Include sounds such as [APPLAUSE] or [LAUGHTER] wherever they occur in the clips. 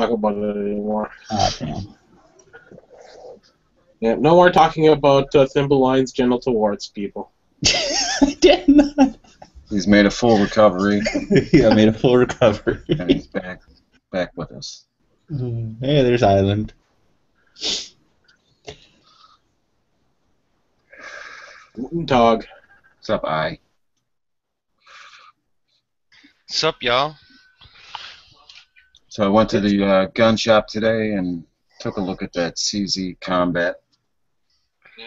talk about it anymore. Ah, damn. Yeah, no more talking about uh, Thimble Lines genital warts, people. I did not. He's made a full recovery, [LAUGHS] yeah, I made a full recovery. and he's back back with us. hey, there's Island. Guten Tag. What's up, I? Sup, y'all? So I went to the uh, gun shop today and took a look at that CZ Combat.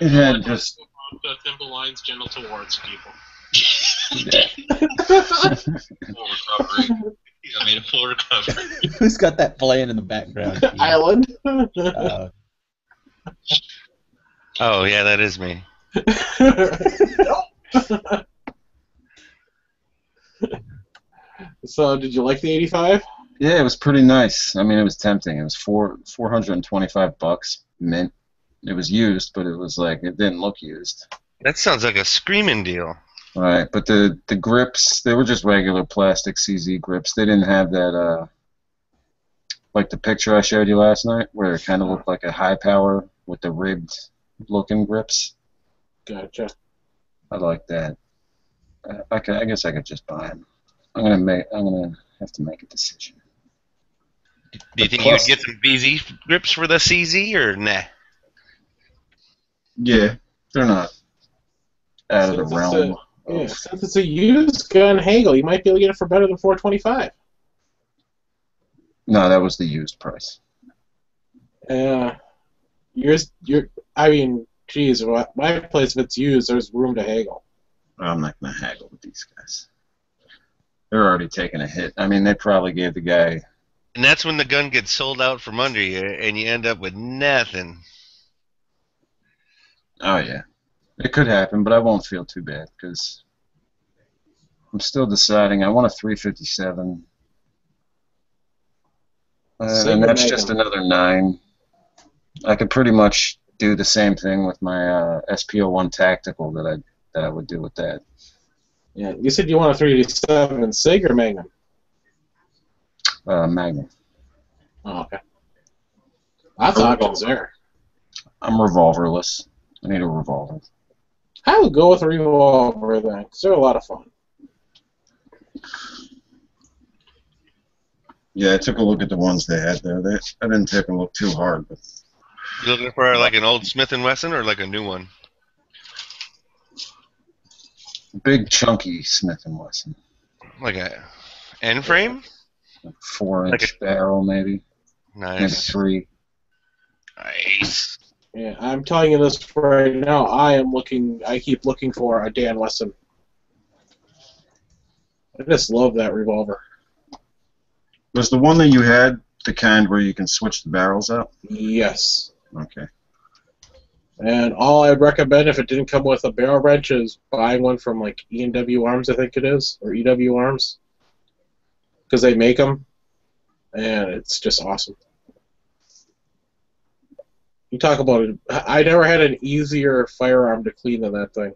It had just about uh, Thimble Lines genital warts, people. [LAUGHS] Full recovery. I made a full recovery. [LAUGHS] Who's got that playing in the background? [LAUGHS] Island. Uh, Oh yeah, that is me. so, did you like the 85? Yeah, it was pretty nice. I mean, it was tempting. It was four four hundred and twenty five bucks mint. It was used, but it was like it didn't look used. That sounds like a screaming deal. Right, but the the grips they were just regular plastic CZ grips. They didn't have that uh like the picture I showed you last night, where it kind of looked like a high power with the ribbed looking grips. Gotcha. I like that. I, I, could, I guess I could just buy them. I'm gonna make. I'm gonna have to make a decision. Do you think Plus- you'd get some VZ grips for the CZ or nah? Yeah, they're not out of the it's realm. Yeah, of- since it's a used gun Hagel, you might be able to get it for better than 425. No, that was the used price. Uh, yours, your, I mean, geez, my place, if it's used, there's room to haggle. I'm not gonna haggle with these guys. They're already taking a hit. I mean, they probably gave the guy. And that's when the gun gets sold out from under you, and you end up with nothing. Oh yeah, it could happen, but I won't feel too bad because I'm still deciding. I want a 357, uh, and that's just another nine. I could pretty much do the same thing with my uh, SPO1 tactical that I that I would do with that. Yeah, you said you want a 387 Sig or Magnum? Uh, Magnum. Oh, okay. Lots of options there. I'm revolverless. I need a revolver. I would go with a revolver then, because they're a lot of fun. Yeah, I took a look at the ones they had there. They, I didn't take a look too hard, but You looking for like an old Smith and Wesson or like a new one? big chunky Smith and Wesson, Like a N frame? Like four Like inch barrel maybe, maybe Nice. three. Nice. Yeah, I'm telling you this right now. I am looking. I keep looking for a Dan Wesson. I just love that revolver. Was the one that you had the kind where you can switch the barrels out? Yes. Okay. And all I'd recommend if it didn't come with a barrel wrench is buying one from like E and W Arms, I think it is, or EW Arms, because they make them, and it's just awesome. You talk about it. I never had an easier firearm to clean than that thing.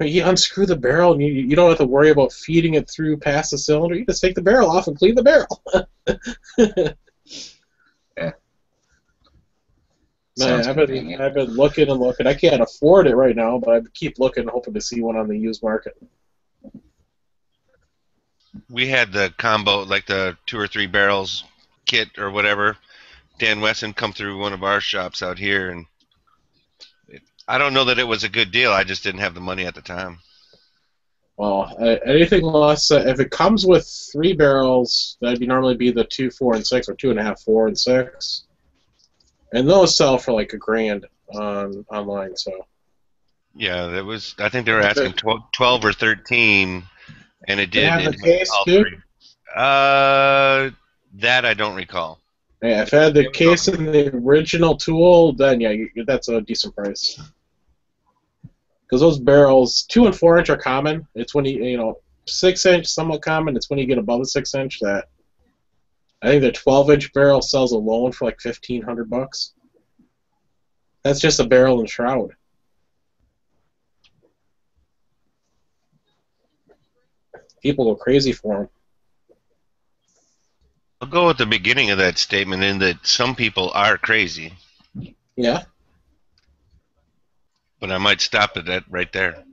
I mean, You unscrew the barrel, and you, you don't have to worry about feeding it through past the cylinder. You just take the barrel off and clean the barrel. [LAUGHS] Man, I've been. I've been looking and looking. I can't afford it right now, but I keep looking, hoping to see one on the used market. We had the combo, like the two or three barrels kit or whatever. Dan Wesson come through one of our shops out here, and it, I don't know that it was a good deal. I just didn't have the money at the time. Well, anything less, uh, if it comes with three barrels, that'd be normally be the two, four, and six, or two and a half, four, and six. And those sell for like a grand on online. So Yeah, that was. I think they were asking 12, 12 or thirteen, and it They did. have it- case, too? Uh, that I don't recall. yeah, if it had the case and the original tool, then yeah, you, that's a decent price. Because those barrels, two and four inch are common. It's when you you know six inch somewhat common. It's when you get above the six inch that I think the twelve inch barrel sells alone for like fifteen hundred bucks. That's just a barrel and shroud. People go crazy for them. I'll go at the beginning of that statement in that some people are crazy, Yeah. but I might stop at that right there.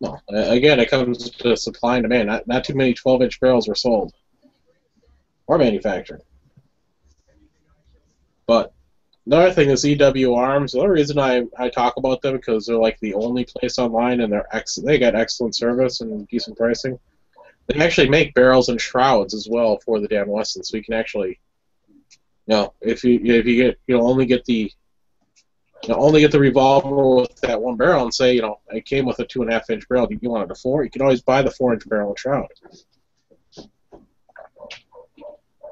No. Again, it comes to supply and demand. Not, not too many 12 inch barrels were sold or manufactured. But another thing is EW Arms. The reason I, I talk about them because they're like the only place online and they're ex- they got excellent service and decent pricing. They actually make barrels and shrouds as well for the Dan Wesson, so you can actually, you know, if you if you get you know only get the you only get the revolver with that one barrel and say, you know, it came with a two and a half inch barrel. You wanted a four, you can always buy the four inch barrel and shroud.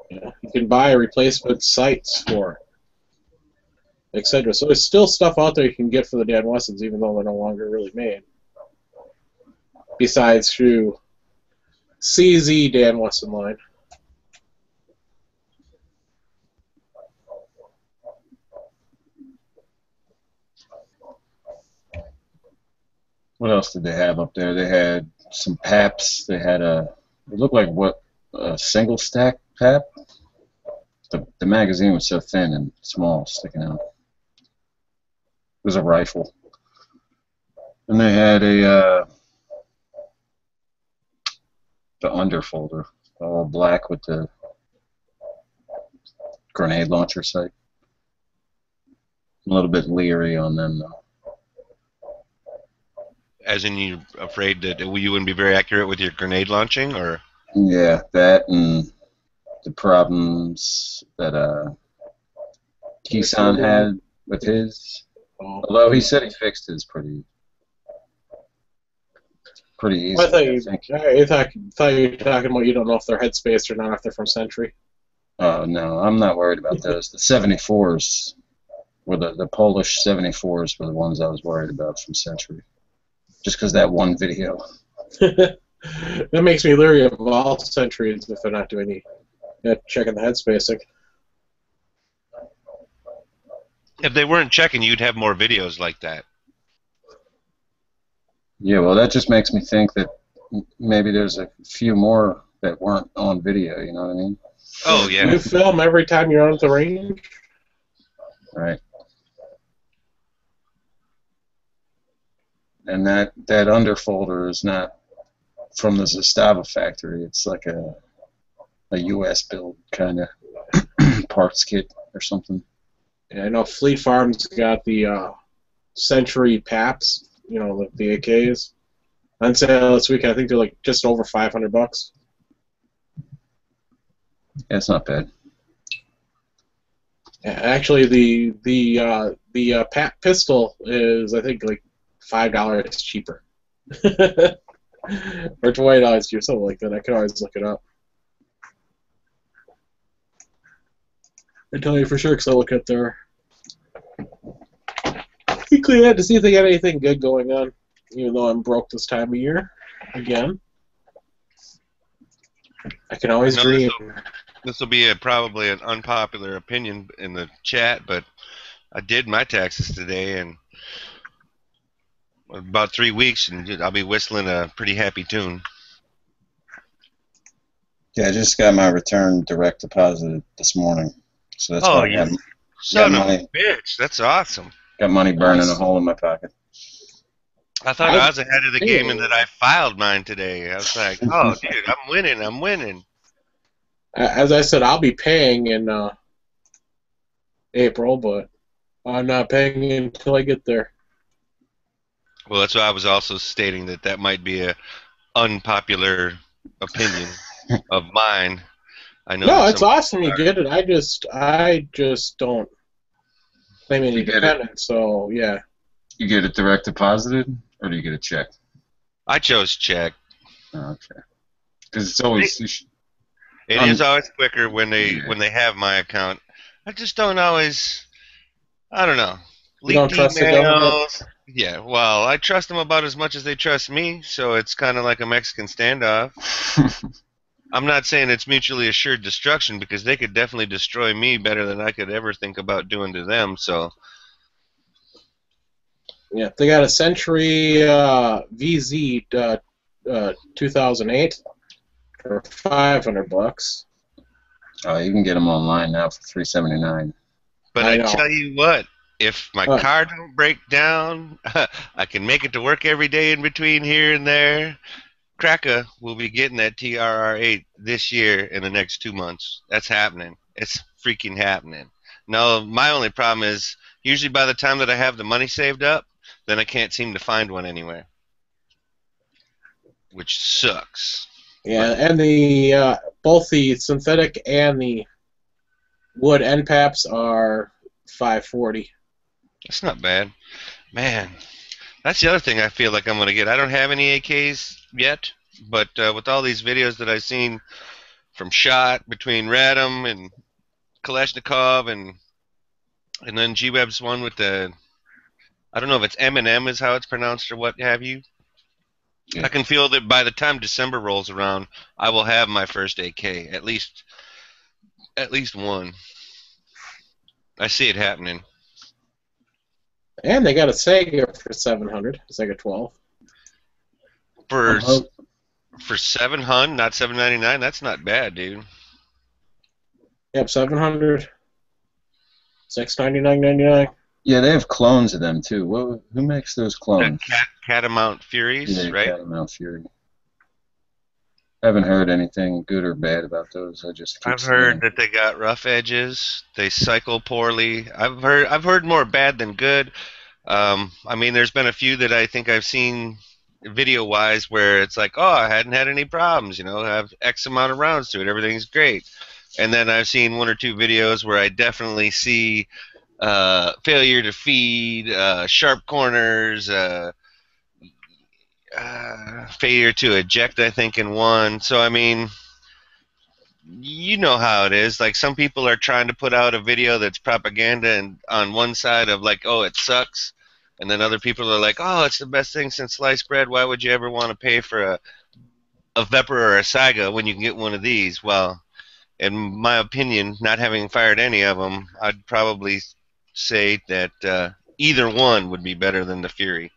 You, know, you can buy replacement sights for it, etc. So there's still stuff out there you can get for the Dan Wessons, even though they're no longer really made. Besides through CZ Dan Wesson line. What else did they have up there? They had some paps. They had a. It looked like what a single stack pap. The the magazine was so thin and small, sticking out. It was a rifle. And they had a uh, the underfolder, all black with the grenade launcher sight. I'm a little bit leery on them though. As in, you afraid that you wouldn't be very accurate with your grenade launching, or Yeah, that and the problems that uh Keeson had with his. Although he said he fixed his pretty pretty easy. I thought you, think. I thought, thought you were talking about you don't know if they're headspace or not, if they're from Century. Oh no, I'm not worried about those. The 74s were the the Polish 74s were the ones I was worried about from Century. Just because that one video. [LAUGHS] that makes me leery of all centuries if they're not doing the yeah, checking the headspacing. If they weren't checking, you'd have more videos like that. Yeah, well, that just makes me think that maybe there's a few more that weren't on video. You know what I mean? Oh yeah, You film every time you're on the range. Right. And that that underfolder is not from the Zastava factory. It's like a a U.S. build kind of [CLEARS THROAT] parts kit or something. Yeah, I know Fleet Farms got the uh, Century Paps, you know, the, the AKs. On sale this week, I think they're like just over 500 bucks. Yeah, it's not bad. Actually, the the uh, the uh, Pap pistol is I think like five dollars cheaper, [LAUGHS] or twenty dollars cheaper, something like that. I can always look it up. I tell you for sure because I look at their weekly ad to see if they got anything good going on. Even though I'm broke this time of year, again, I can always No, dream. this will be a, probably an unpopular opinion in the chat, but I did my taxes today, and about three weeks, and I'll be whistling a pretty happy tune. Yeah, I just got my return direct deposited this morning, so that's Oh, why yeah. got, Son Yeah, of a bitch, that's awesome. got money burning Nice. a hole in my pocket. I thought I- I was ahead of the game and that I filed mine today. I was like, oh, [LAUGHS] dude, I'm winning, I'm winning. As I said, I'll be paying in uh, April, but I'm not paying until I get there. Well, that's why I was also stating that that might be a unpopular opinion [LAUGHS] of mine. I know. No, it's some- awesome you get it. I just, I just don't claim any You get it? So yeah, You get it direct deposited, or do you get a check? I chose check. Oh, okay. Because it's always you should- It Um, is always quicker when they yeah. when they have my account. I just don't always. I don't know. You don't Leaked trust the government? emails. Yeah, well, I trust them about as much as they trust me, so it's kind of like a Mexican standoff. [LAUGHS] I'm not saying it's mutually assured destruction because they could definitely destroy me better than I could ever think about doing to them. So yeah. They got a Century uh, VZ uh, uh, 2008 for 500 bucks. Oh, you can get them online now for three seventy nine. But I I, tell you what, if my What? car don't break down, [LAUGHS] I can make it to work every day in between here and there. Kraka will be getting that TRR8 this year in the next two months. That's happening. It's freaking happening. No, my only problem is usually by the time that I have the money saved up, then I can't seem to find one anywhere, which sucks. Yeah, and the uh, both the synthetic and the wood end paps are 540. That's not bad. Man, that's the other thing I feel like I'm going to get. I don't have any AKs yet, but uh, with all these videos that I've seen from Shot between Radom and Kalashnikov and and then G-Web's one with the I don't know if it's M&M is how it's pronounced or what have you. Yeah. I can feel that by the time December rolls around, I will have my first AK at least at least one. I see it happening. And they got a Saiga for 700, Saiga 12. For I'm for seven hun, not seven ninety nine. That's not bad, dude. Yep, 700. 699.99. Yeah, they have clones of them too. What, who makes those clones? cat, Catamount Furies, Yeah, right? Catamount Fury. I haven't heard anything good or bad about those. I just I've heard that they got rough edges. They cycle poorly. I've heard I've heard more bad than good. Um, I mean, there's been a few that I think I've seen video wise where it's like, oh, I hadn't had any problems. You know, I have X amount of rounds to it. Everything's great. And then I've seen one or two videos where I definitely see uh, failure to feed, uh, sharp corners, uh, uh, failure to eject. I think in one. So I mean you know how it is. Like some people are trying to put out a video that's propaganda and on one side of like, oh, it sucks, and then other people are like, oh, it's the best thing since sliced bread. Why would you ever want to pay for a a Vepr or a Saiga when you can get one of these? Well, in my opinion, not having fired any of them, I'd probably say that uh, either one would be better than the Fury.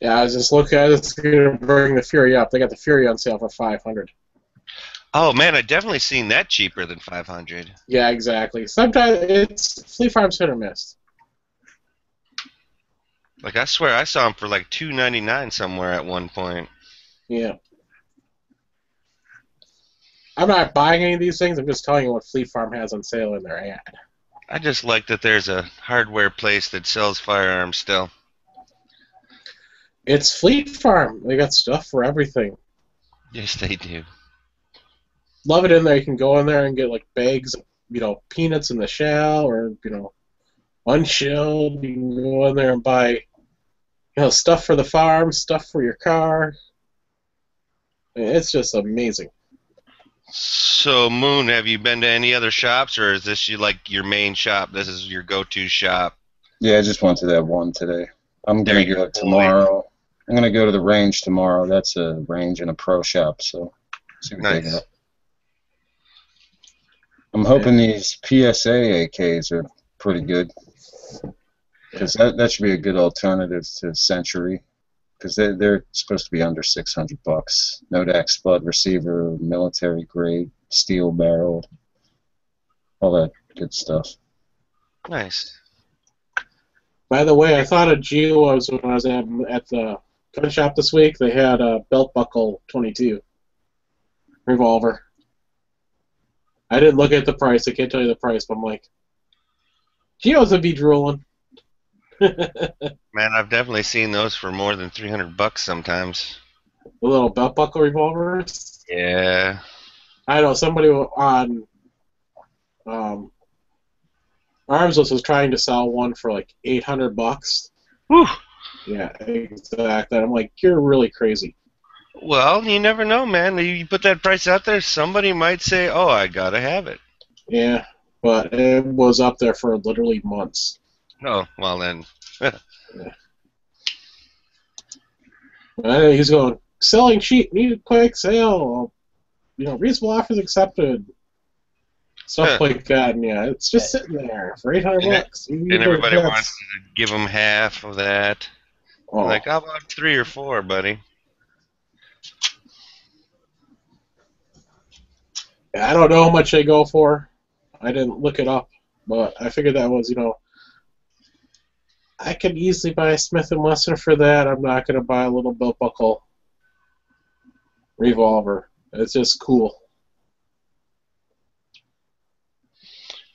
Yeah, I was just looking at it. It's going to bring the Fury up. They got the Fury on sale for 500. Oh man, I definitely seen that cheaper than 500. Yeah, exactly. Sometimes it's Fleet Farm's hit or miss. Like I swear, I saw them for like 2.99 somewhere at one point. Yeah. I'm not buying any of these things. I'm just telling you what Fleet Farm has on sale in their ad. I just like that there's a hardware place that sells firearms still. It's Fleet Farm. They got stuff for everything. Yes, they do. Love it in there. You can go in there and get like bags, of, you know, peanuts in the shell or you know, unshelled. You can go in there and buy, you know, stuff for the farm, stuff for your car. It's just amazing. So, Moon, have you been to any other shops, or is this you like your main shop? This is your go-to shop. Yeah, I just went to that one today. I'm There gonna go go. tomorrow. I'm gonna go to the range tomorrow. That's a range and a pro shop, so see what Nice. I'm hoping these PSA AKs are pretty good because that, that should be a good alternative to Century because they're, they're supposed to be under 600 bucks. Nodak spud receiver, military grade, steel barrel, all that good stuff. Nice. By the way, I thought of Geo's when I was at, at the gun shop this week. They had a belt buckle 22 revolver. I didn't look at the price. I can't tell you the price, but I'm like, Geo's would be drooling. The Man, I've definitely seen those for more than 300 bucks sometimes. little belt buckle revolvers. Yeah. I know somebody on um, Armslist was trying to sell one for like 800 bucks. Whew. Yeah, exactly. I'm like, you're really crazy. Well, you never know, man. You put that price out there, somebody might say, "Oh, I gotta have it." Yeah, but it was up there for literally months. Oh, well then. [LAUGHS] Uh, he's going, selling cheap, needed quick sale, you know, reasonable offers accepted. Stuff Huh. like that, and yeah, it's just sitting there for 800 And bucks. You And everybody to- wants to give them half of that. Oh, Like, how about three or four, buddy? I don't know how much they go for. I didn't look it up, but I figured that was, you know, I could easily buy a Smith and Wesson for that. I'm not gonna buy a little belt buckle revolver. It's just cool.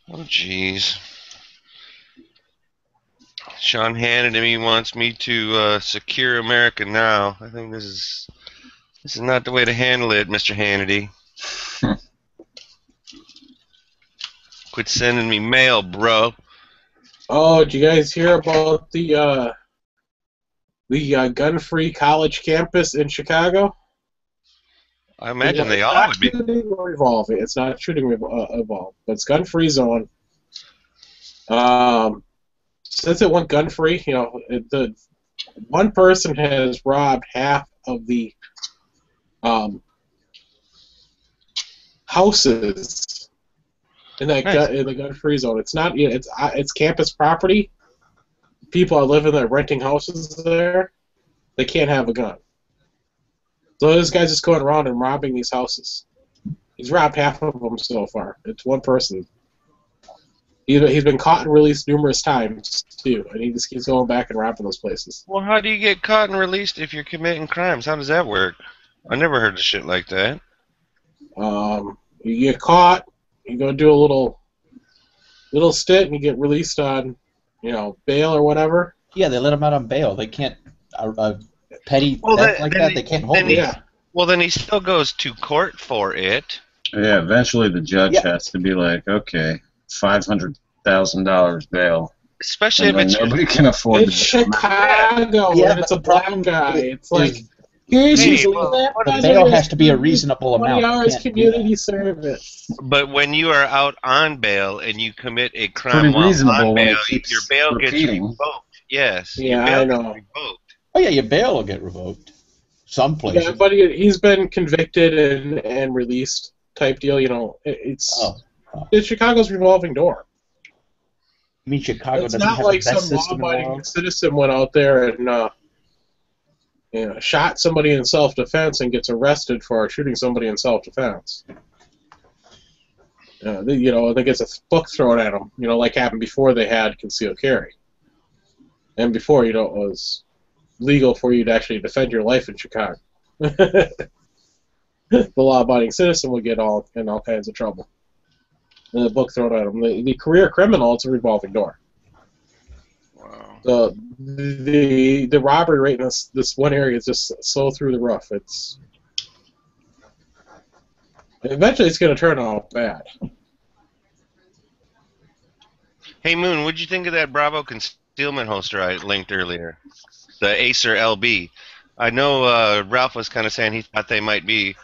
Oh, jeez. Sean Hannity wants me to uh, secure America now. I think this is this is not the way to handle it, Mr. Hannity. [LAUGHS] Quit sending me mail, bro. Oh, did you guys hear about the uh, the uh, gun-free college campus in Chicago? I imagine Yeah, they it's all not would be. revolving. It's not shooting revol- uh, evolve, but it's gun-free zone. Um, since it went gun-free, you know, it, the one person has robbed half of the um, houses in that Nice. gun, in the gun-free zone. It's not, you know, it's uh, it's campus property. People are living there, renting houses there. They can't have a gun. So this guy's just going around and robbing these houses. He's robbed half of them so far. It's one person. He's he's been caught and released numerous times too, and he just keeps going back and robbing those places. Well, how do you get caught and released if you're committing crimes? How does that work? I never heard of shit like that. Um, you get caught, you go do a little little stint, and you get released on, you know, bail or whatever. Yeah, they let him out on bail. They can't. A, a petty Well, theft then- like then that, he- they can't hold him. Yeah. Well, then he still goes to court for it. Yeah, eventually the judge Yeah. has to be like, okay, five hundred thousand dollars bail, Especially and if it's nobody can afford It's. Chicago, Yeah, and it's a the black guy. It's like is here's Hey, usually well, that what the is president bail has to be a reasonable amount. Twenty You hours community service. But when you are out on bail and you commit a crime pretty while reasonable on when it bail, keeps your bail repeating. gets revoked. Yes. Yeah, your bail I gets know. Revoked. Oh yeah, your bail will get revoked. Some places. Yeah, but he, he's been convicted and, and released type deal. You know, It- it's Oh. it's Chicago's revolving door. I mean, Chicago it's doesn't not have like the best some system in the law-abiding citizen went out there and uh, you know shot somebody in self-defense and gets arrested for shooting somebody in self-defense. Uh, they, you know, they gets a book thrown at them. You know, like happened before they had concealed carry, and before you know it was legal for you to actually defend your life in Chicago. [LAUGHS] the law-abiding citizen would get all in all kinds of trouble. And the book thrown at them. The, the career criminal, it's a revolving door. The the the robbery rate in this this one area is just so through the roof. It's eventually it's going to turn out bad. Hey Moon, what'd you think of that Bravo concealment holster I linked earlier? The Acer LB. I know uh, Ralph was kind of saying he thought they might be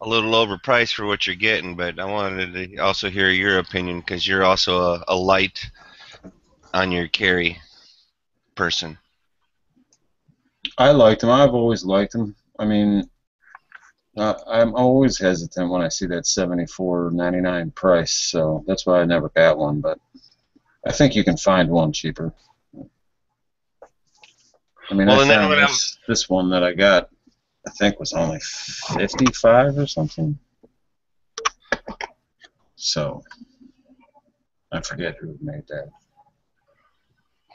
a little overpriced for what you're getting, but I wanted to also hear your opinion because you're also a, a light on your carry person. I liked him. I've always liked him. I mean, uh, I'm always hesitant when I see that seventy-four ninety-nine price, so that's why I never got one. But I think you can find one cheaper. I mean, Well, I found this, this one that I got. I think was only fifty-five or something. So I forget who made that.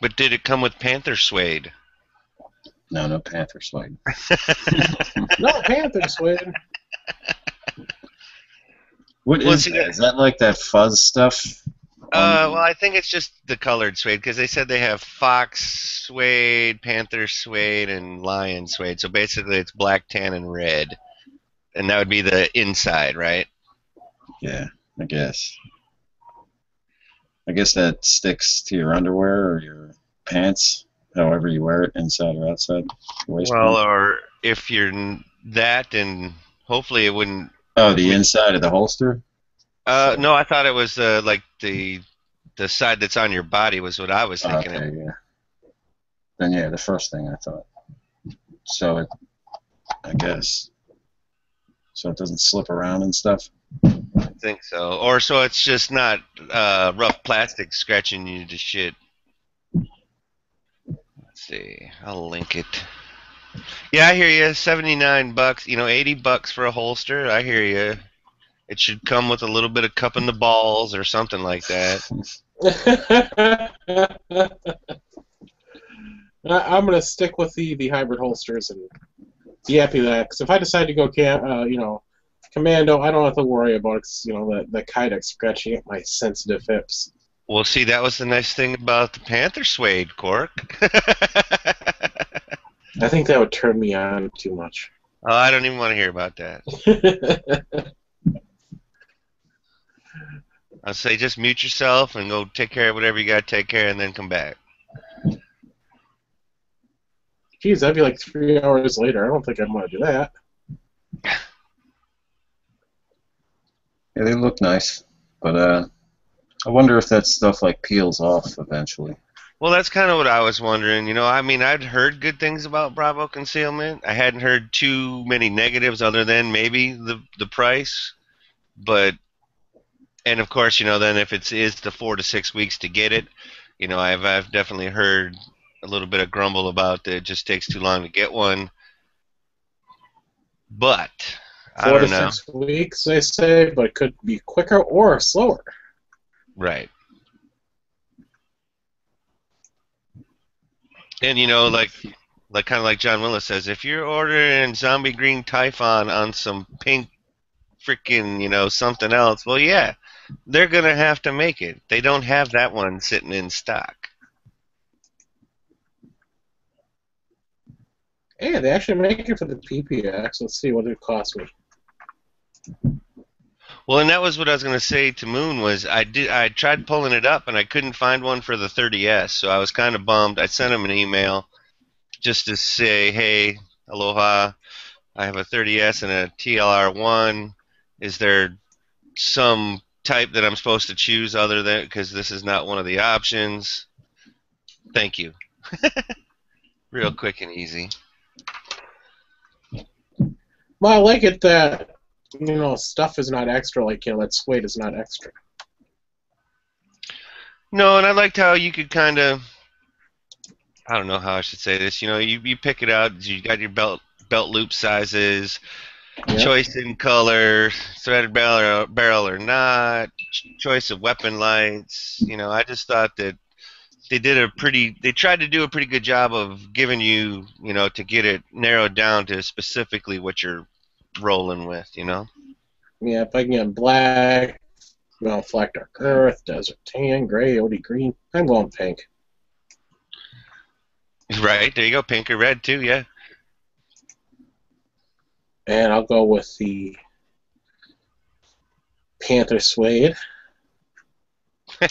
But did it come with Panther suede? No, no Panther suede. [LAUGHS] No Panther suede. What Well, is that? Is that like that fuzz stuff? Uh, Um, well, I think it's just the colored suede because they said they have fox suede, panther suede, and lion suede. So basically, it's black, tan, and red, and that would be the inside, right? Yeah, I guess. I guess that sticks to your underwear or your pants, however you wear it, inside or outside. Well, or if you're that, and hopefully it wouldn't. oh, the inside of the holster. Uh, no, I thought it was uh, like the the side that's on your body was what I was thinking. okay, of. yeah. Then yeah, the first thing I thought. So it, I guess. So it doesn't slip around and stuff. Think so. Or so it's just not uh, rough plastic scratching you to shit. Let's see. I'll link it. Yeah, I hear you. Seventy-nine bucks. You know, eighty bucks for a holster. I hear you. It should come with a little bit of cupping the balls or something like that. [LAUGHS] I'm gonna stick with the, the hybrid holsters and be happy with that. Because if I decide to go cam, uh, you know, commando, I don't have to worry about you know the the kydex scratching at my sensitive hips. Well, see, that was the nice thing about the Panther suede, Cork. [LAUGHS] I think that would turn me on too much. oh, I don't even want to hear about that. [LAUGHS] I'll say just mute yourself and go take care of whatever you got to take care of and then come back. Geez, that'd be like three hours later. I don't think I'd want to do that. [LAUGHS] Yeah, they look nice, but uh, I wonder if that stuff like peels off eventually. Well, that's kind of what I was wondering. You know, I mean, I'd heard good things about Bravo concealment. I hadn't heard too many negatives, other than maybe the the price. But, and of course, you know, then if it is the four to six weeks to get it, you know, I've I've definitely heard a little bit of grumble about that it just takes too long to get one. But Four don't to know. six weeks, they say, but it could be quicker or slower. Right. And you know, like, like kind of like John Willis says, if you're ordering zombie green Typhon on some pink, freaking, you know, something else, well, yeah, they're gonna have to make it. They don't have that one sitting in stock. Hey, they actually make it for the PPX. Let's see what it costs me. Well, and that was what I was gonna say to Moon was I did I tried pulling it up and I couldn't find one for the 30s, so I was kind of bummed. I sent him an email just to say, hey, aloha, I have a 30s and a TLR1. Is there some type that I'm supposed to choose other than because this is not one of the options? Thank you. [LAUGHS] Real quick and easy. Well, I like it that you know stuff is not extra. Like you know that suede is not extra. No, and I liked how you could kind of, I don't know how I should say this. You know, you, you pick it out. You got your belt belt loop sizes, Yeah. choice in color, threaded barrel, barrel or not, ch- choice of weapon lights. You know, I just thought that they did a pretty, they tried to do a pretty good job of giving you, you know, to get it narrowed down to specifically what you're rolling with. You know. Yeah, if I can get black, know, flat dark earth, desert tan, gray, OD green, I'm going pink. Right there you go, pink or red too. Yeah. And I'll go with the Panther suede. I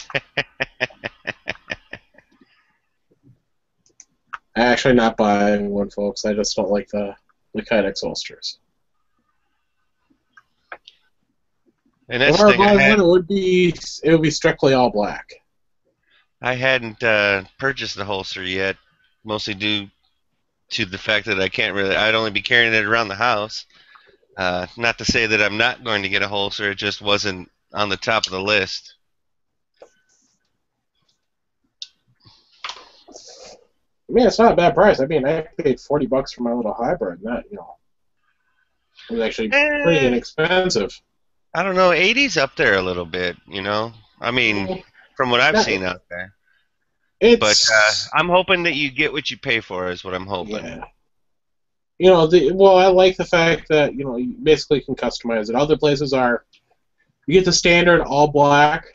[LAUGHS] actually, not buying one, folks. I just don't like the the Kydex holsters. And that's If I thing. Had- one, it would be it would be strictly all black. I hadn't uh, purchased the holster yet, mostly due to the fact that I can't really. I'd only be carrying it around the house. Uh, not to say that I'm not going to get a holster, it just wasn't on the top of the list. I mean, it's not a bad price. I mean, I paid forty bucks for my little hybrid, and that you know, it was actually pretty Eh, inexpensive. I don't know, 80's up there a little bit, you know. I mean, from what I've seen out there. It's But uh, I'm hoping that you get what you pay for, is what I'm hoping. yeah. You know, the well, I like the fact that you know you basically can customize it. Other places are, you get the standard all black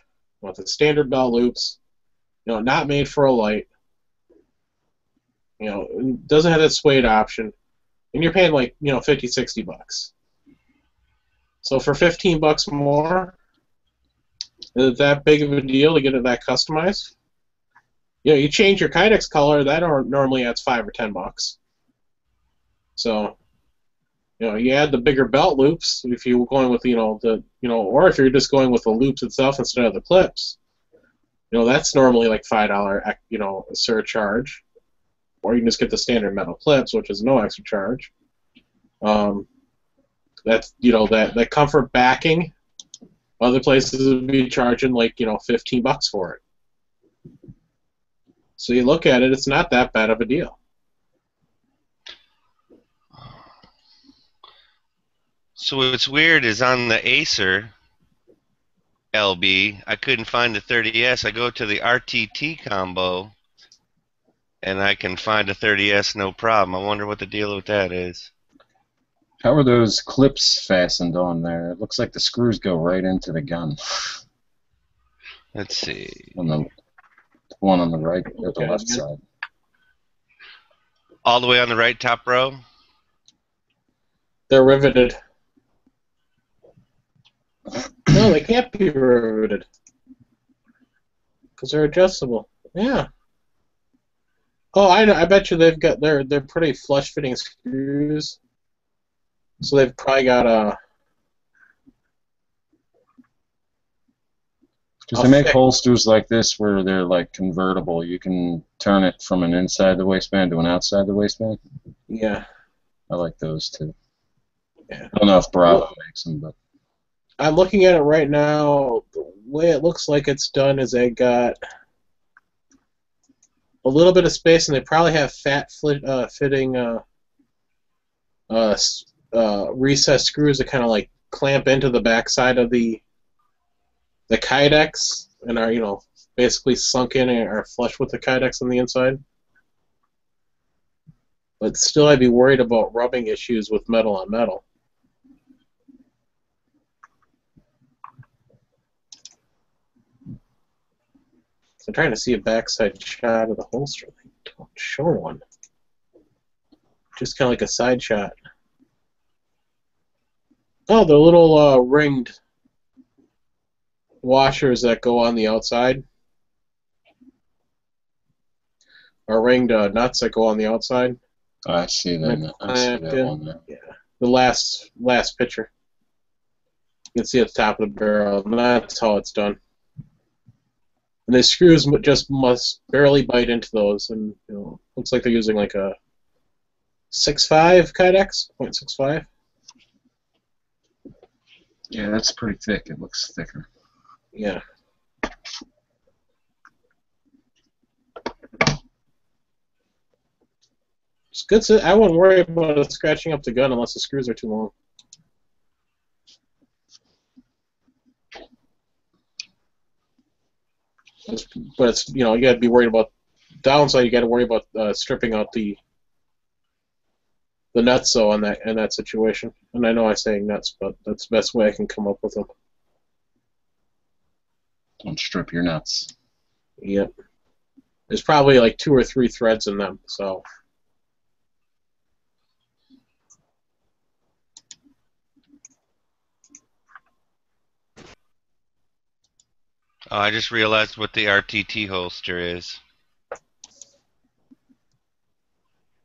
with the standard bell loops. You know, not made for a light. You know, doesn't have that suede option, and you're paying like you know 50, 60 bucks. So for 15 bucks more, is that big of a deal to get it that customized? You know, you change your Kydex color, that or normally adds five or ten bucks. So, you know, you add the bigger belt loops if you're going with, you know, the, you know, or if you're just going with the loops itself instead of the clips. You know, that's normally like five dollar, you know, surcharge. Or you can just get the standard metal clips, which is no extra charge. Um, that's you know that that comfort backing. Other places would be charging like you know fifteen bucks for it. So you look at it, it's not that bad of a deal. So what's weird is on the Acer LB, I couldn't find the 30S. I go to the RTT combo, and I can find a 30S no problem. I wonder what the deal with that is. How are those clips fastened on there? It looks like the screws go right into the gun. Let's see. On the one on the right or the Okay, left side. All the way on the right top row. They're riveted. [CLEARS THROAT] No, they can't be riveted. Because they're adjustable. Yeah. Oh, I know. I bet you they've got they're they're pretty flush fitting screws. So they've probably got a Because they make holsters like this where they're like convertible. You can turn it from an inside the waistband to an outside the waistband. yeah. I like those too. Yeah. I don't know if Bravo Well- makes them, but I'm looking at it right now. The way it looks like it's done is they got a little bit of space, and they probably have fat flit, uh, fitting uh, uh, uh, recessed screws that kind of like clamp into the backside of the the kydex and are you know basically sunk in and are flush with the kydex on the inside. But still, I'd be worried about rubbing issues with metal on metal. I'm trying to see a backside shot of the holster. They don't show one. Just kind of like a side shot. Oh, the little uh, ringed washers that go on the outside. Or ringed uh, nuts that go on the outside. I see that. I see that one there. The last last picture. You can see at the top of the barrel, and that's how it's done. And the screws just must barely bite into those, and you know, looks like they're using like a six five kydex, point six five. Yeah, that's pretty thick. It looks thicker. Yeah. It's good. To, I wouldn't worry about scratching up the gun unless the screws are too long. But it's you know you got to be worried about downside. You got to worry about uh, stripping out the the nuts though on that in that situation. And I know I'm saying nuts, but that's the best way I can come up with them. Don't strip your nuts. Yep. There's probably like two or three threads in them, so. Oh, I just realized what the RTT holster is.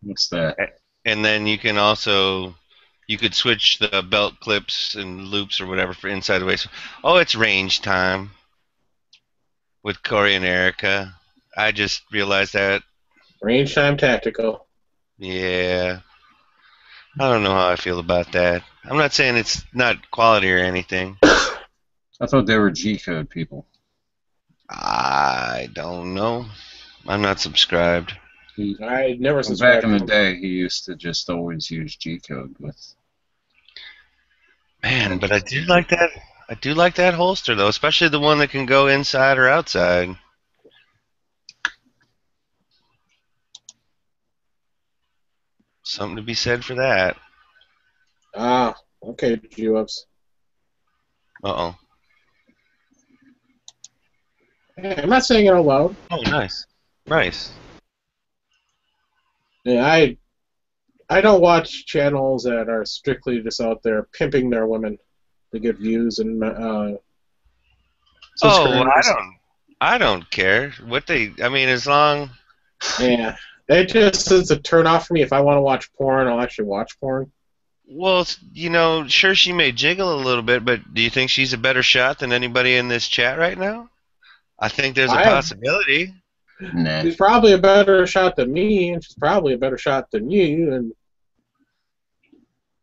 What's that? And then you can also you could switch the belt clips and loops or whatever for inside the waist. Oh, it's range time with Corey and Erica. I just realized that. Range time tactical. Yeah. I don't know how I feel about that. I'm not saying it's not quality or anything. [COUGHS] I thought they were G code people. I don't know. I'm not subscribed. He, I never well, subscribed back in the to day, he used to just always use G code with. Man, but I do like that. I do like that holster though, especially the one that can go inside or outside. Something to be said for that. Ah, okay, G-Webs. Uh oh. Hey, I'm not saying it out loud. Oh, nice. Nice. Yeah, I, I don't watch channels that are strictly just out there pimping their women to get views and uh, Oh, I don't. I don't care what they. I mean, as long. Yeah, it just is a turn off for me. If I want to watch porn, I'll actually watch porn. Well, you know, sure she may jiggle a little bit, but do you think she's a better shot than anybody in this chat right now? I think there's a I possibility. Nah. She's probably a better shot than me, and she's probably a better shot than you. And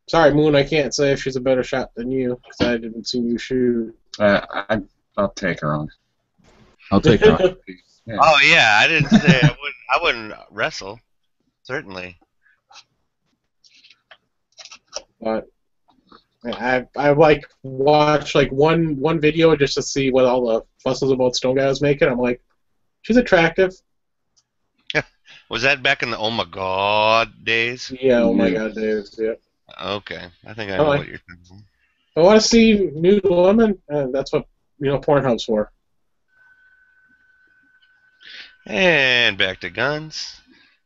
sorry, Moon, I can't say if she's a better shot than you because I didn't see you shoot. I, I, I'll take her on. I'll take her on. [LAUGHS] Yeah. Oh yeah, I didn't say I wouldn't. I wouldn't wrestle. Certainly. But I I like watch like one one video just to see what all the fuss was about Stone Guy was making. I'm like, she's attractive. [LAUGHS] Was that back in the oh my god days? Yeah. Oh my god, days. Yeah. Okay, I think I Oh, know I- what you're thinking. I want to see nude women, and that's what you know Pornhub's for. And back to guns.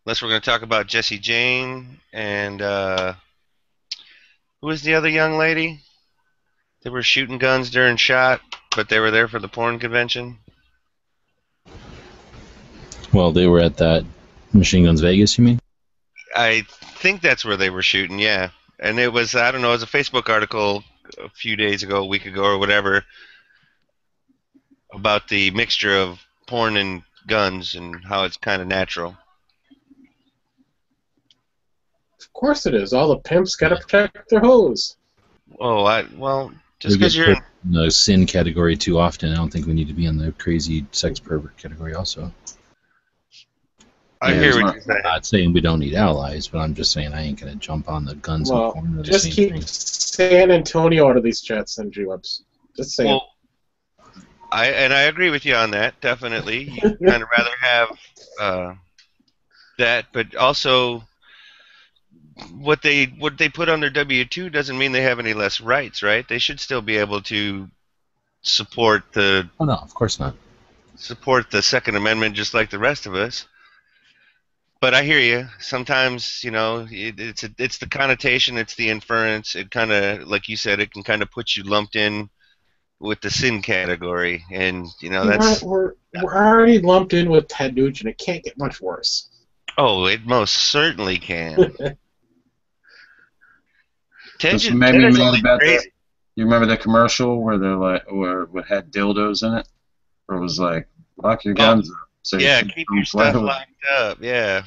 Unless we're going to talk about Jesse Jane and uh, who was the other young lady? They were shooting guns during shot, but they were there for the porn convention. Well, they were at that Machine Guns Vegas, you mean? I think that's where they were shooting, yeah. And it was I don't know, it was a Facebook article a few days ago, a week ago or whatever about the mixture of porn and guns and how it's kind of natural. Of course it is. All the pimps got to protect their hoes. Oh, I well, just because you're in the sin category too often, I don't think we need to be in the crazy sex pervert category also. I Yeah, hear it's what not- you're saying. I'm not saying we don't need allies, but I'm just saying I ain't gonna jump on the guns Well, and porn. are the Just keep thing. San Antonio out of these chats and G-Webs. Just saying. Well, I and I agree with you on that. Definitely, you [LAUGHS] kind of rather have uh, that, but also what they what they put on their W two doesn't mean they have any less rights, right? They should still be able to support the Oh no, of course not. support the Second Amendment just like the rest of us. But I hear you. Sometimes, you know, it, it's a, it's the connotation, it's the inference. It kind of, like you said, it can kind of put you lumped in with the sin category, and you know that's we're, we're, we're already lumped in with Ted Nugent. It can't get much worse. oh, it most certainly can. [LAUGHS] Ted, This ju- made Ted me is mad only about that. crazy. You remember the commercial where they're like, where it had dildos in it, where it was like, lock your oh. guns up. So Yeah, can keep your stuff with locked up. Yeah,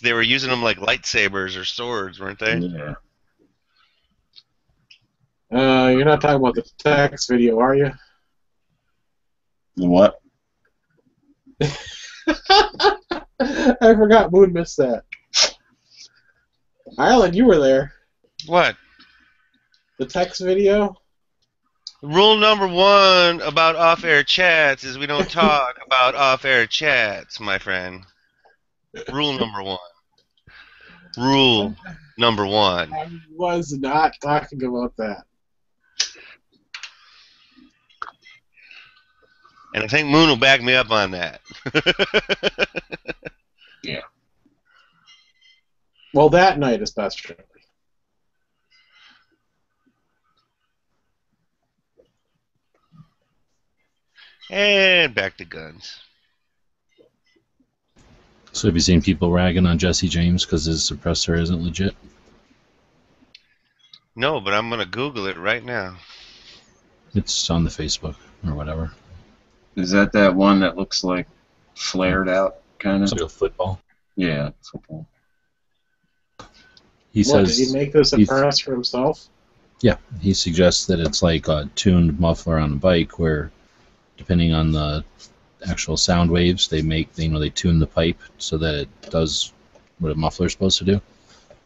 they were using them like lightsabers or swords, weren't they? Yeah. Uh, you're not talking about the text video, are you? The what? [LAUGHS] I forgot Moon missed that. Ireland, you were there. What? The text video. Rule number one about off-air chats is we don't talk [LAUGHS] about off-air chats, my friend. Rule number one. Rule number one. I was not talking about that. And I think Moon will back me up on that. [LAUGHS] Yeah. Well, that night especially. And back to guns. So have you seen people ragging on Jesse James because his suppressor isn't legit? No, but I'm gonna Google it right now. It's on the Facebook or whatever. Is that that one that looks like flared out, kind It's of? like a football. Yeah, football. He what, says did he make this he's- apprentice for himself? Yeah, he suggests that it's like a tuned muffler on a bike, where depending on the actual sound waves, they make you know they tune the pipe so that it does what a muffler is supposed to do.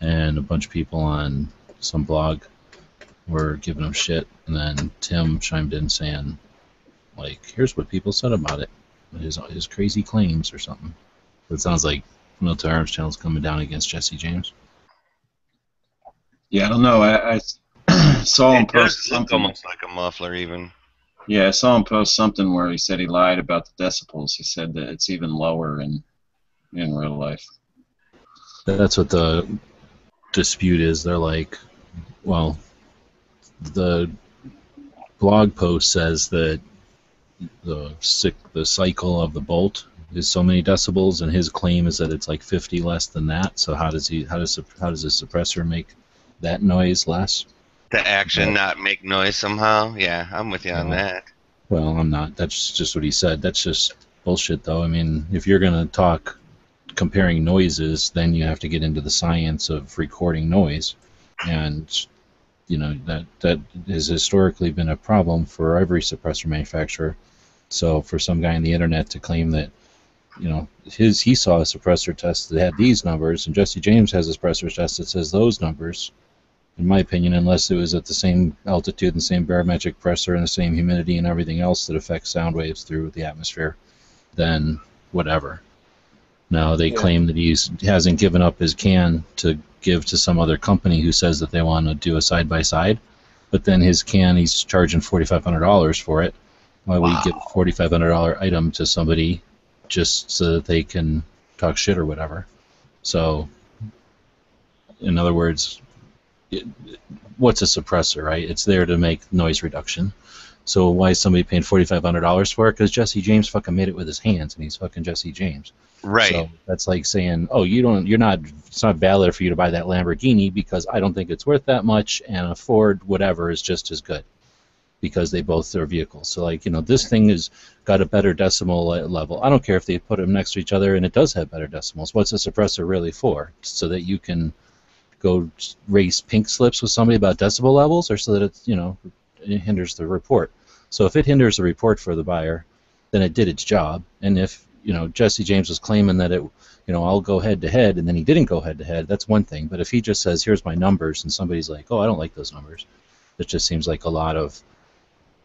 And a bunch of people on some blog were giving them shit, and then Tim chimed in saying, like, here's what people said about it, his his crazy claims or something. It sounds like Military Arms Channel's coming down against Jesse James. Yeah, I don't know. I, I [CLEARS THROAT] saw him It does post look something. almost like a muffler, even. Yeah, I saw him post something where he said he lied about the decibels. He said that it's even lower in in real life. That's what the dispute is. They're like, well, the blog post says that the sick, the cycle of the bolt is so many decibels, and his claim is that it's like 50 less than that. So how does he? How does how does the suppressor make that noise less? The action not make noise somehow. Yeah, I'm with you on that. Well, I'm not. That's just what he said. That's just bullshit, though. I mean, if you're going to talk comparing noises, then you have to get into the science of recording noise, and you know that that has historically been a problem for every suppressor manufacturer. So for some guy on the internet to claim that, you know, his he saw a suppressor test that had these numbers, and Jesse James has a suppressor test that says those numbers, in my opinion, unless it was at the same altitude and same barometric pressure and the same humidity and everything else that affects sound waves through the atmosphere, then whatever. Now they Yeah. claim that he's hasn't given up his can to give to some other company who says that they want to do a side by side, but then his can he's charging forty five hundred dollars for it. Why would he give a forty five hundred dollar item to somebody just so that they can talk shit or whatever? So, in other words, it, what's a suppressor, right? It's there to make noise reduction. So why is somebody paying forty five hundred dollars for it? Because Jesse James fucking made it with his hands, and he's fucking Jesse James. Right. So that's like saying, oh, you don't, you're not, it's not valid for you to buy that Lamborghini because I don't think it's worth that much, and a Ford whatever is just as good, because they both are vehicles. So like, you know, this thing has got a better decimal level. I don't care if they put them next to each other, and it does have better decimals. What's a suppressor really for? So that you can go race pink slips with somebody about decibel levels, or so that it's, you know, it hinders the report. So if it hinders the report for the buyer, then it did its job. And if you know Jesse James was claiming that it, you know, I'll go head to head, and then he didn't go head to head, that's one thing. But if he just says, "Here's my numbers," and somebody's like, "Oh, I don't like those numbers," it just seems like a lot of,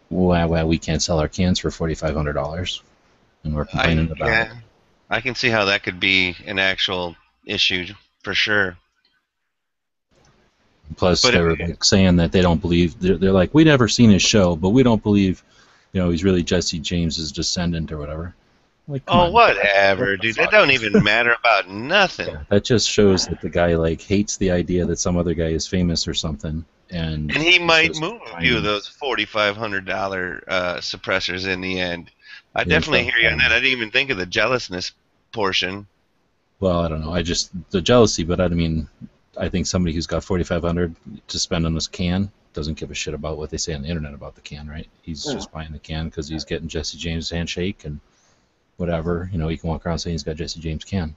"Wow, wow, we can't sell our cans for forty five hundred dollars," and we're I, complaining about. yeah, I can see how that could be an actual issue for sure. Plus, But they were like saying that they don't believe. They're, they're like, we never seen his show, but we don't believe, you know, he's really Jesse James's descendant or whatever. Like, Oh, on. whatever, What dude. That don't even matter about nothing. That just shows that the guy like hates the idea that some other guy is famous or something, and And he might move a few of those forty-five hundred dollar uh, suppressors in the end. I Yeah, definitely hear you on that. I didn't even think of the jealousness portion. Well, I don't know. I just the jealousy, but I mean, I think somebody who's got forty five hundred to spend on this can doesn't give a shit about what they say on the internet about the can, right? He's Yeah. just buying the can because he's getting Jesse James' handshake and whatever. You know, he can walk around saying he's got Jesse James can.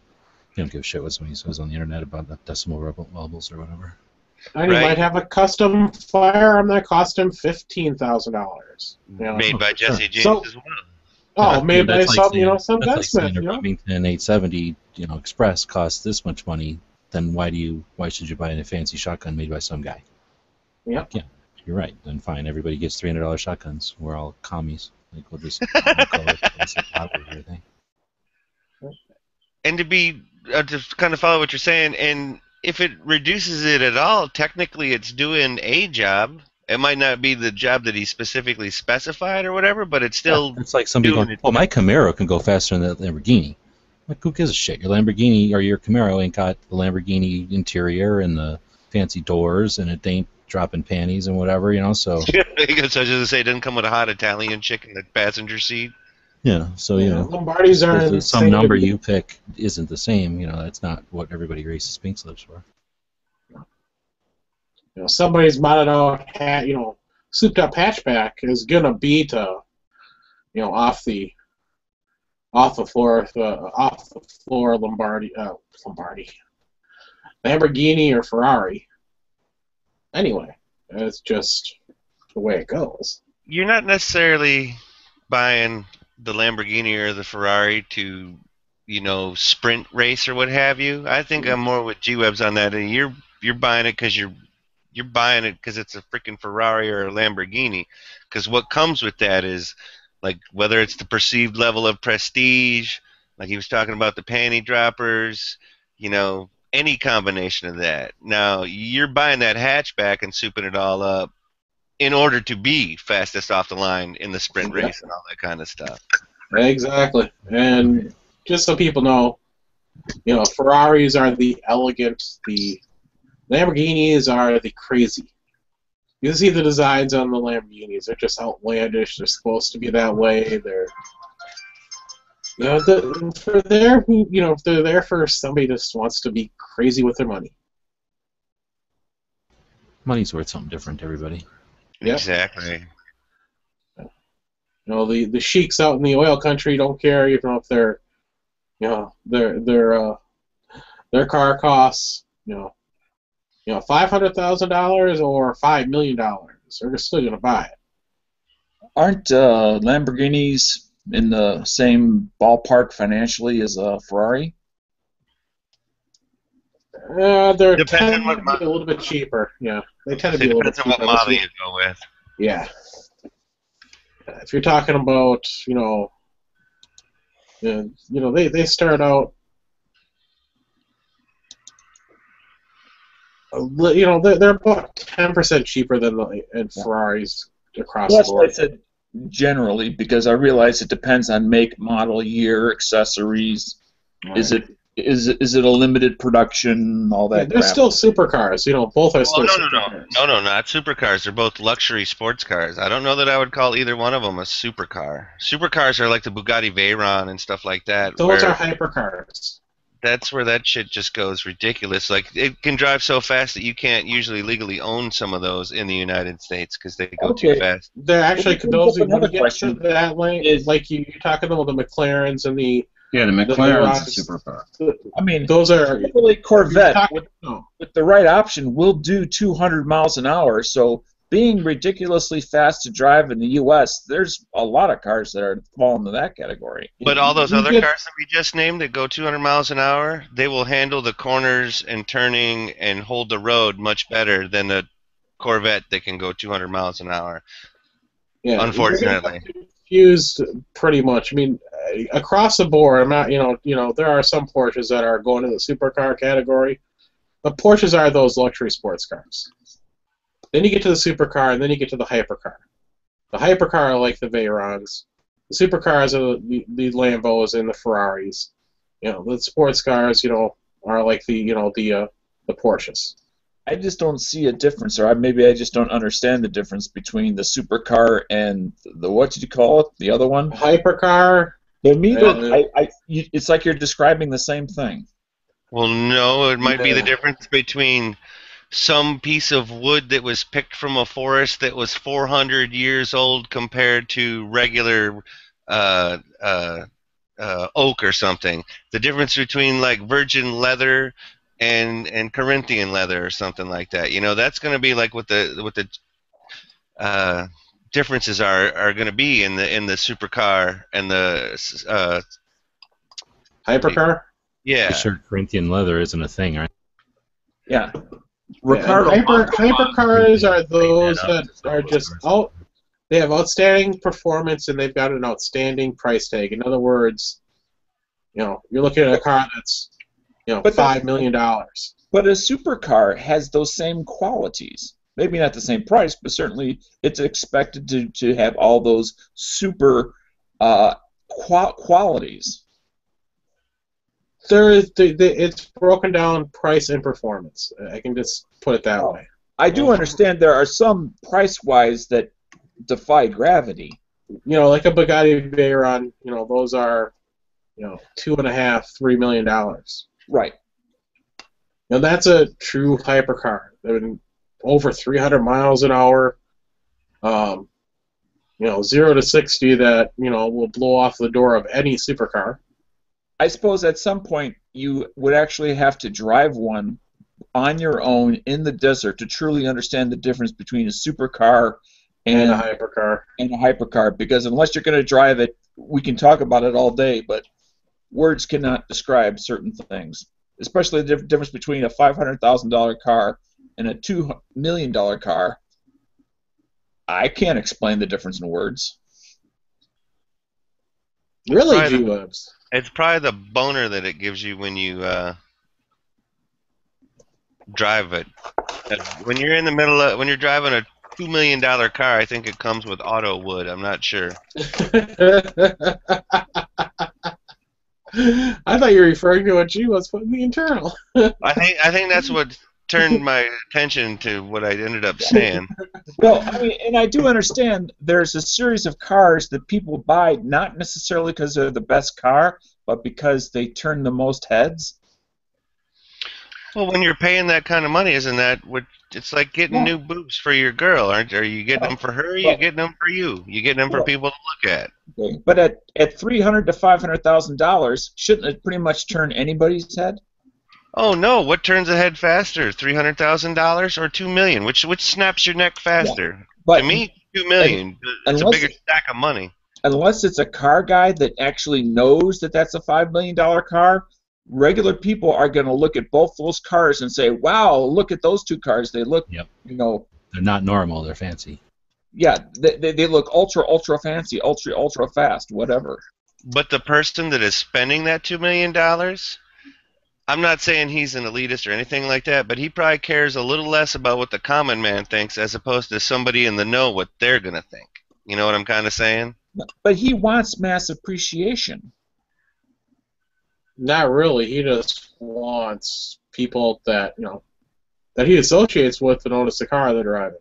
He don't give a shit what somebody says on the internet about the decimal rebel- levels or whatever. And he might have a custom firearm that cost him fifteen thousand dollars. Made by. Jesse James So- as well. Oh, Yeah, made by that's like some, you know, some that's like gunsmith. you know? Remington 870, you know, Express costs this much money. Then why do you? Why should you buy a fancy shotgun made by some guy? Yep. Yeah, you're right. Then fine, everybody gets three hundred dollars shotguns. We're all commies. Like we'll just [LAUGHS] call it basic lottery or everything. And to be uh, to kind of follow what you're saying, and if it reduces it at all, technically it's doing a job. It might not be the job that he specifically specified or whatever, but it's still Yeah, it's like somebody going, it. "Well, my Camaro can go faster than that Lamborghini." Like, who gives a shit? Your Lamborghini or your Camaro ain't got the Lamborghini interior and the fancy doors, and it ain't dropping panties and whatever, you know. So [LAUGHS] because I was just gonna say it doesn't come with a hot Italian chick in the passenger seat. yeah, so you know, Lombardis are If some number you pick isn't the same, you know, that's not what everybody races pink slips for. you know, somebody's modded out, hat, you know, souped up hatchback is gonna be to, uh, you know, off the, off the floor, uh, off the floor Lombardi, uh, Lombardi, Lamborghini or Ferrari. Anyway, it's just the way it goes. You're not necessarily buying the Lamborghini or the Ferrari to, you know, sprint race or what have you. I think I'm more with G Webs on that. And you're you're buying it because you're you're buying it because it's a freaking Ferrari or a Lamborghini. Because what comes with that is like whether it's the perceived level of prestige, like he was talking about the panty droppers, you know, any combination of that. Now you're buying that hatchback and souping it all up in order to be fastest off the line in the sprint Yeah. race and all that kind of stuff. Exactly. And just so people know, you know, Ferraris are the elegant, the Lamborghinis are the crazy. You can see the designs on the Lamborghinis; they're just outlandish. They're supposed to be that way. They're, you know, the, for there, who you know, if they're there for somebody just wants to be crazy with their money. Money's worth something different to everybody. Yep. Exactly. You know, the the sheiks out in the oil country don't care, even if they're, you know, their their uh, their car costs, you know, you know, five hundred thousand dollars or five million dollars. They're still gonna buy it. Aren't uh, Lamborghinis in the same ballpark financially as a Ferrari? Uh, they're Depends tend on what to be a little bit cheaper. Yeah, they tend to be a little bit cheaper. depends on what model you go with. Yeah. If you're talking about, you know, uh, you know, they, they start out, a li- you know, they're, they're about ten percent cheaper than the in Ferraris across Well, that's the why I board. said generally because I realize it depends on make, model, year, accessories. Is it is it, is it a limited production? All Yeah, that. they're crap. still supercars. You know, both are Well, still no, no, no, no, no, not supercars. They're both luxury sports cars. I don't know that I would call either one of them a supercar. Supercars are like the Bugatti Veyron and stuff like that. Those where are hypercars. That's where that shit just goes ridiculous. Like it can drive so fast that you can't usually legally own some of those in the United States because they go Okay. too fast. They're actually Well, those when another you get question to that lane, is- like you, you're talking about the McLarens and the, Yeah, the The McLaren's a Veyrons. supercar. I mean, those are. Chevrolet Corvette talking- with, no. with the right option will do 200 miles an hour. So being ridiculously fast to drive in the U.S., there's a lot of cars that are fall into that category. But all those You other get- cars that we just named that go 200 miles an hour, they will handle the corners and turning and hold the road much better than a Corvette that can go 200 miles an hour. Yeah, Unfortunately. you're pretty much. I mean, uh, across the board, I'm not. You know, you know, there are some Porsches that are going to the supercar category, but Porsches are those luxury sports cars. Then you get to the supercar, and then you get to the hypercar. The hypercar are like the Veyrons. The supercars are the, the Lambos and the Ferraris. You know, the sports cars, you know, are like the you know the uh, the Porsches. I just don't see a difference, or I, maybe I just don't understand the difference between the supercar and the what did you call it? The other one? Hypercar, To me, Yeah. though, I, I, you, it's like you're describing the same thing. Well, no, it might be the difference between some piece of wood that was picked from a forest that was 400 years old compared to regular uh, uh, uh, oak or something. The difference between like virgin leather and and Corinthian leather or something like that. You know, that's going to be like what the what the uh, differences are are going to be in the in the supercar and the uh, hypercar. yeah. Sure, Corinthian leather isn't a thing, right? Yeah. Yeah, Ricardo. hyper hypercars are those that that are just out. They have outstanding performance and they've got an outstanding price tag. In other words, you know, you're looking at a car that's, you know, But five million dollars. But a supercar has those same qualities. Maybe not the same price, but certainly it's expected to, to have all those super uh, qua- qualities. There is, the, the, it's broken down price and performance. I can just put it that Oh. way. I do understand there are some price wise that defy gravity. You know, like a Bugatti Veyron. You know, those are, you know, two and a half, three million dollars. Right. Now that's a true hypercar. They're over 300 miles an hour. Um, you know, zero to 60 that you know will blow off the door of any supercar. I suppose at some point you would actually have to drive one on your own in the desert to truly understand the difference between a supercar And and, a hypercar. and a hypercar because unless you're going to drive it, we can talk about it all day, but words cannot describe certain things, especially the difference between a $500,000 car and a $2 million car. I can't explain the difference in words. Really, Right. It's probably the boner that it gives you when you uh, drive it. When you're in the middle of when you're driving a two million dollar car, I think it comes with auto wood. I'm not sure. [LAUGHS] I thought you were referring to what G was putting the internal. I think I think that's what turned my attention to what I ended up saying. [LAUGHS] Well, I mean, and I do understand there's a series of cars that people buy not necessarily because they're the best car, but because they turn the most heads. Well, when you're paying that kind of money, isn't that what? It's like getting Yeah. new boobs for your girl, aren't? Are you getting them for her? Or you Well- getting them for you? You're getting them for people to look at? Okay. But at at three hundred to five hundred thousand dollars, shouldn't it pretty much turn anybody's head? Oh no! What turns ahead faster, three hundred thousand dollars or two million? Which which snaps your neck faster? But to me, two million. It's a bigger stack of money. unless it's a car guy that actually knows that that's a five million dollar car, regular people are going to look at both those cars and say, "Wow, look at those two cars. They look, Yep. you know, They're not normal. They're fancy. yeah, they, they, they look ultra ultra fancy, ultra ultra fast, whatever." But the person that is spending that two million dollars, I'm not saying he's an elitist or anything like that, but he probably cares a little less about what the common man thinks as opposed to somebody in the know what they're gonna think. You know what I'm kind of saying? But he wants mass appreciation. Not really. He just wants people that you know that he associates with to notice the car they're driving.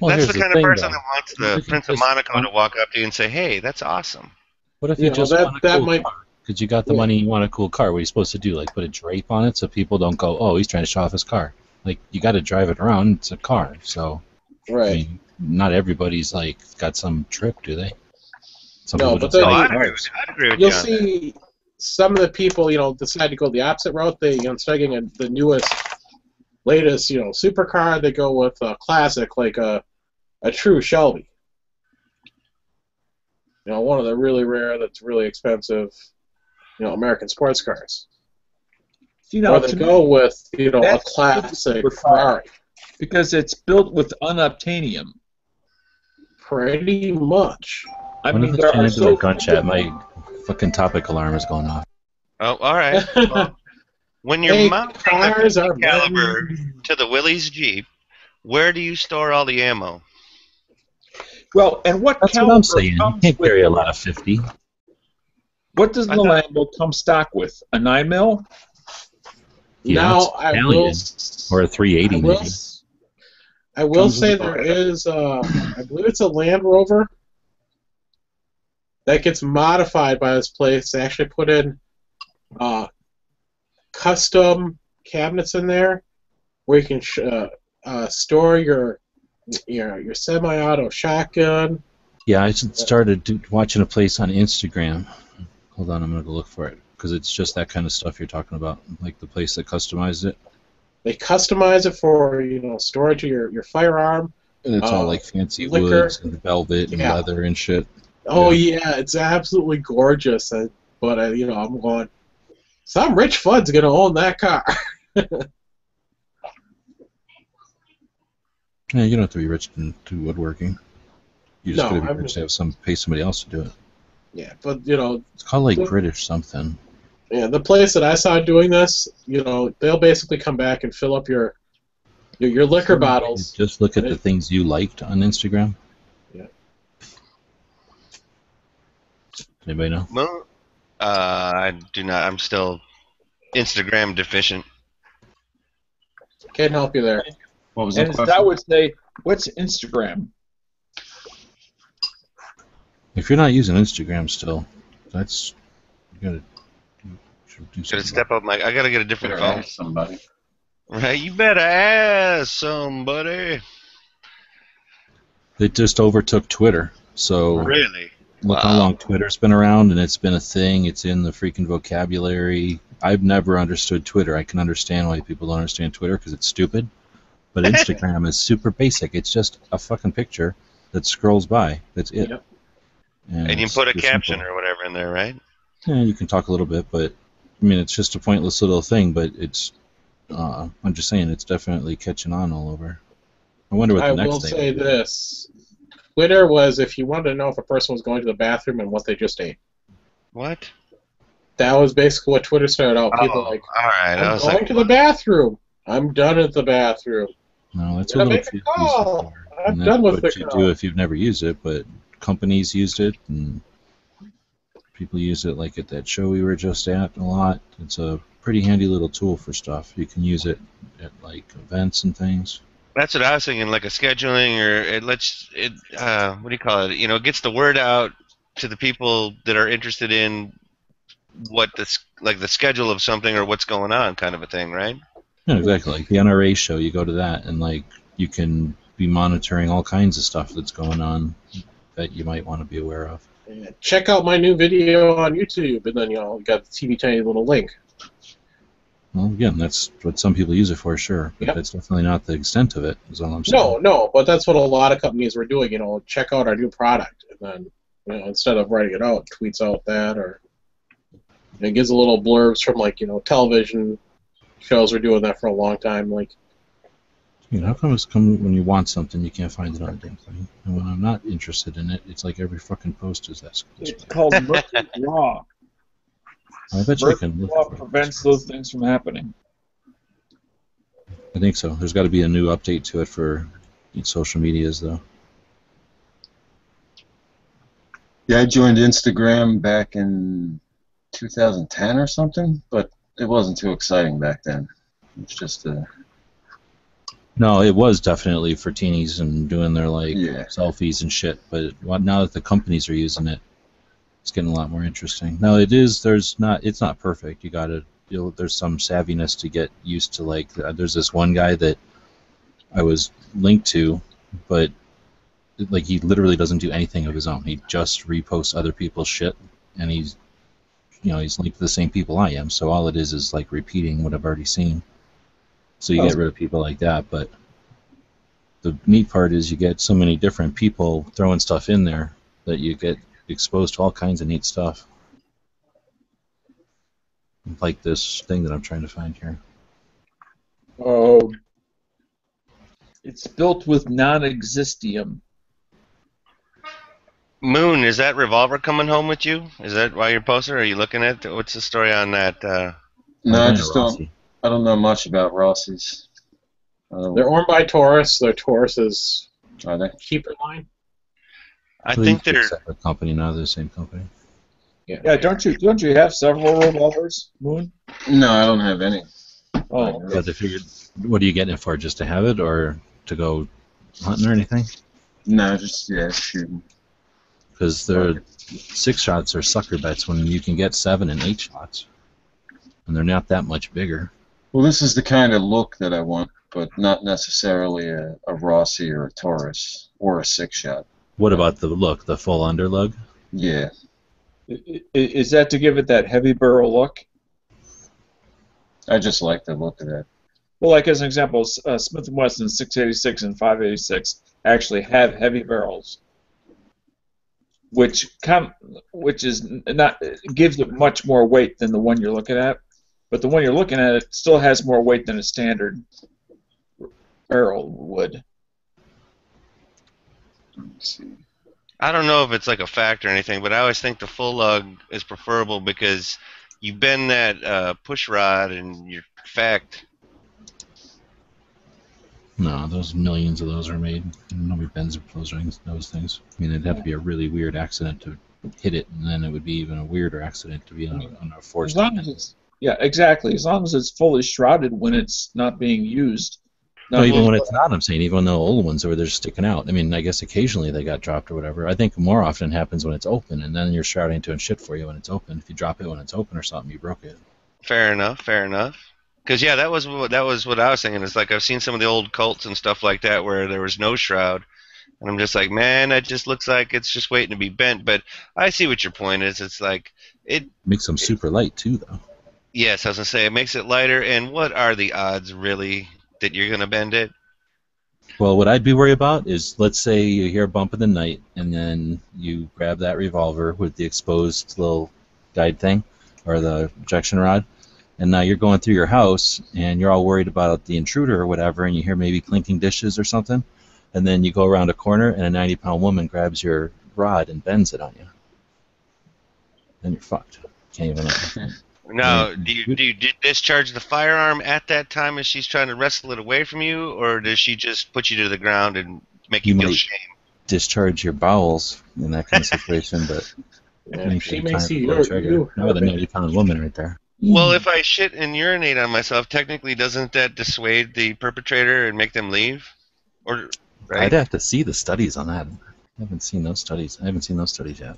Well, that's here's the the kind thing, of person though. that wants the Prince of Monaco to walk up to you and say, "Hey, that's awesome." What if You you, know, just that- want a that cool might- car? Because you got the Yeah. money, you want a cool car. What are you supposed to do? Like put a drape on it so people don't go, "Oh, he's trying to show off his car." Like you got to drive it around. It's a car, so I Right. mean, not everybody's like got some trip, do they? Some No, but just No, oh, I'd agree I'd agree with You'll you on that. see some of the people, you know, decide to go the opposite route. They, you know, instead of getting a, the newest, latest, you know, supercar, they go with a classic, like a, a true Shelby. You know, one of the really rare, that's really expensive, you know, American sports cars. You know, or to go me, with, you know, a that's classic supercar. Ferrari. because it's built with unobtainium. Pretty much. I When mean, is there this are turn into so a gun chat? My fucking topic alarm is going off. Oh, all right. [LAUGHS] Well, when you're hey, mounting cars the are caliber meant- to the Willys Jeep, where do you store all the ammo? well, and what That's what I'm saying. You can't with carry a lot of 50. What does the I thought- Lambo come stock with? A nine mil? Yeah, now it's I will Italian. Or a 380 I will, maybe. s- I will say the there car. is, uh, I believe it's a Land Rover that gets modified by this place. They actually put in uh, custom cabinets in there where you can sh- uh, uh, store your your your semi-auto shotgun. Yeah, I started watching a place on Instagram. Hold on, I'm gonna go look for it because it's just that kind of stuff you're talking about, like the place that customized it, They customize it for you know storage of your, your firearm. and it's all Uh, like fancy liquor. woods and velvet and Yeah. leather and shit. Oh yeah, it's absolutely gorgeous. Uh, But uh, you know, I'm going. Some rich fud's gonna own that car. [LAUGHS] Yeah, you don't have to be rich to do woodworking. You just No, gotta be I'm rich just- to have some pay somebody else to do it. Yeah, but you know, It's called like Well- British something. Yeah, the place that I saw doing this, you know, they'll basically come back and fill up your your, your liquor bottles. Just look at the it- things you liked on Instagram. Yeah. Anybody know? No, uh, I do not. I'm still Instagram deficient. Can't help you there. What was And the question? I would say, what's Instagram? If you're not using Instagram still, that's you gotta you should do Gotta something. step up my. I gotta get a different Better phone. ask somebody. Right? You better ask somebody. It just overtook Twitter. So Really? look how Wow. long Twitter's been around, and it's been a thing. It's in the freaking vocabulary. I've never understood Twitter. I can understand why people don't understand Twitter because it's stupid. But [LAUGHS] Instagram is super basic. It's just a fucking picture that scrolls by. That's it. Yep. And you it's put a caption simple. or whatever in there, right? Yeah, you can talk a little bit, but I mean, it's just a pointless little thing. But it's, uh, I'm just saying, it's definitely catching on all over. I wonder what the I next will thing. say this: Twitter was if you wanted to know if a person was going to the bathroom and what they just ate. What? That was basically what Twitter started out. People Oh, like, all right. I I'm going like, to the bathroom. I'm done at the bathroom. No, that's Gotta what make a it's used call. I'm And that's done with what the you call. do if you've never used it, but companies used it, and people use it like at that show we were just at a lot. It's a pretty handy little tool for stuff. You can use it at like events and things. that's what I was thinking, like a scheduling or it lets it. Uh, what do you call it? You know, it gets the word out to the people that are interested in what the like the schedule of something or what's going on, kind of a thing, right? Yeah, exactly. Like the NRA show, you go to that, and like you can be monitoring all kinds of stuff that's going on that you might want to be aware of. Yeah, check out my new video on YouTube, and then you know, got the teeny tiny little link. Well, again, that's what some people use it for, sure, but Yep. that's definitely not the extent of it. Is all I'm saying. No, no, but that's what a lot of companies were doing. You know, check out our new product, and then you know, instead of writing it out, tweets out that or it gives a little blurbs from like you know television shows were doing that for a long time. Like You know, how come it's come when you want something you can't find it on a damn thing? And when I'm not interested in it, it's like every fucking post is that. It's called Murphy's [LAUGHS] Law. I bet you I Murphy's can look Law it. prevents those things from happening. I think so. There's got to be a new update to it for social medias, though. Yeah, I joined Instagram back in 2010 or something, but it wasn't too exciting back then. It's just uh, No, it was definitely for teenies and doing their like Yeah. selfies and shit. But now that the companies are using it, it's getting a lot more interesting. Now it is. There's not. It's not perfect. You gotta. There's some savviness to get used to. Like, uh, there's this one guy that I was linked to, but like he literally doesn't do anything of his own. He just reposts other people's shit, and he's, you know, he's linked to the same people I am. So all it is is like repeating what I've already seen. So you Oh. get rid of people like that, but the neat part is you get so many different people throwing stuff in there that you get exposed to all kinds of neat stuff. Like this thing that I'm trying to find here. Oh. It's built with non-existium. Moon, is that revolver coming home with you? Is that why you're posting? Are you looking at what's the story on that? Uh, no, I just don't. Rossi. I don't know much about Rossi's. I um, they're owned by Taurus. They're Taurus's are they? keeper line. I So think they're they're a separate company now. They're the same company. Yeah, Yeah. don't you don't you have several revolvers, Moon? No, I don't have any. Oh, Yeah, they figured. What are you getting it for? Just to have it, or to go hunting or anything? No, just yeah, shooting. Because their six shots are sucker bets when you can get seven and eight shots, and they're not that much bigger. Well, this is the kind of look that I want, but not necessarily a, a Rossi or a Taurus or a six shot. What about the look, the full underlug? Yeah, I- i- is that to give it that heavy barrel look? I just like the look of that. Well, like as an example, uh, Smith and Wesson 686 and 586 actually have heavy barrels, which com- which is not gives it much more weight than the one you're looking at. But the one you're looking at it still has more weight than a standard barrel would. Let's see. I don't know if it's like a fact or anything, but I always think the full lug is preferable because you bend that uh, push rod and you're fact. No, those millions of those are made. Nobody bends those rings, those things. I mean, it'd have to be a really weird accident to hit it, and then it would be even a weirder accident to be on a, on a As forced. long as it's yeah, exactly. As long as it's fully shrouded when it's not being used. No, even when it's not, I'm saying, even the old ones where they're sticking out. I mean, I guess occasionally they got dropped or whatever. I think more often happens when it's open, and then you're shrouding to and shit for you when it's open. If you drop it when it's open or something, you broke it. Fair enough, fair enough. Because yeah, that was what that was what I was thinking. It's like I've seen some of the old Colts and stuff like that where there was no shroud, and I'm just like, man, that just looks like it's just waiting to be bent. But I see what your point is. It's like it. Makes them super light too, though. Yes, I was gonna say it makes it lighter. And what are the odds really that you're gonna bend it? Well, what I'd be worried about is, let's say you hear a bump in the night, and then you grab that revolver with the exposed little guide thing, or the ejection rod, and now you're going through your house, and you're all worried about the intruder or whatever, and you hear maybe clinking dishes or something, and then you go around a corner, and a 90-pound woman grabs your rod and bends it on you. Then you're fucked. Can't even. [LAUGHS] Now, do you do you discharge the firearm at that time as she's trying to wrestle it away from you, or does she just put you to the ground and make you, You feel shame? discharge your bowels in that kind of situation, but [LAUGHS] Yeah, she sure you may see to pull the trigger. you with a 90-pound woman right there. Well, if I shit and urinate on myself, technically, doesn't that dissuade the perpetrator and make them leave? Or right? I'd have to see the studies on that. I haven't seen those studies. I haven't seen those studies yet.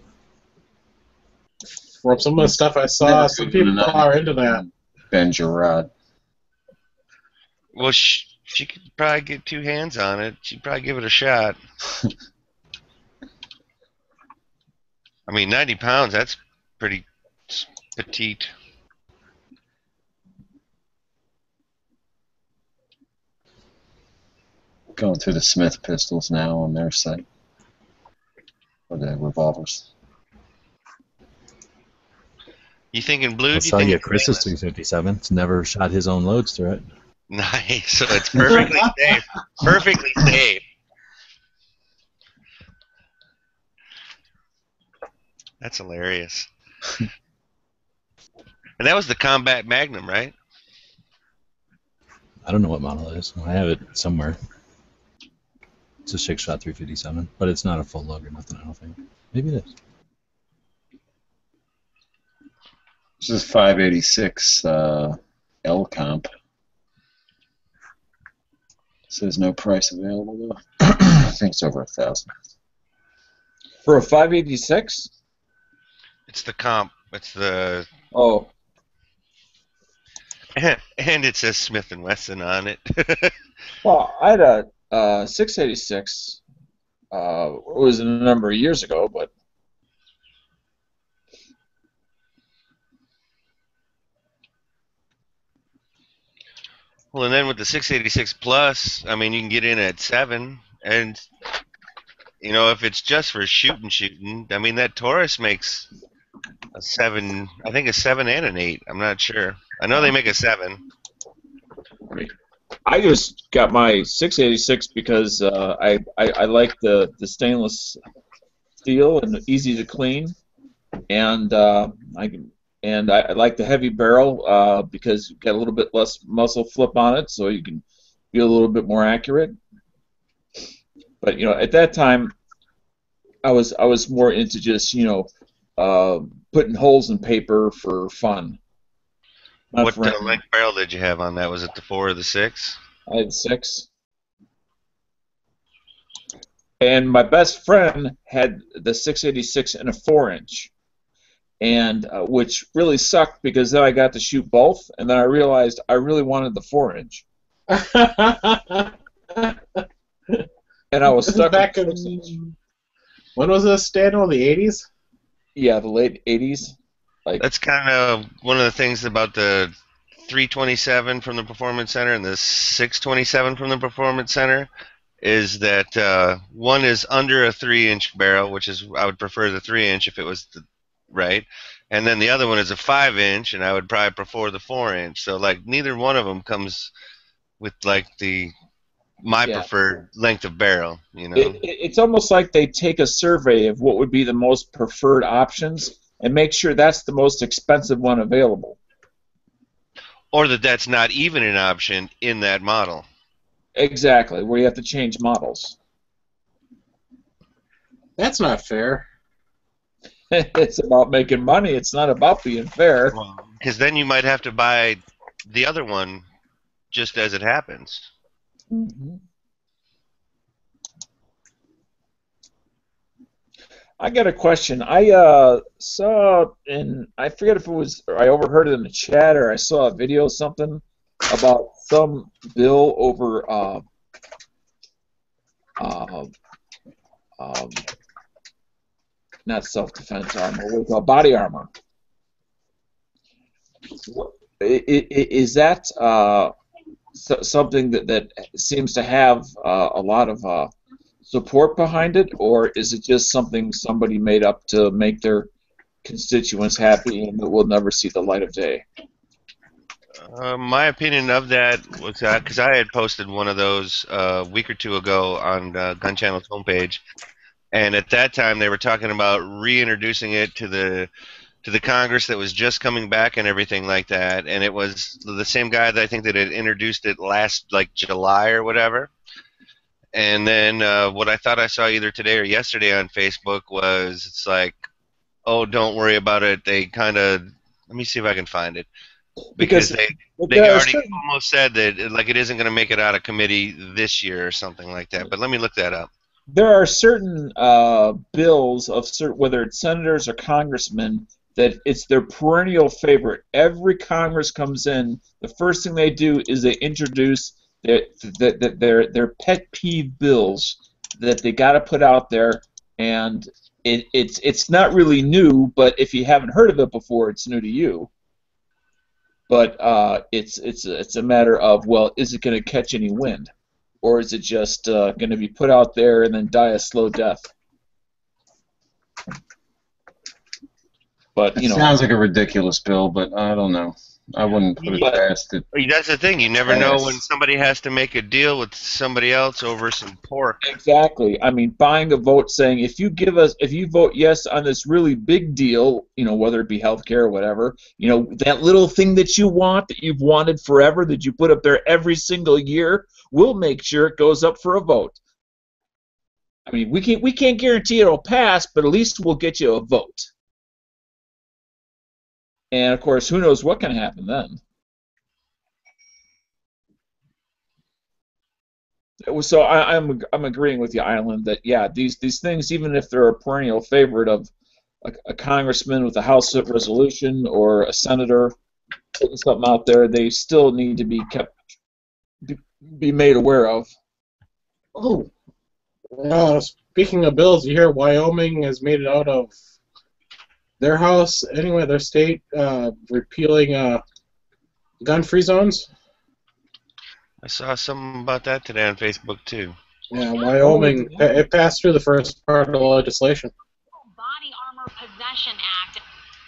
From some of the stuff I saw, Never some people enough. are into that. Bend your rod. Well, sh- she could probably get two hands on it. She'd probably give it a shot. [LAUGHS] I mean, 90 pounds, that's pretty petite. Going through the Smith pistols now on their site. Or the revolvers. You thinking blue? I'll do you tell you, it's Chris's stainless? 357. It's never shot his own loads through it. Nice. So it's perfectly [LAUGHS] safe. Perfectly safe. That's hilarious. [LAUGHS] and that was the Combat Magnum, right? I don't know what model it is. I have it somewhere. It's a six shot 357, but it's not a full lug or nothing, I don't think. Maybe it is. This is 586 uh, L comp. Says no price available though. [CLEARS THROAT] I think it's over a thousand. For a 586? It's the comp. It's the Oh, and it says Smith and Wesson on it. [LAUGHS] well, I had a uh, 686. Uh, it was a number of years ago, but well, and then with the 686 plus, I mean, you can get in at seven, and you know, if it's just for shooting, shooting, I mean, that Taurus makes a seven. I think a seven and an eight. I'm not sure. I know they make a seven. I just got my 686 because uh, I, I I like the the stainless steel and easy to clean, and uh, I can and I, I like the heavy barrel uh, because you get a little bit less muzzle flip on it, so you can be a little bit more accurate. But you know, at that time, I was I was more into just you know uh, putting holes in paper for fun. Not what for uh, length barrel did you have on that? Was it the four or the six? I had six. And my best friend had the 686 and a four inch, and uh, which really sucked because then I got to shoot both, and then I realized I really wanted the four inch, and I was stuck back with in when was this, Daniel? The 80s? Yeah, the late 80s. Like That's kind of one of the things about the 327 from the Performance Center and the 627 from the Performance Center is that uh, one is under a three-inch barrel, which is I would prefer the three-inch if it was the, right, and then the other one is a five-inch, and I would probably prefer the four-inch. So like neither one of them comes with like the my Yeah. preferred length of barrel, you know. it, it, it's almost like they take a survey of what would be the most preferred options and make sure that's the most expensive one available. or that that's not even an option in that model. Exactly, where you have to change models. That's not fair. [LAUGHS] it's about making money. It's not about being fair. Because then you might have to buy the other one just as it happens. I got a question. I uh, saw and I forget if it was or I overheard it in the chat or I saw a video or something about some bill over uh, uh, um, not self-defense armor, do call body armor. Is that uh, something that, that seems to have uh, a lot of uh, support behind it, or is it just something somebody made up to make their constituents happy and it will never see the light of day? Uh, my opinion of that was because I had posted one of those uh, a week or two ago on uh, Gun Channel's homepage, and at that time they were talking about reintroducing it to the to the Congress that was just coming back and everything like that. And it was the same guy that I think that had introduced it last like July or whatever. And then uh, what I thought I saw either today or yesterday on Facebook was it's like, oh, don't worry about it. They kind of let me see if I can find it because, Because they they already certain- almost said that like it isn't going to make it out of committee this year or something like that. But let me look that up. There are certain uh, bills of certain, whether it's senators or congressmen that it's their perennial favorite. Every Congress comes in, the first thing they do is they introduce their their their, their pet peeve bills that they got to put out there, and it, it's it's not really new, but if you haven't heard of it before, it's new to you. But uh, it's it's it's a matter of well, is it going to catch any wind? Or is it just uh, going to be put out there and then die a slow death? But you It know, sounds like a ridiculous bill, but I don't know. I wouldn't put it But- past it. That's the thing. You never know when somebody has to make a deal with somebody else over some pork. Exactly. I mean, buying a vote saying if you give us, if you vote yes on this really big deal, you know, whether it be healthcare or whatever, you know, that little thing that you want, that you've wanted forever, that you put up there every single year, we'll make sure it goes up for a vote. I mean, we can't we can't guarantee it'll pass, but at least we'll get you a vote. And of course, who knows what can happen then? So I, I'm I'm agreeing with you, Island, that yeah, these these things, even if they're a perennial favorite of a, a congressman with a House of resolution or a senator putting something out there, they still need to be kept be, be made aware of. Oh, uh, speaking of bills, you hear Wyoming has made it out of their house, anyway, their state, uh, repealing uh, gun-free zones. I saw something about that today on Facebook too. Yeah, Wyoming, yeah. it passed through the first part of the legislation. Body Armor Possession Act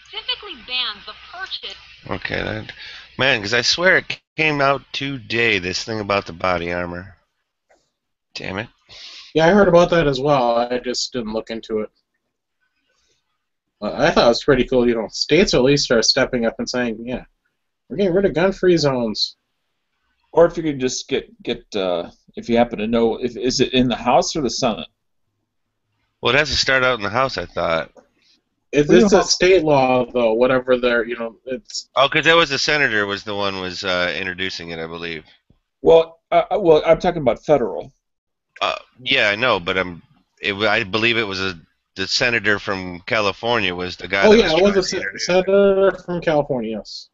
specifically bans the purchase Okay, that, man, because I swear it came out today. This thing about the body armor. Damn it. Yeah, I heard about that as well. I just didn't look into it. Uh, I thought it was pretty cool. You know, states at least are stepping up and saying, "Yeah, we're getting rid of gun-free zones." Or if you could just get get uh, if you happen to know if is it in the House or the Senate? Well, it has to start out in the house, I thought. It's, Well, you it's a state law, though. Whatever they're, you know, it's Oh, because that was the senator was the one was uh, introducing it, I believe. Well, uh, uh, well, I'm talking about federal. Uh, yeah, I know, but I'm. It, I believe it was a the senator from California was the guy. oh that yeah, it was trying a to se- it. senator from California. Yes.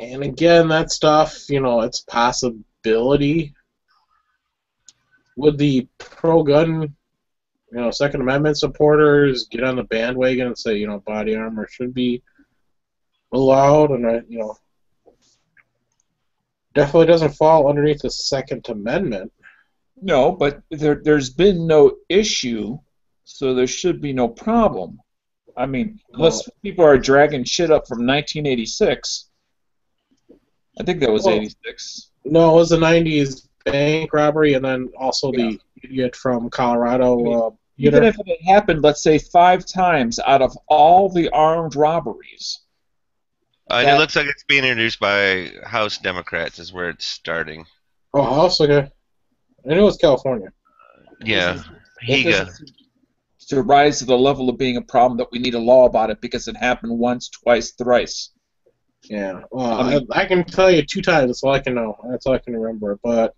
And again, that stuff, you know, it's possibility. Would the pro-gun, you know, Second Amendment supporters get on the bandwagon and say, you know, body armor should be allowed, and uh, you know, definitely doesn't fall underneath the Second Amendment. No, but there there's been no issue, so there should be no problem. I mean, unless people are dragging shit up from 1986. I think that was Well, 86. No, it was the '90s bank robbery, and then also the idiot from Colorado. Uh, Even if it had happened, let's say five times out of all the armed robberies, Uh, and that- it looks like it's being introduced by House Democrats, is where it's starting. oh, House, okay. I knew it was California. Yeah, That Higa. to rise to the level of being a problem that we need a law about it because it happened once, twice, thrice. Yeah, well, I I, I can tell you two times. That's all I can know. That's all I can remember. But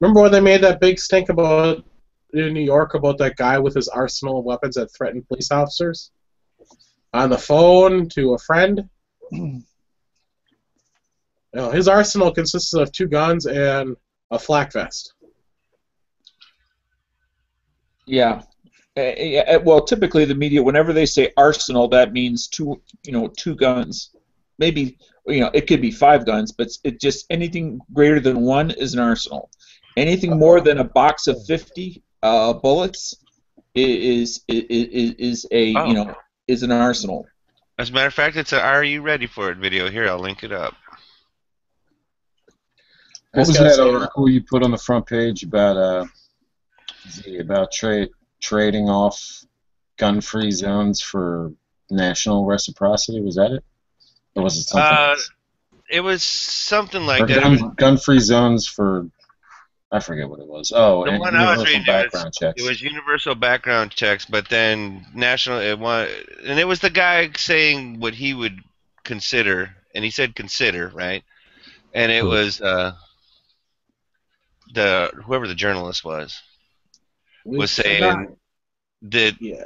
remember when they made that big stink about in New York about that guy with his arsenal of weapons that threatened police officers on the phone to a friend? [CLEARS THROAT] You know, his arsenal consists of two guns and a flak vest. Yeah. Uh, uh, well, typically the media, whenever they say arsenal, that means two, you know, two guns. Maybe, you know, it could be five guns, but it just anything greater than one is an arsenal. Anything more than a box of fifty uh, bullets is is is, is a Oh. you know is an arsenal. As a matter of fact, it's a "Are you ready for it?" video. Here, I'll link it up. What was that say- article you put on the front page about uh the- about trade trading off gun-free zones for national reciprocity? Was that it? Or was it something? Uh. It was something or like that. gun, gun-free zones for I forget what it was. Oh, The and one I was universal reading, it was- background checks. It was universal background checks, but then national. It wa- and it was the guy saying what he would consider, and he said consider, right? And it Who? was uh, the whoever the journalist was We was forgot- saying that Yeah.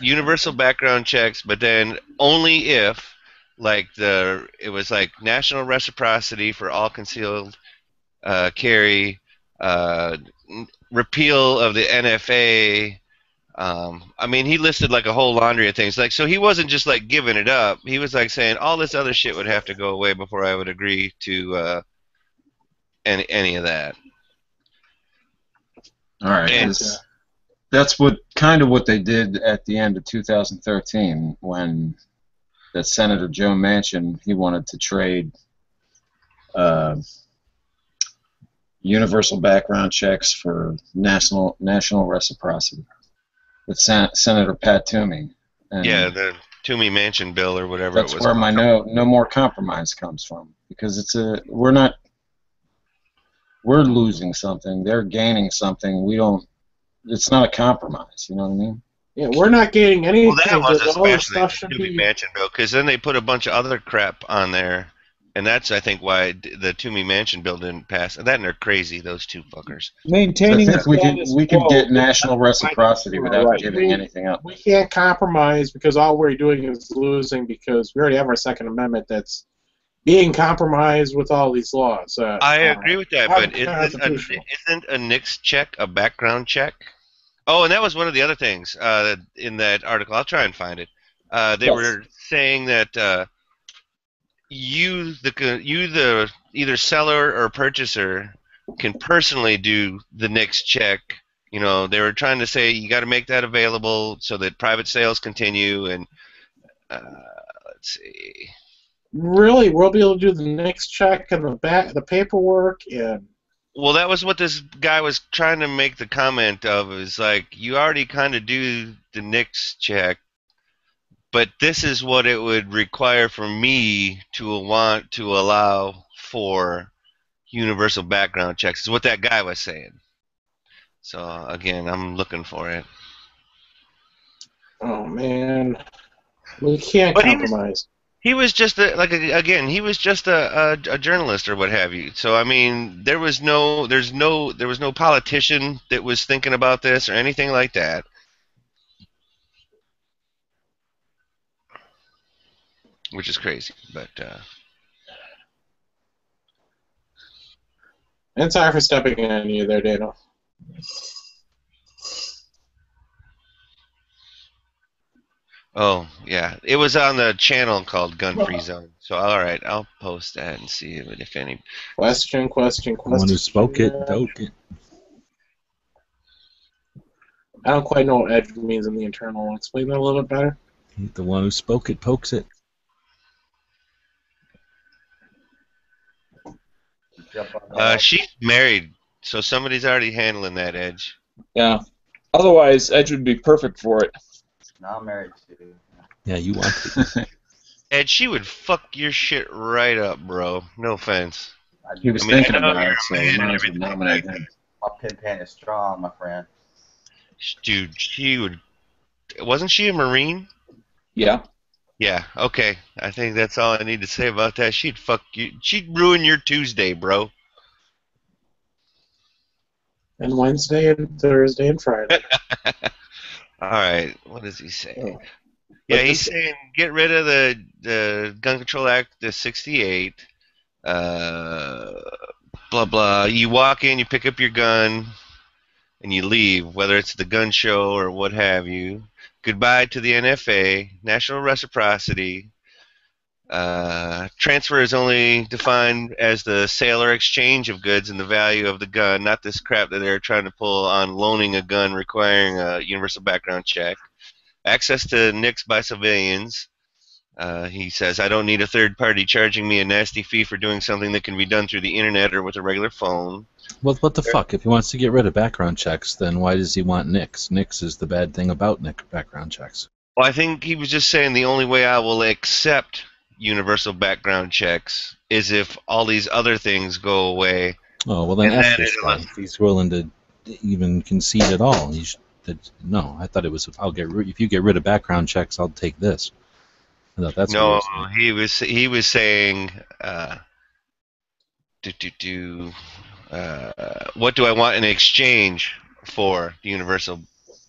universal background checks, but then only if like the it was like national reciprocity for all concealed uh, carry, uh, repeal of the NFA. Um, I mean, he listed like a whole laundry of things. Like, so he wasn't just like giving it up. He was like saying all this other shit would have to go away before I would agree to uh, any any of that. All right. And- that's what kind of what they did at the end of 2013 when that Senator Joe Manchin he wanted to trade uh, universal background checks for national national reciprocity with Sen- Senator Pat Toomey. And Yeah, the Toomey Manchin bill or whatever that's it was. where my no no more compromise comes from because it's a we're not we're losing something they're gaining something we don't it's not a compromise you know what I mean Yeah, we're not getting anything. Well, that was but all the especially the Toomey. Manchin bill, because then they put a bunch of other crap on there, and that's I think why the Toomey Manchin bill didn't pass. And that and they're crazy, those two fuckers. Maintaining think the we could we could get national reciprocity without Right. giving anything up We can't compromise because all we're doing is losing because we already have our Second Amendment that's being compromised with all these laws. Uh, I uh, agree with that, but isn't a, unconstitutional. isn't a NICS check a background check? Oh, and that was one of the other things uh, in that article. I'll try and find it. Uh, they Yes. were saying that uh, you, the you, the either seller or purchaser, can personally do the NICS check. You know, they were trying to say you got to make that available so that private sales continue. And uh, let's see. Really, we'll be able to do the NICS check and the back, the paperwork, and Well, that was what this guy was trying to make the comment of. Is like you already kind of do the NICS check, but this is what it would require for me to want to allow for universal background checks. Is what that guy was saying. So again, I'm looking for it. oh man, we can't But he was- compromise. He was just a, like a, again, he was just a, a, a journalist or what have you. So I mean, there was no, there's no, there was no politician that was thinking about this or anything like that. Which is crazy, but uh, And sorry for stepping on you there, Daniel. oh yeah, it was on the channel called Gun Free Zone. So all right, I'll post that and see if, if any. Question, question, The question. one who spoke it, doke it. I don't quite know what edge means in the internal. Explain that a little bit better. The one who spoke it pokes it. Uh, she's married, so somebody's already handling that edge. Yeah. Otherwise, Edge would be perfect for it. No, I'm married too. Yeah, you want to. [LAUGHS] Ed, she would fuck your shit right up, bro. No offense. I he was I mean, thinking I about it so man might as well nominate him My pin pan is strong, my friend. Dude, she would. Wasn't she a Marine? Yeah. Yeah, okay. I think that's all I need to say about that. She'd fuck you. She'd ruin your Tuesday, bro. And Wednesday and Thursday and Friday. [LAUGHS] All right. What does he say? Oh. Yeah, But he's saying get rid of the the Gun Control Act, the '68. Uh, blah blah. You walk in, you pick up your gun, and you leave. Whether it's the gun show or what have you. Goodbye to the NFA, national reciprocity. Uh, transfer is only defined as the sale or exchange of goods and the value of the gun, not this crap that they're trying to pull on loaning a gun requiring a universal background check. Access to NICS by civilians. Uh, he says, I don't need a third party charging me a nasty fee for doing something that can be done through the internet or with a regular phone. Well, what the fuck? If he wants to get rid of background checks, then why does he want NICS? NICS is the bad thing about NIC background checks. Well, I think he was just saying the only way I will accept universal background checks is if all these other things go away. Oh well, then F this guy if he's willing to even concede at all. He should, that, no, I thought it was. I'll get rid, if you get rid of background checks, I'll take this. I thought that's no, he he was saying. he was saying, uh, do do do, uh, what do I want in exchange for the universal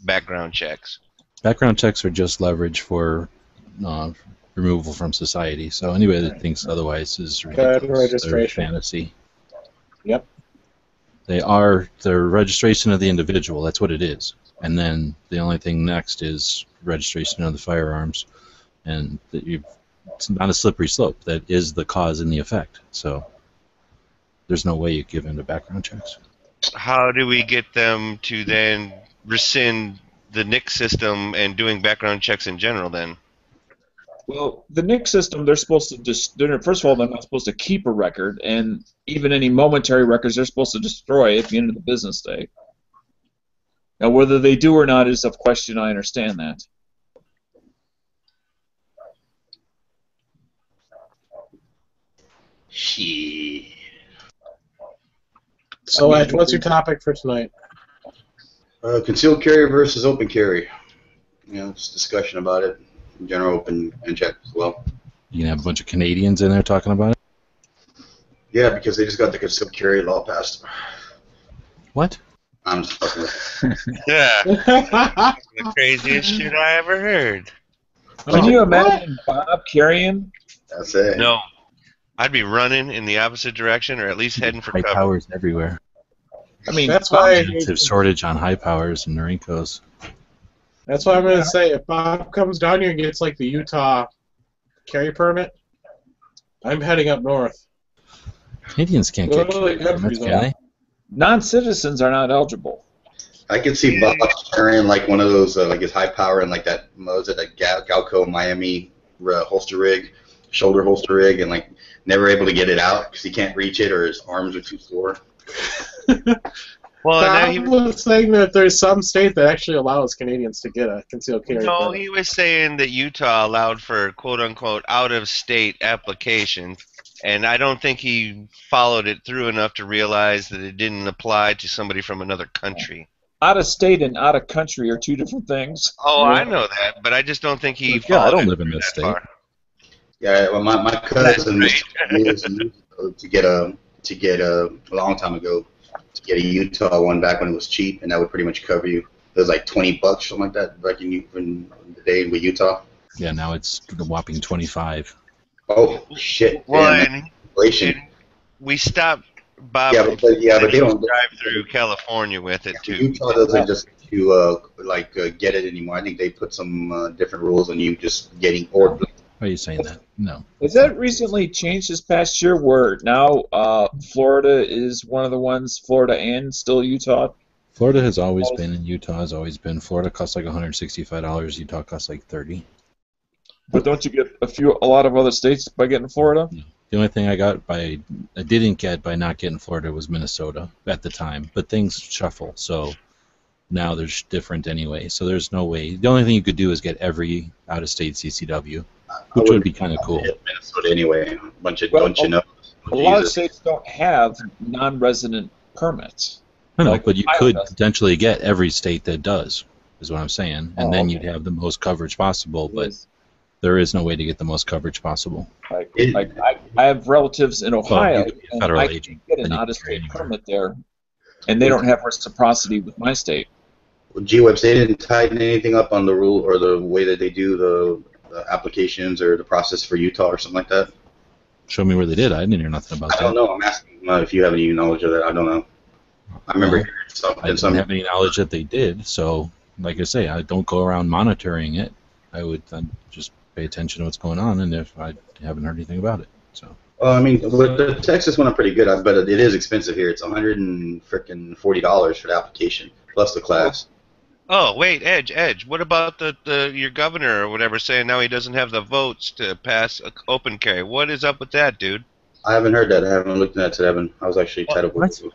background checks? background checks are just leverage for uh, removal from society. So anybody that thinks otherwise is ridiculous. They're registration. fantasy. Yep. They are the registration of the individual. That's what it is. And then the only thing next is registration of the firearms, and that you, it's not a slippery slope. That is the cause and the effect. So there's no way you give in to background checks. how do we get them to then rescind the NIC system and doing background checks in general? Then Well, the NIC system, they're supposed to just, they're, first of all, they're not supposed to keep a record, and even any momentary records, they're supposed to destroy at the end of the business day. Now, whether they do or not is of question. I understand that. Shit. So, Edge, what's your topic for tonight? Uh, concealed carry versus open carry. You know, just discussion about it. In general, open and check as well. You can have a bunch of Canadians in there talking about it. Yeah, because they just got the concealed carry law passed. What? I'm just fucking with [LAUGHS] yeah, the craziest shit I ever heard. Can you What? imagine Bob carrying? That's it. No, I'd be running in the opposite direction or at least heading for High cover. powers everywhere. I mean, That's why. Massive shortage on high powers and Norincos. That's what I'm gonna say. If Bob comes down here and gets like the Utah carry permit, I'm heading up north. Canadians can't get carry permits, can they? non-citizens are not eligible. I could see Bob carrying like one of those, uh, like his high power and like that, what was it, that Gal- Galco Miami uh, holster rig, shoulder holster rig, and like never able to get it out because he can't reach it or his arms are too sore. [LAUGHS] Well, now he was saying that there's some state that actually allows Canadians to get a concealed carry No, permit. he was saying that Utah allowed for quote unquote out of state applications, and I don't think he followed it through enough to realize that it didn't apply to somebody from another country. Out of state and out of country are two different things. Oh, I know that, but I just don't think he. Yeah, I don't it live in this state. far. Yeah, well, my, my cousin That's years [LAUGHS] ago to get a to get a, a long time ago to get a Utah one back when it was cheap, and that would pretty much cover you. It was like twenty bucks, something like that, back in, in the day with Utah. Yeah, now it's a whopping 25. Oh shit! Well, Damn, inflation. we stopped Bob. Yeah, but, but yeah, but they don't. drive through California with it too. Utah doesn't just let you uh, like uh, get it anymore. I think they put some uh, different rules on you just getting or Why are you saying that? No. Has that recently changed this past year where now uh, Florida is one of the ones, Florida and still Utah? Florida has always been, and Utah has always been. Florida costs like $165. Utah costs like 30 But don't you get a few, a lot of other states by getting Florida? The only thing I got by, I didn't get by not getting Florida was Minnesota at the time. But things shuffle, so now there's different anyway. So there's no way. The only thing you could do is get every out-of-state CCW, which would be kind of cool. Minnesota anyway. A bunch of Well, don't you know? A lot of states don't have non-resident permits. I know, Like but you could does. potentially get every state that does, is what I'm saying, and Oh, then okay. you'd have the most coverage possible. But Is, there is no way to get the most coverage possible. like, It- like I, I have relatives in Ohio, you could and federal I agent, get an out-of-state anywhere. permit there, and they don't have reciprocity with my state. Well, G-Webs, they didn't tighten anything up on the rule or the way that they do the, the applications or the process for Utah or something like that. Show me where they did. I didn't hear nothing about that. I don't that. know. I'm asking uh, if you have any knowledge of that. I don't know. I remember Well, hearing I something. didn't Some, have any knowledge that they did. So, like I say, I don't go around monitoring it. I would uh, just pay attention to what's going on, and if I haven't heard anything about it, so well, I mean, with the Texas one, I'm pretty good, at, but it is expensive here. It's 100 and freaking forty dollars for the application plus the class. Oh wait, Edge, Edge. What about the, the your governor or whatever saying now he doesn't have the votes to pass a open carry? What is up with that, dude? I haven't heard that. I haven't looked at that today. I I was actually tied up What? with.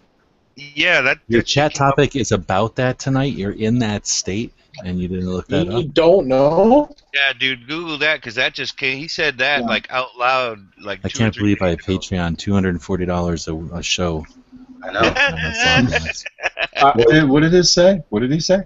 Yeah, that. your chat came up- topic is about that tonight. You're in that state, and you didn't look that You up. don't know? Yeah, dude, Google that because that just came. He said that Yeah. like out loud, like. I can't believe I ago. Patreon two hundred and forty dollars a a show. I know. Uh, [LAUGHS] What did, what did it say? What did he say?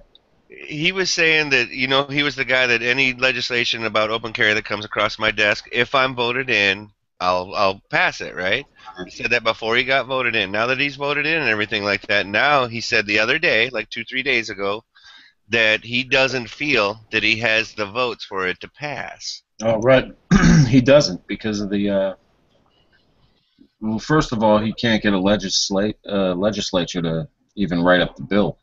He was saying that you know he was the guy that any legislation about open carry that comes across my desk, if I'm voted in, I'll I'll pass it, right? He said that before he got voted in. Now that he's voted in and everything like that, now he said the other day, like two three days ago, that he doesn't feel that he has the votes for it to pass. Oh, right. [CLEARS THROAT] he doesn't because of the. Uh, well, first of all, he can't get a legislate uh, legislature to even write up the bill.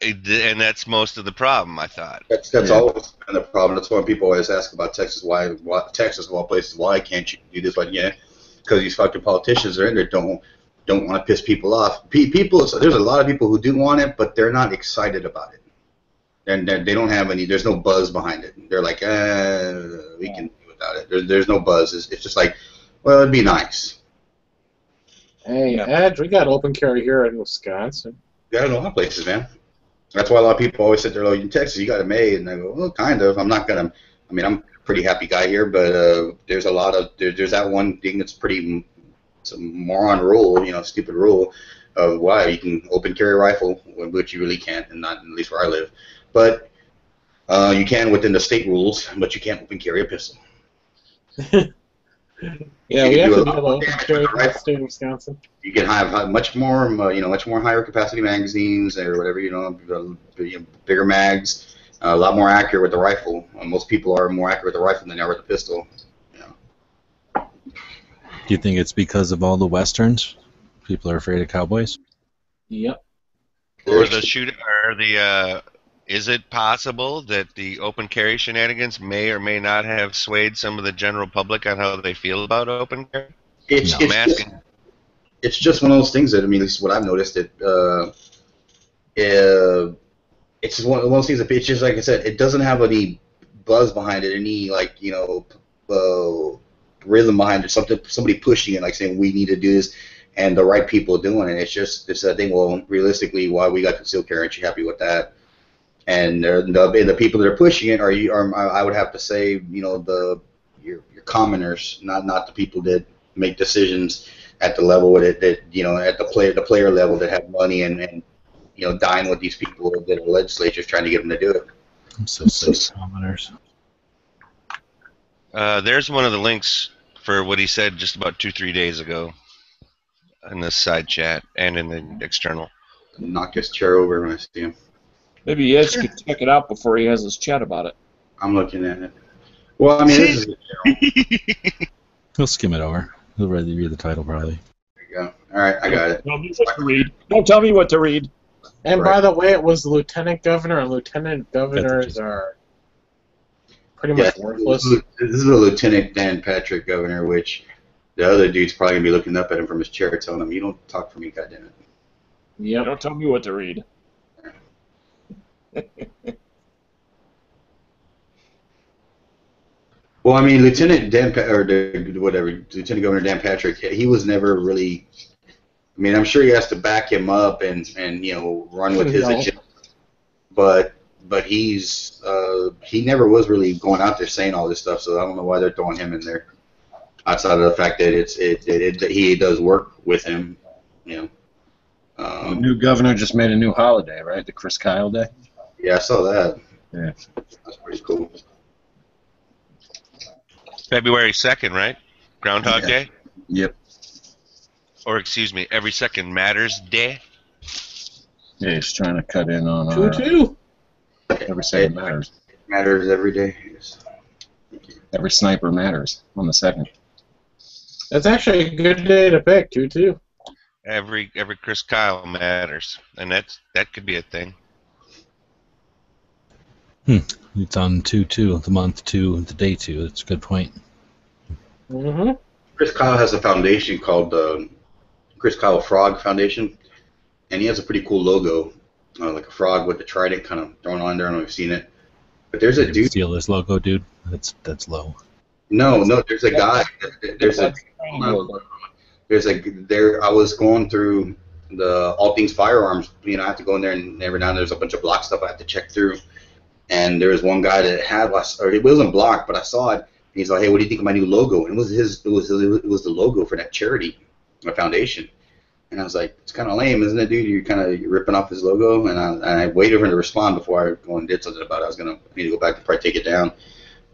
It- and that's most of the problem, I thought. That's that's Yeah. always been the problem. That's why people always ask about Texas. Why, why Texas of all places? Why can't you do this? Like yeah, because these fucking politicians are in there don't don't want to piss people off. People, so there's a lot of people who do want it, but they're not excited about it, and they they don't have any. There's no buzz behind it. They're like, uh, we can do without it. There's there's no buzz. It's, it's just like, well, it'd be nice. Hey, Yeah. Edge, we got open carry here in Wisconsin. You got a lot of places, man. That's why a lot of people always sit there, like, in Texas, you got it made, and I go, well, kind of. I'm not gonna. I mean, I'm a pretty happy guy here, but uh, there's a lot of there, there's that one thing that's pretty. It's a moron rule, you know, stupid rule of why you can open carry a rifle, which you really can't, and not at least where I live. But uh, you can within the state rules, but you can't open carry a pistol. [LAUGHS] Yeah, You we can have to a be lot able to more open damage carry with a in the state of Wisconsin. You can have uh, much more, uh, you know, much more higher capacity magazines or whatever, you know, you know, bigger mags, uh, a lot more accurate with the rifle. Uh, most people are more accurate with the rifle than they are with the pistol. You know. Do you think it's because of all the westerns? People are afraid of cowboys. Yep. Or the shoot, or the. Uh, is it possible that the open carry shenanigans may or may not have swayed some of the general public on how they feel about open carry? It's, No. it's, I'm just, it's just one of those things that, I mean, this is what I've noticed. It, uh, uh, it's just one, one of those things that, it's just like I said, it doesn't have any buzz behind it, any, like, you know, uh, rhythm behind it, something, somebody pushing it, like saying, we need to do this. and the right people doing it. It's just it's a thing. Well, realistically, why we got concealed carry, aren't you happy with that? And uh, the the people that are pushing it are you are I would have to say you know the your your commoners, not not the people that make decisions at the level that that you know at the player the player level that have money and and you know dying with these people that the legislature's trying to get them to do it. I'm so sick of commoners. Uh, there's one of the links for what he said just about two, three days ago in the side chat and in the external. Knock his chair over when I see him. Maybe Edge could check it out before he has his chat about it. I'm looking at it. Well, I mean, this is, [LAUGHS] He'll skim it over. He'll read the, read the title probably. there you go. All right, I got it. Tell me what to read. Don't tell me what to read. And Right. by the way, it was lieutenant governor, lieutenant governors are pretty Yeah, much worthless. This is, this a Lieutenant Dan Patrick governor, which the other dude's probably gonna be looking up at him from his chair, telling him, "You don't talk for me, goddammit." Yeah. Don't tell me what to read. Well, I mean, Lieutenant Dan pa- or whatever Lieutenant Governor Dan Patrick, he was never really. I mean, I'm sure he has to back him up and and you know run with his No. agenda, but but he's uh, he never was really going out there saying all this stuff. So I don't know why they're throwing him in there. Outside of the fact that it's it, it, it that he does work with him, you know. The Um, new governor just made a new holiday, right? The Chris Kyle Day. Yeah, I saw that. Yeah. That's pretty cool. February 2nd, right? Groundhog Yeah. Day? Yep. Or, excuse me, Every Second Matters Day? Yeah, he's trying to cut in on uh, Two our two. every second matters. Matters every day. Yes. Every sniper matters on the second. That's actually a good day to pick. Two two. Every every Chris Kyle matters. And that's that could be a thing. It's on two two, the month two, the day two. That's a good point. Mm-hmm. Chris Kyle has a foundation called the Chris Kyle Frog Foundation, and he has a pretty cool logo, uh, like a frog with a trident kind of thrown on there. I don't know if you've seen it, but there's a Did you dude. steal this logo, dude? That's that's low. No, no, there's a guy. [LAUGHS] There's a there's a there. I was going through the all things firearms. You know, I have to go in there, and every now and then there's a bunch of block stuff I have to check through. And there was one guy that had, us, or it wasn't blocked, but I saw it. And he's like, "Hey, what do you think of my new logo?" And it was his. It was it was the logo for that charity, my foundation. And I was like, "It's kind of lame, isn't it, dude? You're kind of ripping off his logo." And I, and I waited for him to respond before I go and did something about it. I was gonna I need to go back and probably take it down.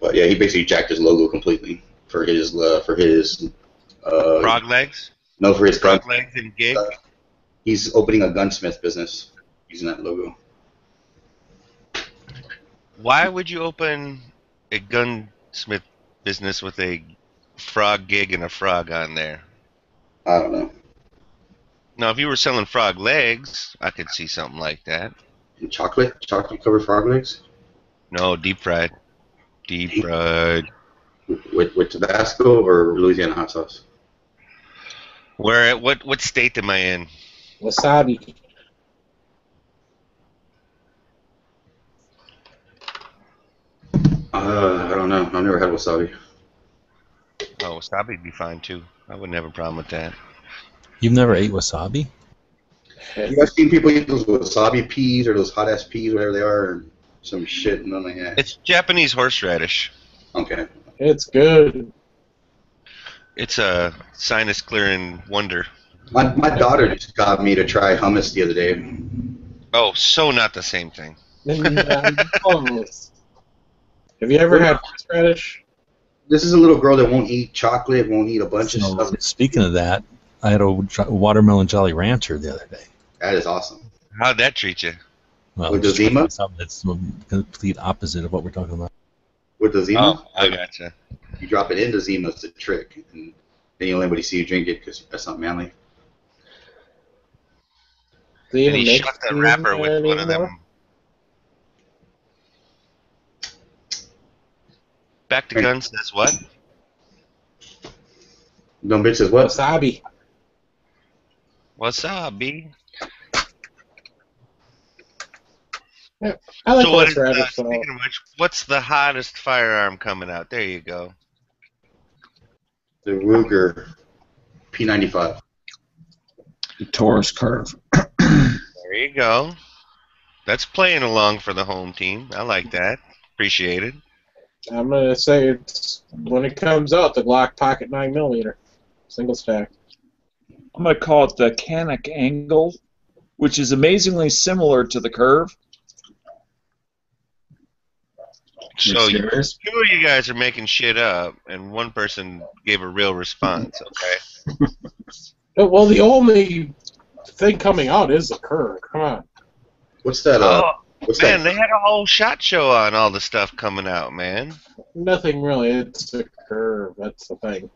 But yeah, he basically jacked his logo completely for his uh, for his uh, Frog legs? no for his. Frog legs and gig? He's opening a gunsmith business using that logo. Why would you open a gunsmith business with a frog gig and a frog on there? I don't know. Now, if you were selling frog legs, I could see something like that. And chocolate, chocolate covered frog legs No, deep fried. Deep fried. with with Tabasco or Louisiana hot sauce. Where? What? What state am I in? Wasabi. Uh, I don't know. I've never had wasabi. Oh, wasabi'd be fine too. I wouldn't have a problem with that. You've never ate wasabi? You guys seen people eat those wasabi peas or those hot ass peas, whatever they are, or some shit? And I'm like, yeah. It's Japanese horseradish. Okay. It's good. It's a sinus clearing wonder. My, my daughter just got me to try hummus the other day. Oh, so not the same thing. [LAUGHS] Almost. Have you ever had horseradish? This is a little girl that won't eat chocolate, won't eat a bunch So, of stuff. speaking of that, I had a watermelon Jolly Rancher the other day. That is awesome. How'd that treat you? Well, With the Zima? something that's the complete opposite of what we're talking about. With the Zima, Oh, I gotcha. you drop it into Zima, it's a trick. And then you let anybody see you drink it because that's not manly. Do you And he shot the Zima wrapper with one of them. Back to Right. guns says what? Dumb bitch says what? Wasabi. Wasabi. I like so what is, uh, horseradish. so speaking of which, what's the hottest firearm coming out? There you go. The Ruger P95. The Taurus curve. [CLEARS THROAT] There you go. That's playing along for the home team. I like that. Appreciate it. I'm gonna say it's when it comes out, the Glock Pocket 9 millimeter, single stack. I'm going to call it the Canic angle, which is amazingly similar to the curve. So you, serious? two of you guys are making shit up, and one person gave a real response. Okay. [LAUGHS] Well, the only thing coming out is the curve. Come on. What's that? Uh, Oh what's man, that? they had a whole shot show on all the stuff coming out, man. Nothing really. It's the curve. That's the thing.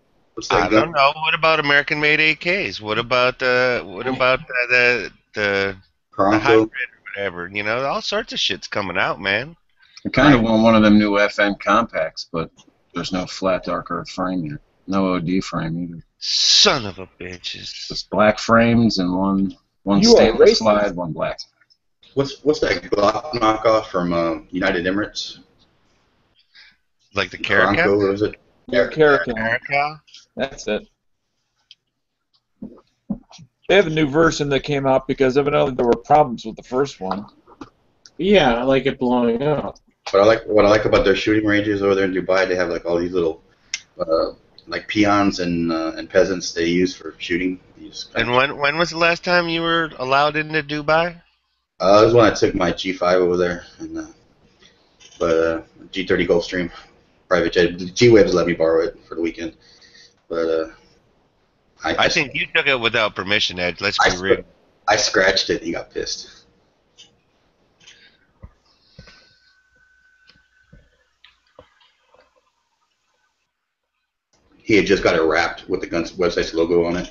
I that don't know. What about American-made AKs? What about uh, what about uh, the the the hybrid or whatever? You know, all sorts of shit's coming out, man. I kind of want one of them new FM compacts, but there's no flat dark earth frame yet. No OD frame either. Son of a bitches. Just black frames and one one You stainless slide, one black. What's what's that Glock knockoff from uh, United Emirates? Like the Bronco, Caracal? what was it? Yeah, Caracal. Caracal? That's it. They have a new version that came out because evidently there were problems with the first one. Yeah, I like it blowing up. What I like what I like about their shooting ranges over there in Dubai, they have like all these little uh, like peons and uh, and peasants they use for shooting. You just And when when was the last time you were allowed into Dubai? Uh, this is when I took my G5 over there, and uh, but uh, G30 Gulfstream private jet. G Webs let me borrow it for the weekend, but uh, I, I think you took it without permission, Ed. Let's I, be real. I scratched it. He got pissed. He had just got it wrapped with the gun's website's logo on it.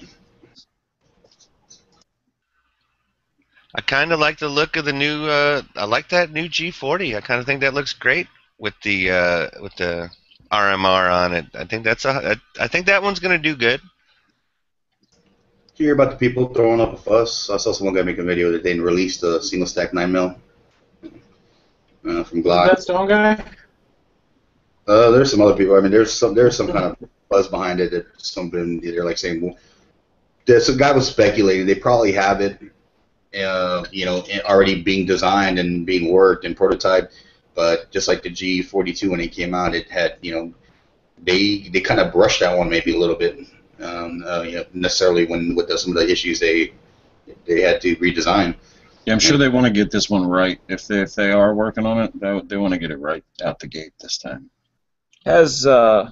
I kind of like the look of the new. Uh, I like that new G40. I kind of think that looks great with the uh, with the RMR on it. I think that's a. I think that one's gonna do good. Did you hear about the people throwing up a fuss? I saw someone guy make a video that they released a single stack 9 mil uh, from Glock. That stone guy? Uh, there's some other people. I mean, there's some there's some kind of buzz behind it that something they're like saying. Well, there's some guy was speculating they probably have it, uh, you know, already being designed and being worked and prototyped. But just like the G42 when it came out, it had you know, they they kind of brushed that one maybe a little bit. Um, uh, you know, necessarily when with the, some of the issues they they had to redesign. Yeah, I'm sure they want to get this one right. If they if they are working on it, they, they want to get it right out the gate this time. Has uh,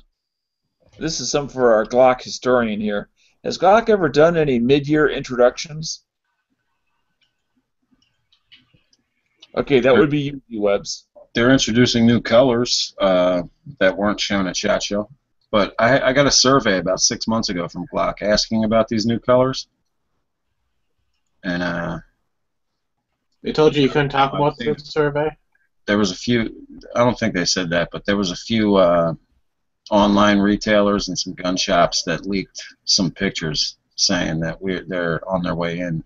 this is some for our Glock historian here. Has Glock ever done any mid-year introductions? Okay, that would be UV webs. They're introducing new colors uh, that weren't shown at SHOT Show. But I, I got a survey about six months ago from Glock asking about these new colors. And uh, They told you you couldn't talk about the survey? there was a few, I don't think they said that, but there was a few uh, online retailers and some gun shops that leaked some pictures saying that we're they're on their way in.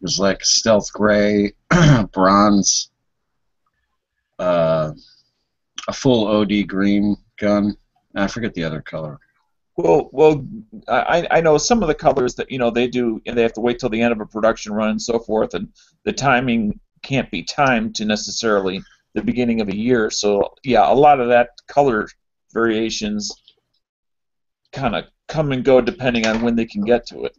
There's like stealth gray, [CLEARS THROAT] bronze, uh, a full OD green gun. I forget the other color. Well, well, I, I know some of the colors that you know they do, and they have to wait till the end of a production run and so forth, and the timing can't be timed to necessarily the beginning of a year. So yeah, a lot of that color variations kind of come and go depending on when they can get to it.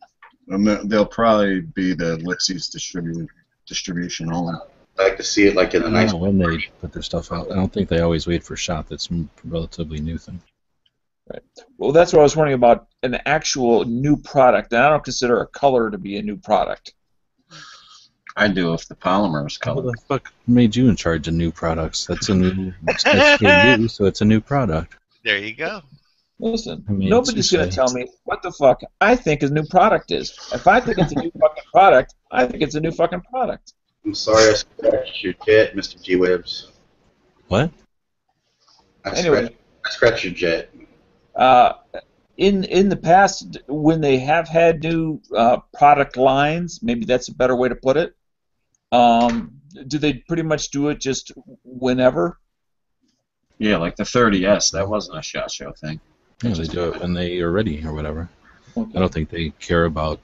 And they- they'll probably be the Lipsey's distribu- distribution only. I like to see it like in I a don't nice. know when they put their stuff out. I don't think they always wait for a shot. That's a relatively new thing. Right. Well, that's what I was wondering about an actual new product, and I don't consider a color to be a new product. I do if the polymer is How colored. the fuck made you in charge of new products? That's a new SKU, so it's a new product. There you go. Listen, I mean, nobody's going to tell me what the fuck I think a new product is. If I think it's a new [LAUGHS] fucking product, I think it's a new fucking product. I'm sorry I scratched your jet, Mr. G Webs. What? I Anyway. scratched, I scratched your jet. Uh, in in the past, when they have had new uh, product lines, maybe that's a better way to put it. Um, do they pretty much do it just whenever? Yeah, like the 30S. That wasn't a shot show thing. Yeah, they do it when they are ready or whatever. I don't think they care about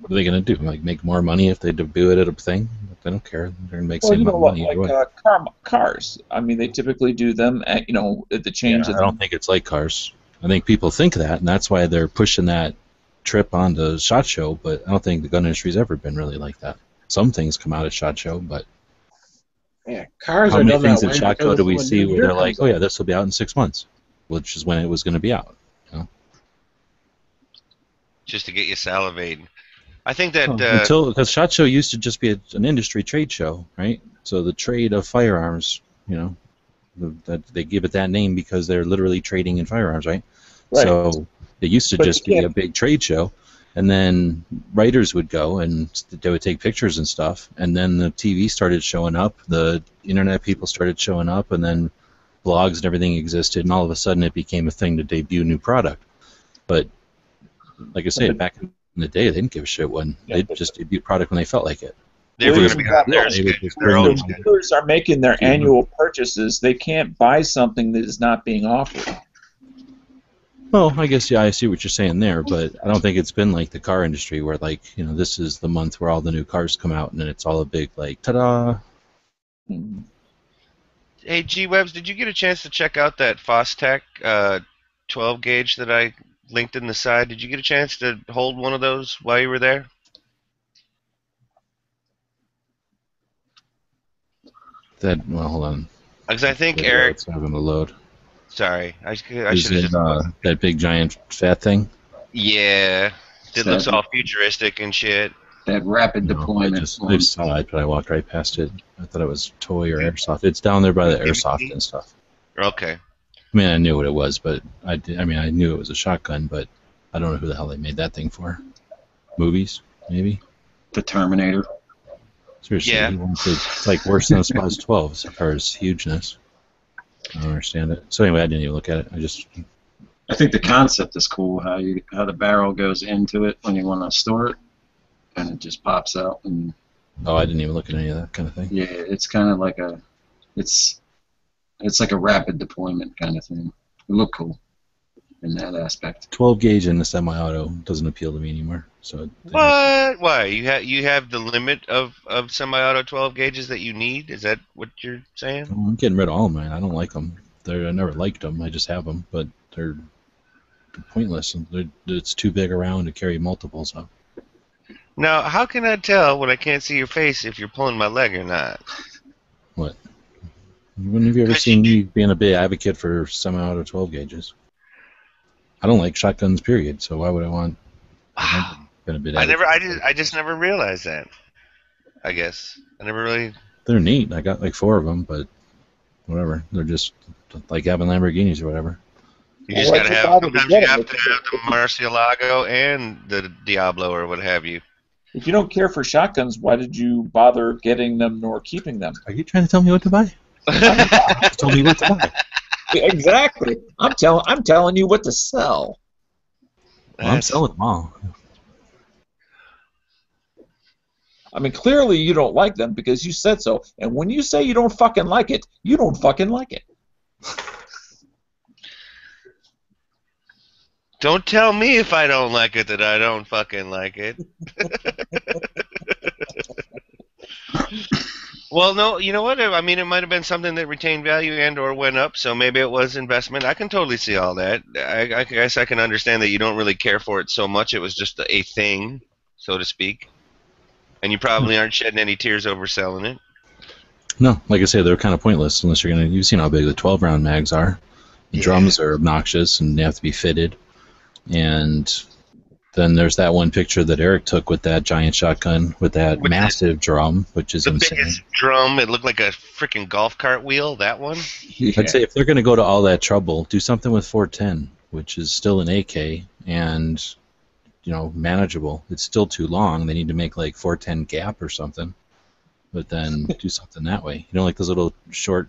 what are they going to do? Like make more money if they do it at a thing? They don't care. They're going to make Well, same you know amount what, of money like uh, car, cars. I mean, they typically do them at you know at the change Yeah, of I don't think it's like cars. I think people think that, and that's why they're pushing that trip onto Shot Show. But I don't think the gun industry's ever been really like that. Some things come out at Shot Show, but Yeah, cars how many things at Shot Show do we see where they're like, "Oh yeah, this will be out in six months," which is when it was going to be out. Just to get you salivating. I think that Oh, uh, Until because Shot Show used to just be a, an industry trade show, right? So the trade of firearms, you know, the, that they give it that name because they're literally trading in firearms, right? Right. So it used to But just be a big trade show, and then writers would go and they would take pictures and stuff, and then the TV started showing up, the internet people started showing up, and then blogs and everything existed, and all of a sudden it became a thing to debut new product. But like I say, But- back in the day, they didn't give a shit when Yeah, they'd but- just debut product when they felt like it. they were Well, going to be yeah, on their, they would just their bring own them- the schedule. dealers are making their Yeah. annual purchases. They can't buy something that is not being offered. Well, I guess yeah, I see what you're saying there, but I don't think it's been like the car industry where like you know this is the month where all the new cars come out and then it's all a big like ta-da. Hmm. Hey, G Webs, did you get a chance to check out that Fostech uh, 12 gauge that I linked in the side? Did you get a chance to hold one of those while you were there? That well, hold on. Because I think Yeah, Eric. it's going to load. Sorry, I, I Is should have it just. uh, that big giant fat thing? Yeah, it looks all futuristic and shit. That rapid No, I deployment. just I just saw it, but I walked right past it. I thought it was toy or airsoft. It's down there by the airsoft and stuff. Okay. I mean, I knew what it was, but I did, I mean, I knew it was a shotgun, but I don't know who the hell they made that thing for. Movies, maybe. the Terminator. Seriously, Yeah. he wants it- it's like worse than a SPAS 12 as far as hugeness. I don't understand it. So anyway, I didn't even look at it. I just I think the concept is cool. How you how the barrel goes into it when you want to store it, and it just pops out. And oh, I didn't even look at any of that kind of thing. yeah, it's kind of like a, it's, it's like a rapid deployment kind of thing. It look cool in that aspect. 12 gauge in the semi-auto doesn't appeal to me anymore. So What? Why? You have you have the limit of, of semi-auto 12 gauges that you need? Is that what you're saying? Oh, I'm getting rid of all of mine. I don't like them. They're, I never liked them. I just have them, but they're pointless. and They're, it's too big around to carry multiples of. Now, how can I tell when I can't see your face if you're pulling my leg or not? What? When have you ever seen you me being a big advocate for semi-auto 12 gauges? I don't like shotguns, period. So why would I want? I've never [SIGHS] been a bit. I never, I advocate. did, I just never realized that. I guess I never really. They're neat. I got like four of them, but whatever. They're just like having Lamborghinis or whatever. You just why'd gotta have. bother to Sometimes you have to have the Murcielago and the Diablo or what have you. If you don't care for shotguns, why did you bother getting them nor keeping them? Are you trying to tell me what to buy? [LAUGHS] tell me what to buy. exactly. I'm telling I'm telling you what to sell. I'm selling them all. I mean, clearly you don't like them because you said so. And when you say you don't fucking like it, you don't fucking like it. [LAUGHS] Don't tell me if I don't like it that I don't fucking like it. [LAUGHS] well, no, you know what? I mean, it might have been something that retained value and or went up, so maybe it was investment. I can totally see all that. I, I guess I can understand that you don't really care for it so much. It was just a thing, so to speak, and you probably aren't shedding any tears over selling it. No, like I say, they're kind of pointless unless you're gonna. You've seen how big the 12 round mags are. The Yeah. drums are obnoxious and they have to be fitted. And then there's that one picture that Eric took with that giant shotgun with that With the- massive drum, which is The insane. biggest drum, it looked like a freaking golf cart wheel. That one. I'd say if they're going to go to all that trouble, do something with 410, which is still an AK and you know manageable. It's still too long. They need to make like 410 gap or something, but then [LAUGHS] do something that way. You know, like those little short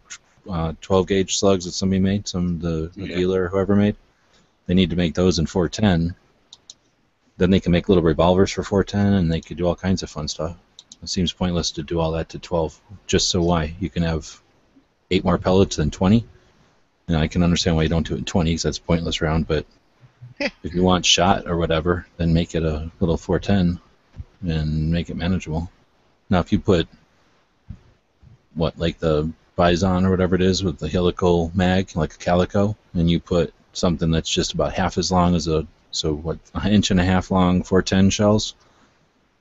uh, 12 gauge slugs that somebody made, some the, the Yeah. dealer or whoever made. They need to make those in 410. Then they can make little revolvers for 410, and they could do all kinds of fun stuff. It seems pointless to do all that to 12. Just so why? You can have eight more pellets than 20. And I can understand why you don't do it in 20 because that's a pointless round. But [LAUGHS] if you want shot or whatever, then make it a little 410 and make it manageable. Now, if you put what like the Bizon or whatever it is with the helical mag, like a calico, and you put something that's just about half as long as a so what an inch and a half long 410 shells.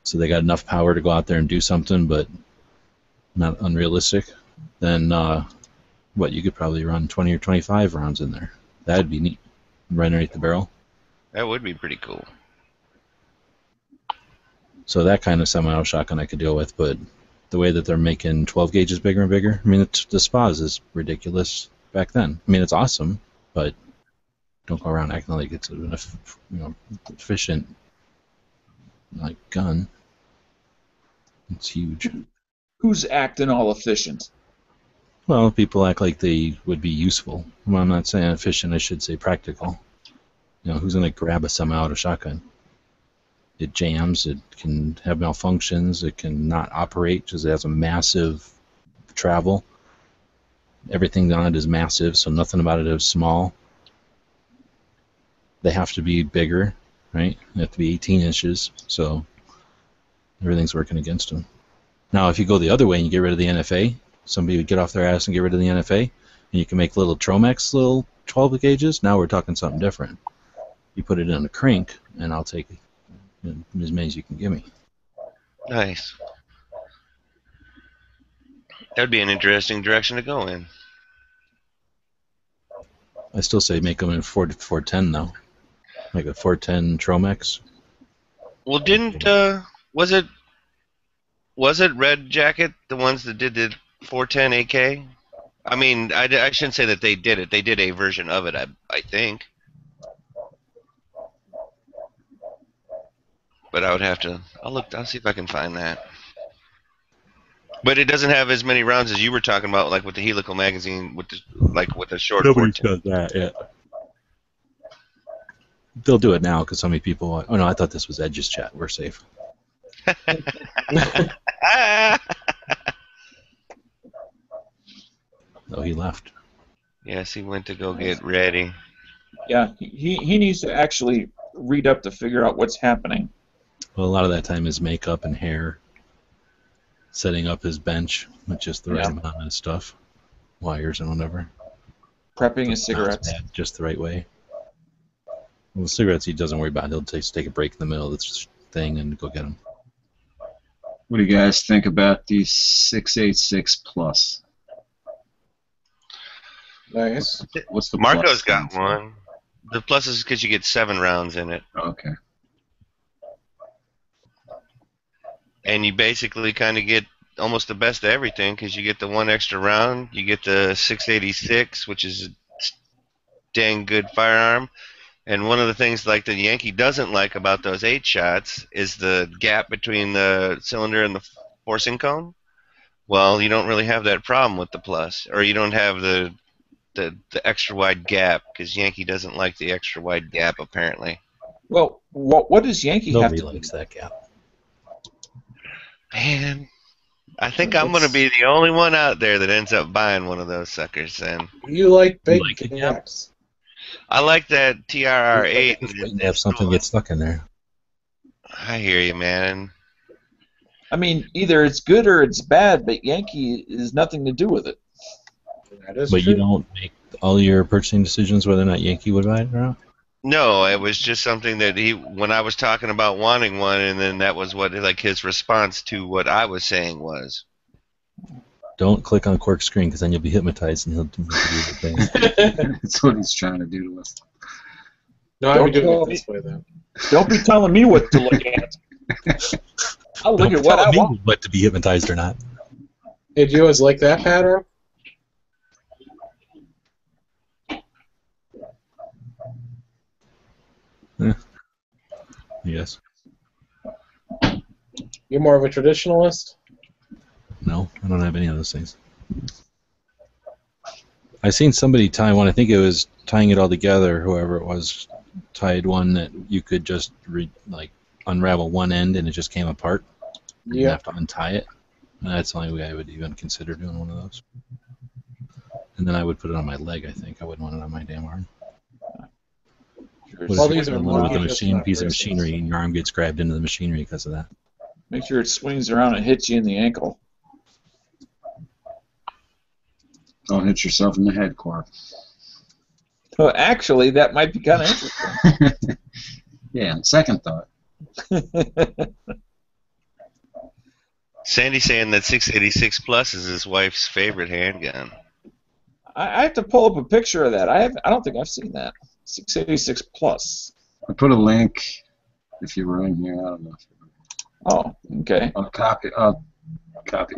So they got enough power to go out there and do something, but not unrealistic. Then uh, what you could probably run 20 or 25 rounds in there. That'd be neat. Right underneath the barrel. That would be pretty cool. So that kind of semi-auto shotgun I could deal with, but the way that they're making 12 gauges bigger and bigger, I mean, the, the spas is ridiculous back then. I mean, it's awesome, but don't go around acting like it's an you know efficient like gun. It's huge. Who's acting all efficient? Well, people act like they would be useful. Well, I'm not saying efficient. I should say practical. You know, who's going to grab a semi-auto shotgun? It jams. It can have malfunctions. It can not operate because it has a massive travel. Everything on it is massive, so nothing about it is small. They have to be bigger, right? They have to be 18 inches, so everything's working against them. Now, if you go the other way and you get rid of the NFA, somebody would get off their ass and get rid of the NFA, and you can make little Tromix little 12 gauges. Now we're talking something different. You put it in a crank, and I'll take as many as you can give me. Nice. That'd be an interesting direction to go in. I still say make them in 4 410 though, like a 410 Tromix. Well, didn't uh, was it was it Red Jacket the ones that did the 410 AK? I mean, I, I shouldn't say that they did it. They did a version of it, I I think. But I would have to. I'll look. I'll see if I can find that. But it doesn't have as many rounds as you were talking about, like with the helical magazine, with the like with the short. 410. done that yet. They'll do it now because so many people. Oh no, I thought this was Edge's chat. We're safe. [LAUGHS] Oh, he left. yes, he went to go get ready. Yeah, he, he needs to actually read up to figure out what's happening. Well, a lot of that time is makeup and hair, setting up his bench with just the right Yeah. amount of stuff, wires and whatever. Prepping his cigarettes. bad, just the right way. Well, cigarettes he doesn't worry about. He'll just take a break in the middle of this thing and go get them. What do you guys think about the 686 Plus? Nice. What's the Marco's plus got stand for? one. The plus is because you get seven rounds in it, Okay. and you basically kind of get almost the best of everything because you get the one extra round, you get the 686, which is a dang good firearm, and one of the things like the Yankee doesn't like about those eight shots is the gap between the cylinder and the forcing cone. Well, you don't really have that problem with the plus, or you don't have the the, the extra wide gap because Yankee doesn't like the extra wide gap apparently. Well, what what does Yankee Nobody have to likes that gap. Man, I think I'm gonna be the only one out there that ends up buying one of those suckers. Then You like big like it, yeah. gaps. I like that TRR8. Just waiting have something get stuck in there. I hear you, man. I mean, either it's good or it's bad, but Yankee is nothing to do with it. That is But true. you don't make all your purchasing decisions whether or not Yankee would buy it or not. No, it was just something that he when I was talking about wanting one, and then that was what like his response to what I was saying was. Don't click on Quark's screen because then you'll be hypnotized and he'll do the thing. [LAUGHS] That's what he's trying to do to us. no, I'd be Don't doing it this way then. Don't be telling me what to look at. [LAUGHS] I'll look Don't at what tell I me want. what to be hypnotized or not. Hey, do you always like that pattern? Yes. You're more of a traditionalist? No, I don't have any of those things. I seen somebody tie one. I think it was tying it all together. Whoever it was tied one that you could just re, like unravel one end and it just came apart. You Yeah. have to untie it. And that's the only way I would even consider doing one of those. And then I would put it on my leg. I think I wouldn't want it on my damn arm. What Well, these you're are dealing with a machine just piece of machinery and your arm gets grabbed into the machinery because of that? Make sure it swings around and hits you in the ankle. Don't hit yourself in the head, Quark. Well, actually, that might be kind of interesting. yeah, second thought. [LAUGHS] Sandy saying that 686 Plus is his wife's favorite handgun. I, I have to pull up a picture of that. I have. I don't think I've seen that. 686 plus. I put a link if you were in here. I don't know. If you Oh, okay. I'll copy. I'll copy.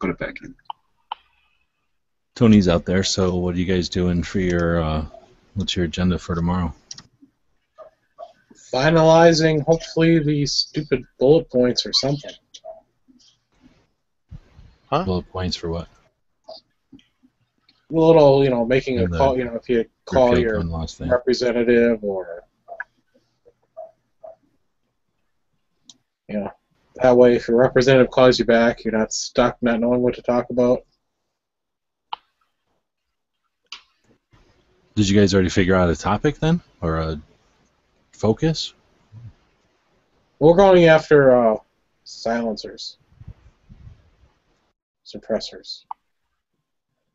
Put it back in. Tony's out there, so what are you guys doing for your, uh, what's your agenda for tomorrow? Finalizing, hopefully, these stupid bullet points or something. Huh? Bullet points for what? A little, you know, making a And the call, you know, if you call your gun thing. representative or you know that way if your representative calls you back you're not stuck not knowing what to talk about Did you guys already figure out a topic then? Or a focus? we're going after uh, silencers suppressors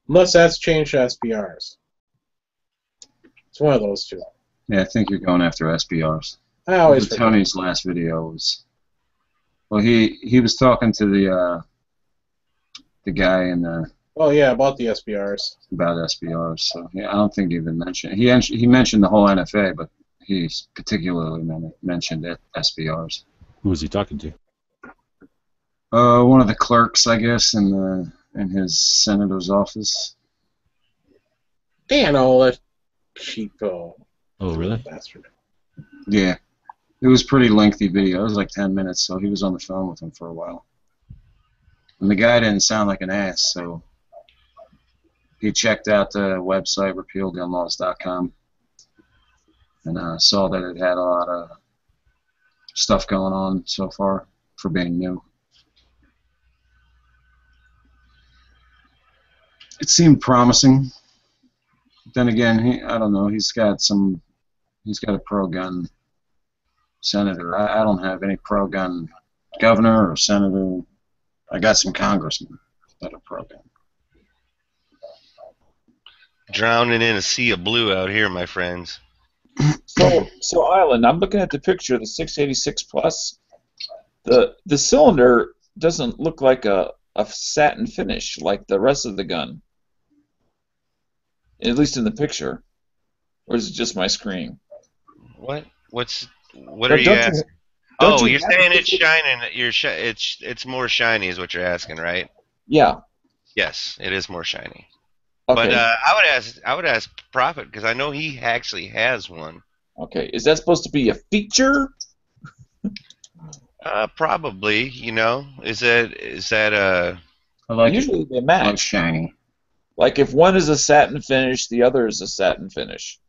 unless that's changed to SBRs it's one of those two Yeah, I think you're going after SBRs. I always The forget. Tony's last video was. Well, he he was talking to the uh, the guy in the oh yeah about the SBRs about SBRs. So yeah, I don't think he even mentioned he he mentioned the whole NFA, but he particularly men- mentioned it, SBRs. Who was he talking to? Uh, one of the clerks, I guess, in the in his senator's office. Dan that cheapo Oh, really? bastard Yeah, it was pretty lengthy video. It was like ten minutes, so he was on the phone with him for a while. And the guy didn't sound like an ass, so he checked out the website repealgunlaws.com and uh, saw that it had a lot of stuff going on so far for being new. It seemed promising. Then again, he I don't know. He's got some. He's got a pro-gun senator. I, I don't have any pro-gun governor or senator. I got some congressmen that are pro-gun. Drowning in a sea of blue out here, my friends. So, so Island, I'm looking at the picture of the 686 plus. The the cylinder doesn't look like a, a satin finish like the rest of the gun. At least in the picture. Or is it just my screen? What? What's? What are you you- asking? Oh, you you're saying it's shining. You're shi- it's it's more shiny, is what you're asking, right? Yeah. Yes, it is more shiny. Okay. But uh, I would ask I would ask Prophet because I know he actually has one. okay. Is that supposed to be a feature? Uh, probably. You know, is that is that uh? I like Usually they match. Like shiny. Like if one is a satin finish, the other is a satin finish.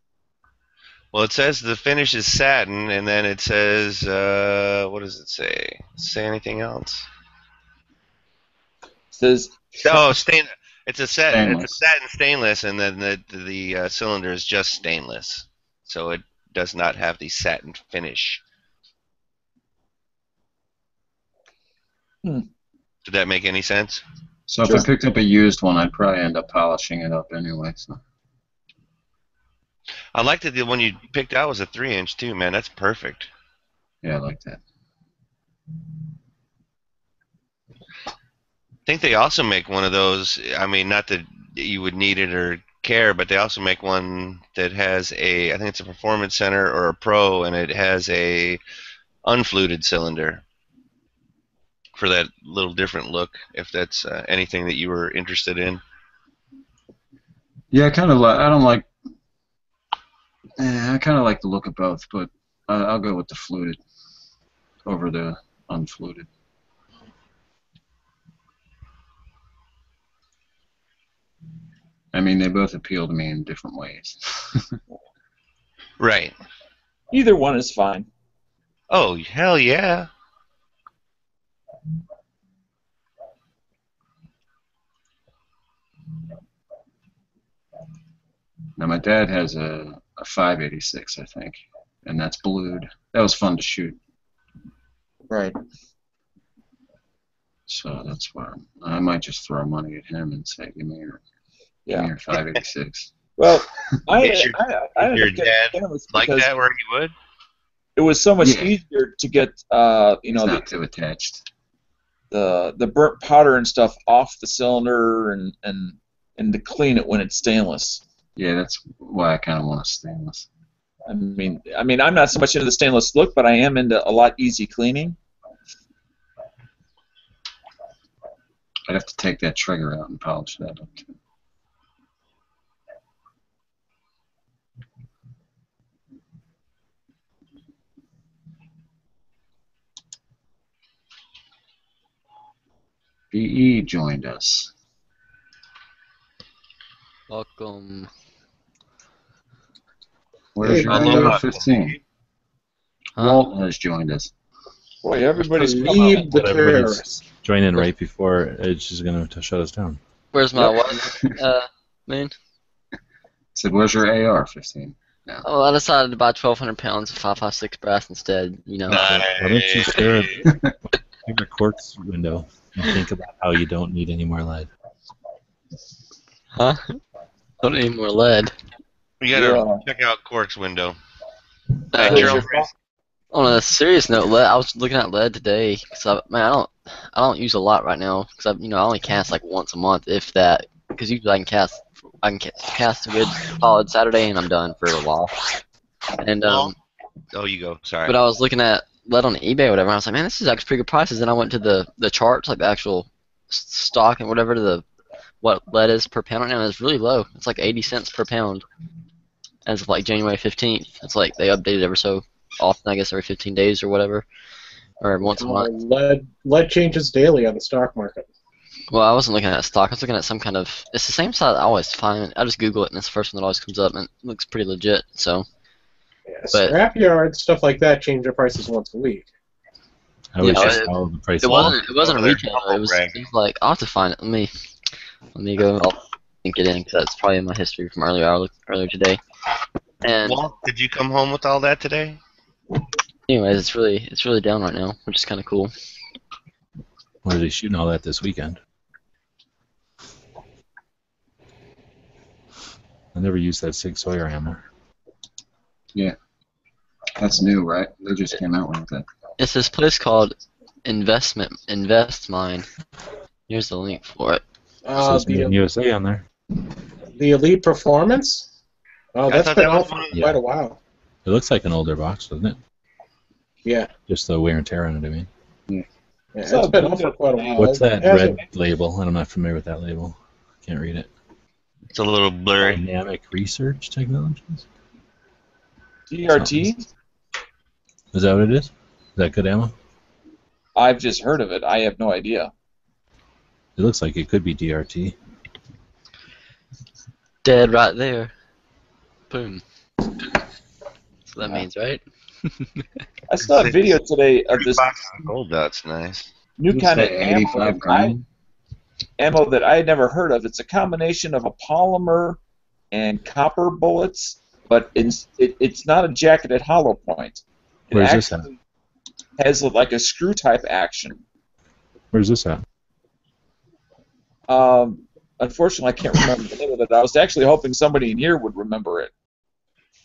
Well, it says the finish is satin, and then it says, uh, what does it say? Say anything else? says Oh, stain. It's a satin. Stainless. It's a satin stainless, and then the the uh, cylinder is just stainless, so it does not have the satin finish. Hmm. Did that make any sense? So if Sure. I picked up a used one, I'd probably end up polishing it up anyway. So I like that the one you picked out was a three inch too, man. That's perfect. yeah, I like that. I think they also make one of those. I mean, not that you would need it or care, but they also make one that has a. I think it's a performance center or a pro, and it has a unfluted cylinder for that little different look. If that's uh, anything that you were interested in. Yeah, I kind of like. I don't like. Eh, I kind of like the look of both, but uh, I'll go with the fluted over the unfluted. I mean, they both appeal to me in different ways. [LAUGHS] Right. either one is fine. Oh hell yeah. now, my dad has a, a 586, I think, and that's blued. That was fun to shoot, Right. so that's why I might just throw money at him and say, "Give me your, give Yeah. me your 586." Well, [LAUGHS] I, your- I, I, I Your dad like that where he would. It was so much Yeah. easier to get, uh, you know, it's the, not too attached. the the burnt powder and stuff off the cylinder and and and to clean it when it's stainless. Yeah, that's why I kind of want a stainless. I mean, I mean, I'm not so much into the stainless look, but I am into a lot easy cleaning. I'd have to take that trigger out and polish that up too. BE joined us. Welcome. Where's Hey, your Aloha. number 15? Huh? Walt has joined us. Boy, everybody's Leave the Whatever terrorists. Join in right before Edge is going to shut us down. Where's my what? [LAUGHS] Uh, man. Said, "Where's your AR 15?" Oh, I decided to buy 1,200 pounds of 556 brass instead. You know. Why don't you stare at [LAUGHS] your quartz window and think about how you don't need any more lead? Huh? Don't need more lead. You gotta Yeah. check out Quark's window. Uh, your on a serious note, lead, I was looking at lead today because I, man, I don't, I don't use a lot right now because I, you know, I only cast like once a month, if that. Because usually I can cast, I can cast a good solid Saturday and I'm done for a while. And um, Oh, you go. Sorry. but I was looking at lead on eBay or whatever. And I was like, man, this is actually pretty good prices. And I went to the the charts, like the actual stock and whatever the what lead is per pound right now. and It's really low. It's like 80 cents per pound. As of like January 15th, it's like they update it ever so often. I guess every 15 days or whatever, or once a month. lead lead changes daily on the stock market. Well, I wasn't looking at stock. I was looking at some kind of. It's the same site I always find. I just Google it and it's the first one that always comes up and it looks pretty legit. So Yeah, But- scrap yards, stuff like that, change their prices once a week. I would Yeah, just it- follow the price. it wasn't. It wasn't a retail. It was, rank. it was like I'll have to find it. Let me. Let me go. I'll link it in because that's probably in my history from earlier earlier today. And Walt, did you come home with all that today? anyways, it's really it's really down right now, which is kind of cool. What are they shooting all that this weekend? I never used that Sig Sauer ammo. That's new, right? They just came out with it. It's this place called Investment Invest Mine. Here's the link for it. Uh, Says Made in USA on there. the Elite Performance? Oh, I that's thought been out for one quite the- a while. It looks like an older box, doesn't it? Yeah, Just the wear and tear on it. I mean, yeah So it's been good. out for quite a while. what's that It hasn't- red label? I'm not familiar with that label. Can't read it. It's a little blurry. Dynamic Research Technologies. DRT. Is that what it is? Is that good ammo? I've just heard of it. I have no idea. It looks like it could be DRT. Dead right there. Boom. what that means, right? I saw a video today of this Box of gold dot's nice. new You kind of ammo that, I, ammo that I had never heard of. It's a combination of a polymer and copper bullets, but it's, it, it's not a jacketed hollow point. It Where's this at? actually has like a screw type action. Where's this at? Um, unfortunately, I can't remember the name of it. I was actually hoping somebody in here would remember it.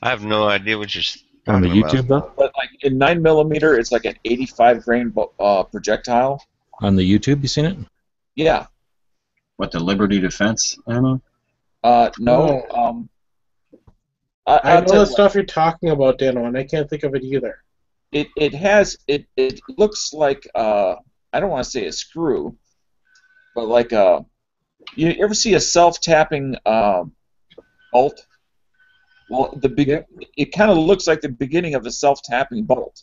I have no idea what you're s- On the talking about. YouTube though? But like in nine millimeter, it's like an 85 grain uh, projectile. On the YouTube, you seen it? Yeah. What the Liberty Defense ammo? Uh, no. Um, I, I I'll know the you stuff you're talking about, Dano, and I can't think of it either. it it has it it looks like uh I don't want to say a screw, but like a you ever see a self tapping um, bolt? Well, the big it kind of looks like the beginning of a self tapping bolt.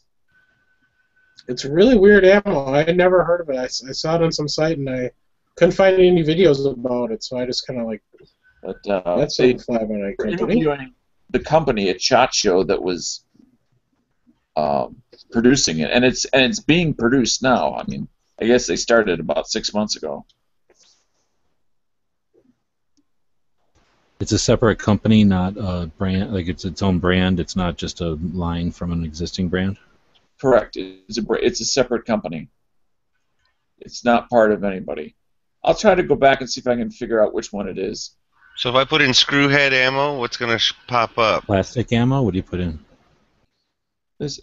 It's a really weird ammo. I had never heard of it. I saw it on some site and I couldn't find any videos about it, so I just kind of like But uh, that's they a fly by night were company. interviewing the company at Shot Show that was um, producing it, and it's and it's being produced now. I mean, I guess they started about six months ago. It's a separate company, not a brand. Like it's its own brand. It's not just a line from an existing brand. Correct. It's a it's a separate company. It's not part of anybody. I'll try to go back and see if I can figure out which one it is. So if I put in screwhead ammo, what's gonna sh- pop up? Plastic ammo. What do you put in? This,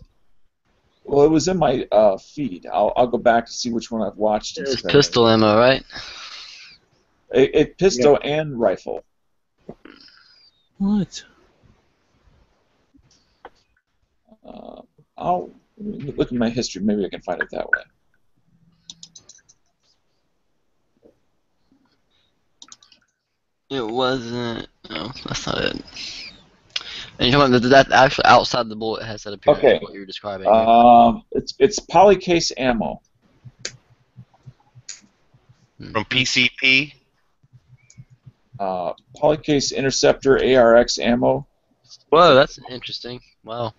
well, it was in my uh, feed. I'll, I'll go back to see which one I've watched. It's instead. pistol ammo, right? It, it pistol and rifle. What? Uh, I'll look in my history. Maybe I can find it that way. It wasn't. No, that's not it. And you're talking about that actually outside the bullet has that appearance. Okay. What you're describing. Um, it's it's polycase ammo. From PCP? Uh, polycase interceptor ARX ammo. Whoa, that's interesting. Wow.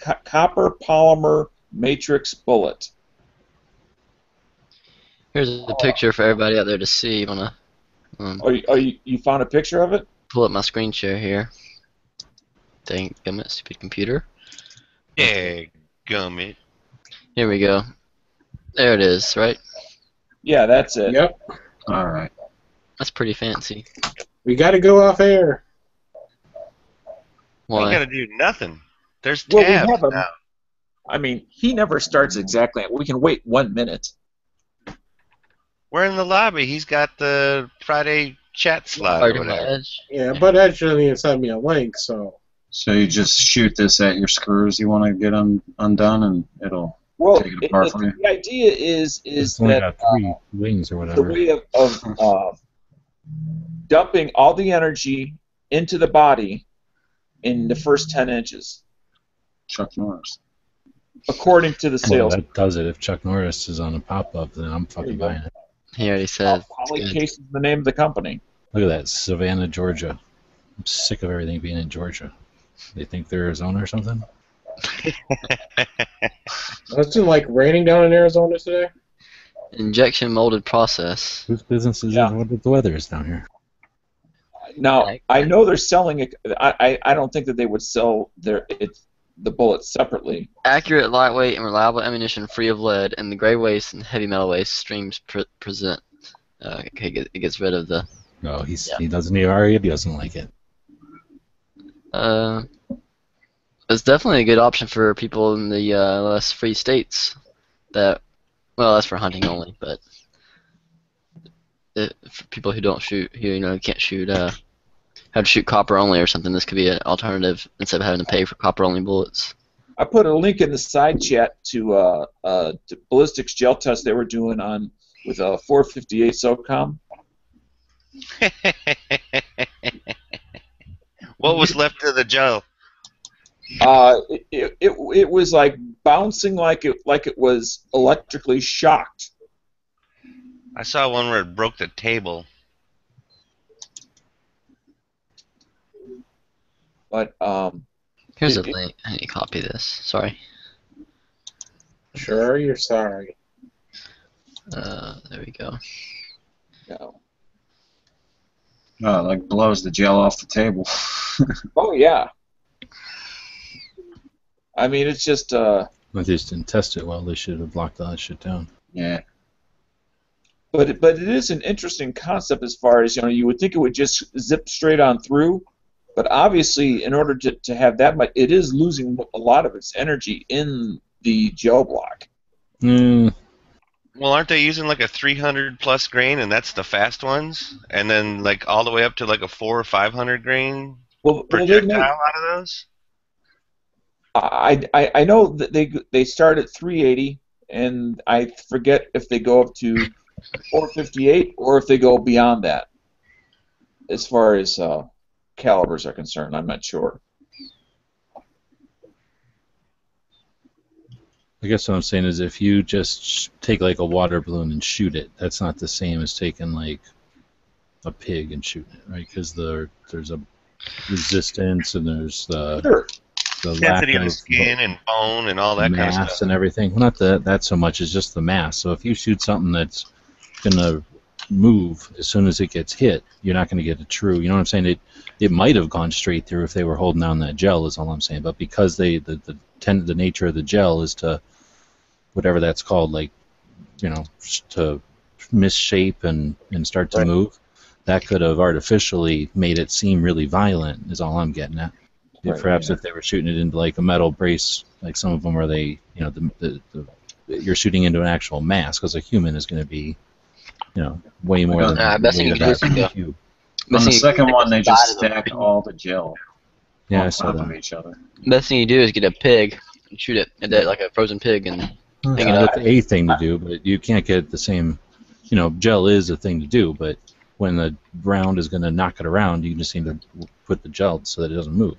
Co- copper polymer matrix bullet. Here's a picture for everybody out there to see. I'm gonna um, Oh, you, oh, you, you found a picture of it? pull up my screen share here. Dang, gummit, stupid computer. Yeah, gummit. Here we go. There it is, right? Yeah, that's it. Yep. All right. That's pretty fancy. We got to go off air. I Why? gotta do nothing. There's Well, we have a- now. I mean, he never starts exactly. We can wait one minute. We're in the lobby. He's got the Friday chat slot or Right on the whatever. Yeah, but Edge didn't even send me a link, so So you just shoot this at your screws you want to get un- undone, and it'll Well, take it it- apart it- for you. the idea is is It's only that got three wings or whatever. the way of, of uh, dumping all the energy into the body in the first ten inches, Chuck Norris. according to the Well, sales. that does it. If Chuck Norris is on a pop-up, then I'm fucking buying it. He already said. it's. Polycase is the name of the company. Look at that, Savannah, Georgia. I'm sick of everything being in Georgia. They think they're Arizona or something. [LAUGHS] it's been like raining down in Arizona today. Injection molded process. Whose business is Yeah. What the weather is down here? Now, I know they're selling it. I, I, I don't think that they would sell their it, the bullets separately. Accurate, lightweight, and reliable ammunition free of lead, and the gray waste and heavy metal waste streams pre- present. Uh, okay, it it gets rid of the. No, he's Yeah. he doesn't he already doesn't like it. Uh, it's definitely a good option for people in the uh, less free states. That, well, that's for hunting only, but it, for people who don't shoot, who you know can't shoot, uh, how to shoot copper only or something. This could be an alternative instead of having to pay for copper only bullets. I put a link in the side chat to uh, uh, to ballistics gel test they were doing on with a 458 SOCOM. [LAUGHS] what was left of the gel? Uh, it, it, it, it was like bouncing like it like it was electrically shocked. I saw one where it broke the table. But um, Here's a link. I need to copy this. Sorry. Sure, you're sorry. Uh, there we go. No. Oh, like blows the gel off the table. [LAUGHS] Oh yeah. I mean, it's just uh, If they just didn't test it well, they should have locked all that shit down. yeah. but but it is an interesting concept as far as you know. You would think it would just zip straight on through, but obviously, in order to, to have that much, it is losing a lot of its energy in the gel block. Mm, Well, aren't they using like a 300 plus grain, and that's the fast ones, and then like all the way up to like a four or 500 grain Well, well they projectile make, out of those? I, I I know that they they start at 380, and I forget if they go up to 458 or if they go beyond that. As far as uh, calibers are concerned, I'm not sure. I guess what I'm saying is if you just sh- take like a water balloon and shoot it, that's not the same as taking like a pig and shooting it, right? Because the, there's a resistance and there's the, Sure. the lack Density of the of skin and bone and all that kind mass of stuff. and everything. Well, not that that so much as just the mass. So if you shoot something that's gonna move as soon as it gets hit, you're not gonna get a true. You know what I'm saying? It it might have gone straight through if they were holding down that gel. Is all I'm saying. But because they the the ten, the nature of the gel is to whatever that's called, like you know, to misshape and and start to Right. move. That could have artificially made it seem really violent. Is all I'm getting at. Right, Perhaps yeah. if they were shooting it into like a metal brace, like some of them where they, you know, the, the, the you're shooting into an actual mass because a human is going to be, you know, way more than Nah, best thing you can do is than go- a cube. On the thing, second one, they just side stack pig. all the gel Yeah, I on saw top of each other. best thing you do is get a pig and shoot it at that, like a frozen pig, and Well, Hang it that's up. a thing to do, but you can't get the same. You know, gel is a thing to do, but when the round is going to knock it around, you just need to put the gel so that it doesn't move.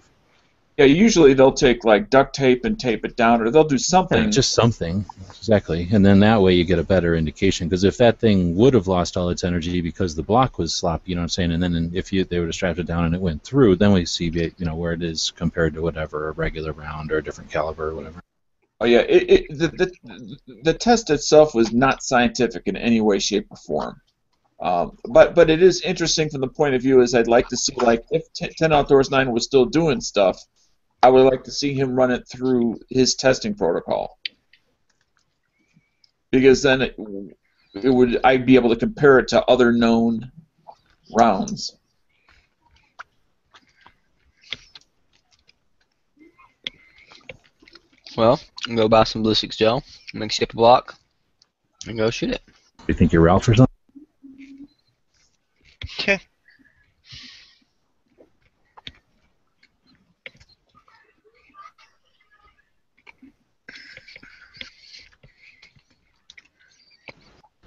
Yeah, usually they'll take like duct tape and tape it down, or they'll do something. Yeah, just something, exactly. And then that way you get a better indication. Because if that thing would have lost all its energy because the block was sloppy, you know what I'm saying? And then if you they would have strapped it down and it went through, then we see you know where it is compared to whatever a regular round or a different caliber or whatever. Oh yeah, it, it, the, the the test itself was not scientific in any way, shape, or form. Um, but but it is interesting from the point of view is I'd like to see like if TNOutdoors9 was still doing stuff, I would like to see him run it through his testing protocol. Because then it, it would I'd be able to compare it to other known rounds. well, go buy some Blue Six gel, mix it up a block, and go shoot it. You think you're Ralph or something?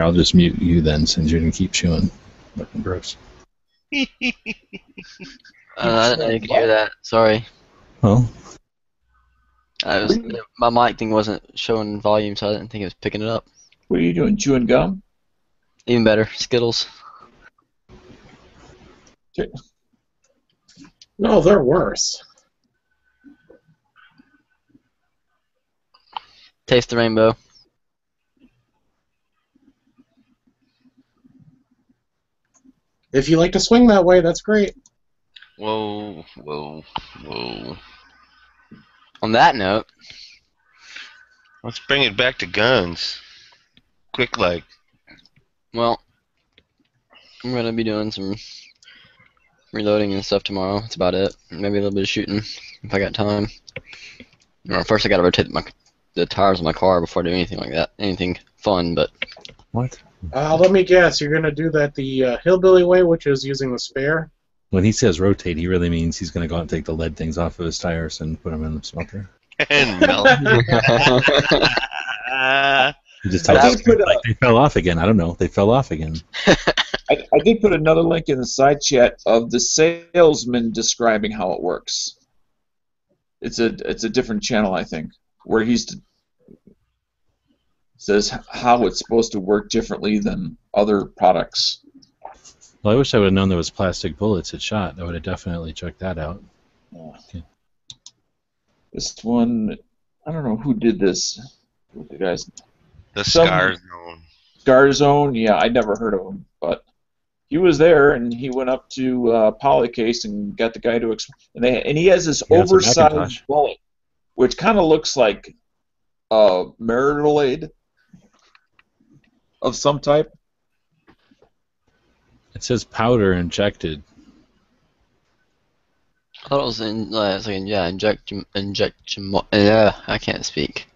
I'll just mute you then, since you're gonna keep chewing. Fucking gross. [LAUGHS] Uh, I didn't know you could hear that. Sorry. Well, I was, my mic thing wasn't showing volume, so I didn't think it was picking it up. What are you doing? Chewing gum? Even better, Skittles. No, they're worse. Taste the rainbow. If you like to swing that way, that's great. Whoa, whoa, whoa. On that note, Let's bring it back to guns. Quick, like. well, I'm gonna be doing some reloading and stuff tomorrow. That's about it. Maybe a little bit of shooting if I got time. Or first, I gotta rotate my the tires of my car before I do anything like that. Anything fun, but what? Uh, let me guess, you're gonna do that the uh, hillbilly way, which is using the spare. When he says rotate, he really means he's gonna go out and take the lead things off of his tires and put them in the smelter. and melt. He just I tells a- like they fell off again. I don't know. They fell off again. [LAUGHS] I, I did put another link in the side chat of the salesman describing how it works. It's a it's a different channel, I think, where he's says how it's supposed to work differently than other products. Well, I wish I would have known there was plastic bullets it shot. I would have definitely checked that out. This one, I don't know who did this. The guys, The Some- Scar Zone. Scar Zone. Yeah, I never heard of him, but he was there, and he went up to uh, Polycase and got the guy to explain. And, they, and he has this Yeah, oversized bullet, which kind of looks like a marital aid of some type. It says powder injected. I thought it was in, uh, it's like, yeah, injection, injection, yeah, I can't speak.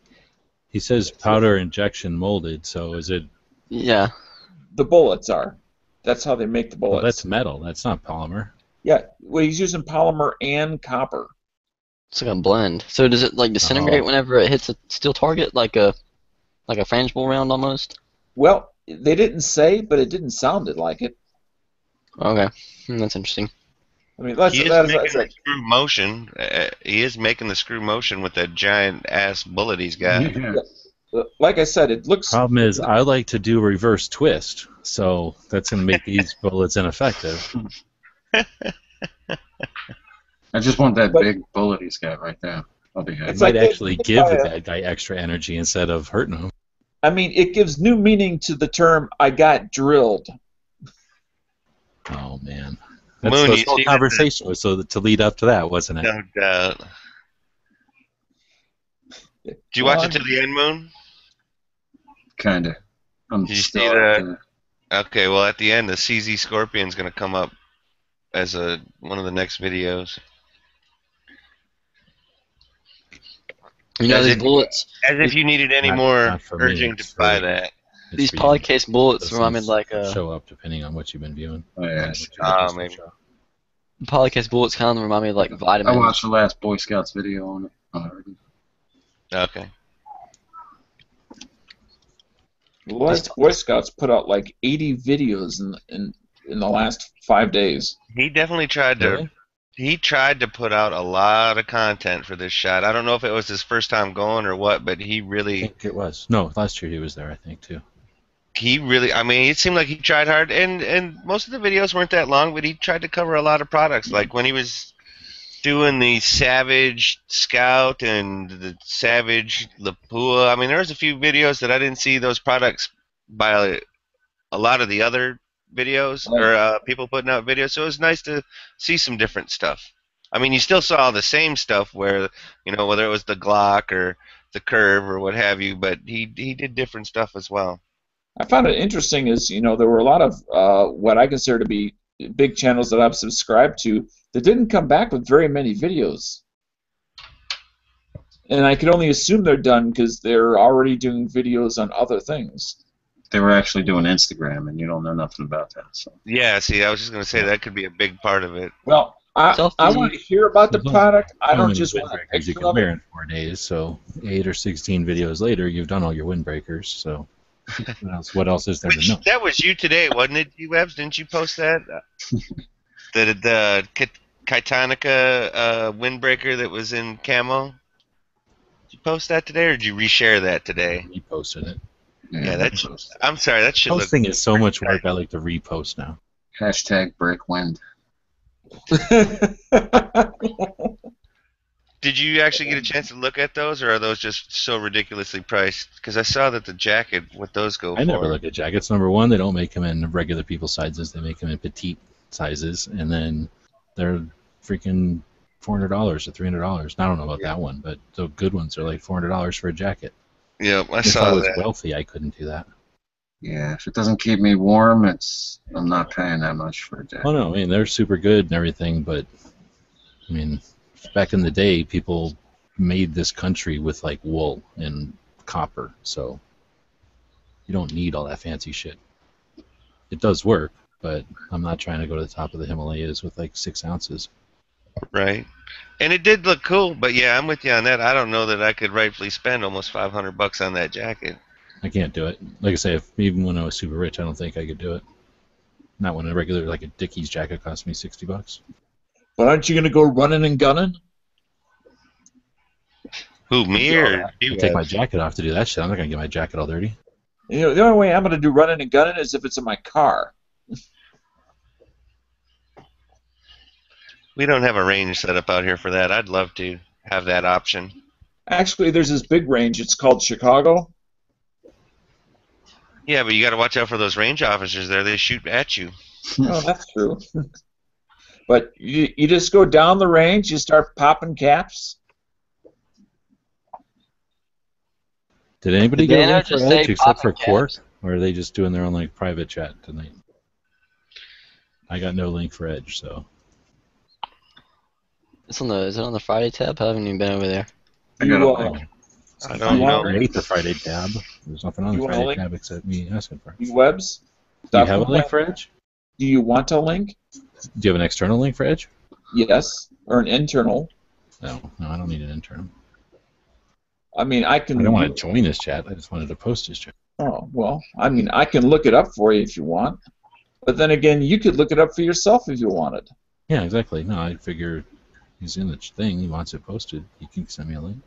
He says powder injection molded. So is it? Yeah, The bullets are. That's how they make the bullets. Well, that's metal. That's not polymer. Yeah, well, he's using polymer and copper. it's like a blend. So does it like disintegrate Oh. whenever it hits a steel target, like a, like a frangible round almost? Well, they didn't say, but it didn't sound it like it. Okay, Hmm, that's interesting. I mean, that's, He is that's, making that's the like, screw motion. Uh, he is making the screw motion with that giant ass bullet he's got. [LAUGHS] Yeah. like I said, it looks. Problem is, I like to do reverse twist, so that's gonna make these [LAUGHS] bullets ineffective. [LAUGHS] I just want that But- big bullet he's got right there. I'll be happy. It might like they- actually they give try the bad guy extra energy instead of hurting him. I mean, it gives new meaning to the term "I got drilled." Oh man, that's Moon, this you whole see that the- conversation was so to lead up to that, wasn't it? No doubt. Did you watch it to the end, Moon? Kinda. I'm Did you see still that? out there. Okay, well at the end, the CZ Scorpion's gonna come up as a one of the next videos. You know, As these if- bullets, As if you needed any Not- more not for me, urging to buy for- that. It's these for polycase bullets remind me like uh, show up depending on what you've been viewing. Oh, yeah. What you Ah, just maybe. polycase bullets kind of remind me of like I watched the last Boy Scouts video on it already. Okay. The last Boy Scouts put out like 80 videos in in in the last five days. He definitely tried to. Really? He tried to put out a lot of content for this shot. I don't know if it was his first time going or what, but he I really, think it was. No, last year he was there. I think too. he really. I mean, it seemed like he tried hard, and and most of the videos weren't that long, but he tried to cover a lot of products. Like when he was doing the Savage Scout and the Savage Lapua. I mean, there was a few videos that I didn't see those products by a lot of the other videos or uh, people putting out videos. So it was nice to see some different stuff. I mean, you still saw the same stuff where you know whether it was the Glock or the Curve or what have you, but he he did different stuff as well. I found it interesting is you know there were a lot of uh, what I consider to be big channels that I've subscribed to that didn't come back with very many videos. And I could only assume they're done because they're already doing videos on other things. They were actually doing Instagram, and you don't know nothing about that. So Yeah, see, I was just gonna say that could be a big part of it. Well, I, I want to hear about the product. I don't just want a windbreakers you can wear in four days. So eight or sixteen videos later, you've done all your windbreakers. So what else? What else is there to Which, know? that was you today, wasn't it? You Webs, didn't you post that? [LAUGHS] the the Ki- Kitanica uh, windbreaker that was in camo. Did you post that today, or did you reshare that today? You posted it. Yeah, that should, I'm sorry, that should look. Posting is so much work. I like to repost now. hashtag break wind. [LAUGHS] Did you actually get a chance to look at those, or are those just so ridiculously priced? Because I saw that the jacket, what those go I for. I never look at jackets. Number one, they don't make them in regular people sizes. They make them in petite sizes, and then they're freaking four hundred dollars or three hundred dollars. I don't know about that one, but the good ones are like four hundred dollars for a jacket. Yep, I if saw I was that. wealthy, I couldn't do that. Yeah, if it doesn't keep me warm, it's I'm not paying that much for a jacket. Oh no, I mean they're super good and everything, but I mean, back in the day, people made this country with like wool and copper, so you don't need all that fancy shit. It does work, but I'm not trying to go to the top of the Himalayas with like six ounces. Right. And it did look cool, but yeah, I'm with you on that. I don't know that I could rightfully spend almost 500 bucks on that jacket. I can't do it. Like I say, if, even when I was super rich, I don't think I could do it. Not when a regular like a Dickies jacket cost me sixty bucks. but aren't you going to go running and gunning? Who, me or I you? take my jacket off to do that shit. I'm not gonna get my jacket all dirty. You know, the only way I'm going to do running and gunning is if it's in my car. We don't have a range set up out here for that. I'd love to. have that option. Actually, there's this big range. It's called Chicago. Yeah, but you got to watch out for those range officers there. They shoot at you. Oh, that's true. [LAUGHS] but you, you just go down the range, you start popping caps. Did anybody Did get a link for Edge except for popping Quark, or are they just doing their own like private chat tonight? I got no link for Edge, so It's on the is it on the Friday tab? I haven't even been over there. I got a You, uh. I don't You know. want- create the Friday tab. There's nothing on You the Friday tab except me asking for. it. You webs. Do you have a link for Edge? Do you want a link? Do you have an external link for Edge? Yes, or an internal. No, no, I don't need an internal. I mean, I can. I don't want to join this chat. I just wanted to post this chat. Oh well, I mean, I can look it up for you if you want. But then again, you could look it up for yourself if you wanted. Yeah, exactly. No, I figure he's in the thing. He wants it posted. He can send me a link.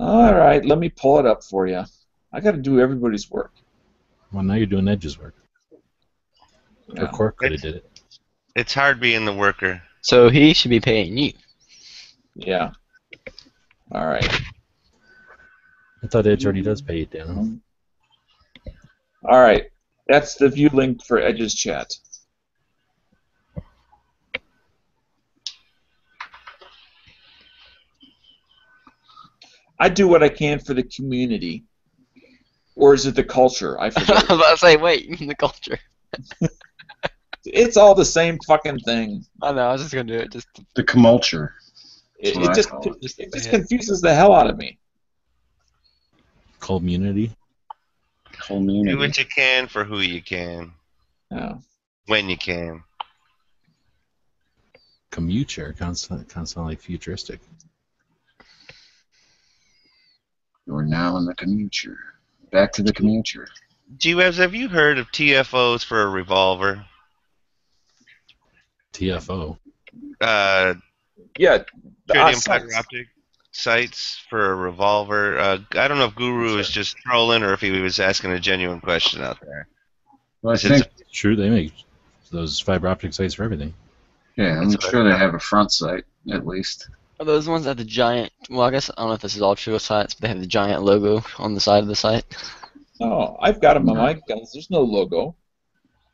All right, let me pull it up for you. I got to do everybody's work. Well, now you're doing Edge's work. Or Yeah. Quark could have did it. It's hard being the worker. So he should be paying you. Yeah. All right. I thought Edge already does pay you down. All right. That's the view link for Edge's chat. I do what I can for the community. Or is it the culture? I [LAUGHS] I was about to say, wait, the culture. [LAUGHS] it's all the same fucking thing. I know. I was just gonna do it. Just to, The Comulture. It, it just call it. just it just confuses the hell out of me. Community. Community. Do what you can for who you can, Yeah. when you can. Commuture. Sounds sound like futuristic. You're now in the Commuture. Back to the Commuture. G-Webs, have you heard of TFOs for a revolver? TFO. Uh, Yeah. the tritium sights. optic sights for a revolver. Uh, I don't know if Guru was just trolling or if he was asking a genuine question out there. Well, I Is it- think, True, they make those fiber optic sites for everything. yeah, I'm That's sure they have a front sight, at least. Are those the ones that have the giant? Well, I guess I don't know if this is all true sites, but they have the giant logo on the side of the site. Oh, I've got them on my guns. There's no logo.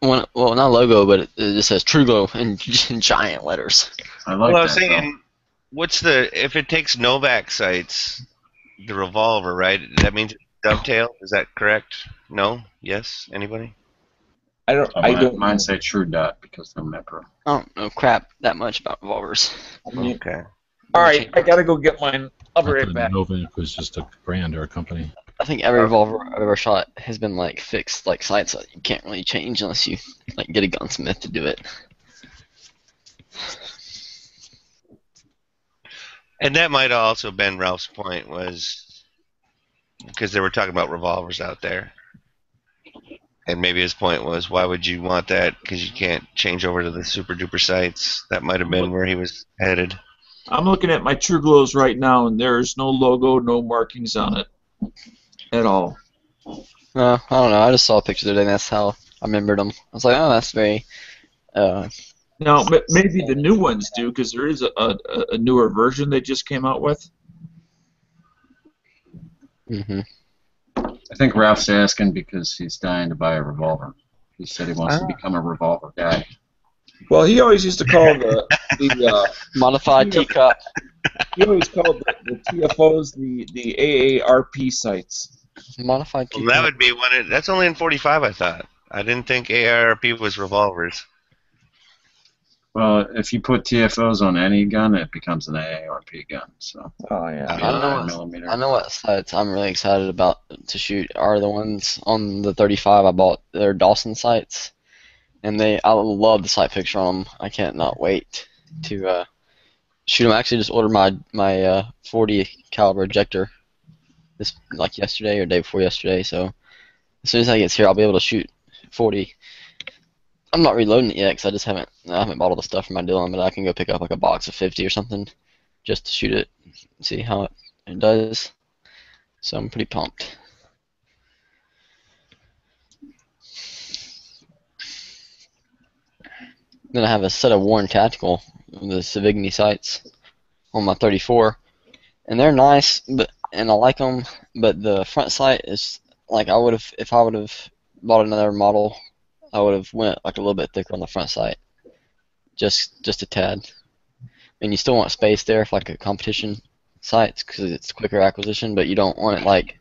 One, well, not logo, but it, it just says TruGlo in, [LAUGHS] in giant letters. I like well, I was that. though. what's the if it takes Novak sights, the revolver, right? That means dovetail. Is that correct? No. Yes. Anybody? I don't. Oh, I mine, don't. mine say Tru-Dot because they're Mepro. I don't know crap that much about revolvers. I mean, Okay. All right, I gotta go get mine. I'll be right thought back. Novak was just a brand or a company. I think every uh, revolver I've ever shot has been like fixed, like sights that you can't really change unless you like get a gunsmith to do it. And that might have also been Ralph's point was because they were talking about revolvers out there. And maybe his point was, why would you want that? Because you can't change over to the super duper sights. That might have been where he was headed. I'm looking at my TruGlos right now, and there's no logo, no markings on it at all. No, I don't know. I just saw pictures of it, and that's how I remembered them. I was like, oh, that's very. Uh, Now, maybe the new ones do, because there is a, a, a newer version they just came out with. Mm-hmm. I think Ralph's asking because he's dying to buy a revolver. He said he wants to Ah. become a revolver guy. Well, he always used to call the the uh, Modified teacup. he always called the, the TFOs the the AARP sites. Modified Well, that would be one. Of, that's only in 45, I thought. I didn't think AARP was revolvers. Well, if you put TFOs on any gun, it becomes an AARP gun. So Oh yeah. I know what- millimeter. I know what sights I'm really excited about to shoot are the ones on the 35 I bought. They're Dawson sights, and they I love the sight picture on them. I can't not wait to uh, shoot them. I actually just ordered my my uh, 40 caliber ejector this like yesterday or day before yesterday. So as soon as I get here, I'll be able to shoot 40. I'm not reloading it yet because I just haven't I haven't bought all the stuff for my Dillon, but I can go pick up like a box of 50 or something just to shoot it, see how it does. So I'm pretty pumped. Then I have a set of Warren Tactical, the Sevigny sights on my 34, and they're nice, but and I like them. But the front sight is like I would have if I would have bought another model, I would have went like a little bit thicker on the front sight, just just a tad. And you still want space there for like a competition sites because it's quicker acquisition, but you don't want it like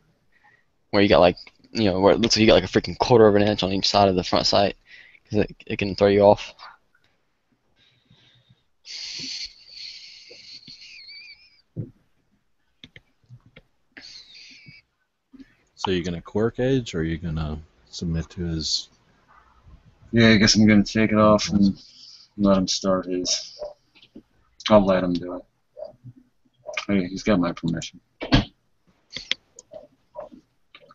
where you got like you know where it looks like you got like a freaking quarter of an inch on each side of the front sight because it, it can throw you off. So you're gonna quirk edge, or are you gonna submit to his? Yeah, I guess I'm gonna take it off and let him start his. I'll let him do it. Hey, he's got my permission.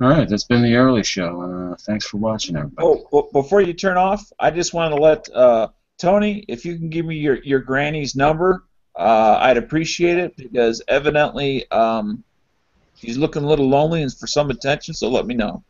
All right, that's been the early show. Uh, thanks for watching, everybody. Oh, b- before you turn off, I just want to let uh, Tony, if you can give me your, your granny's number, uh, I'd appreciate it because evidently um, she's looking a little lonely and for some attention. So let me know.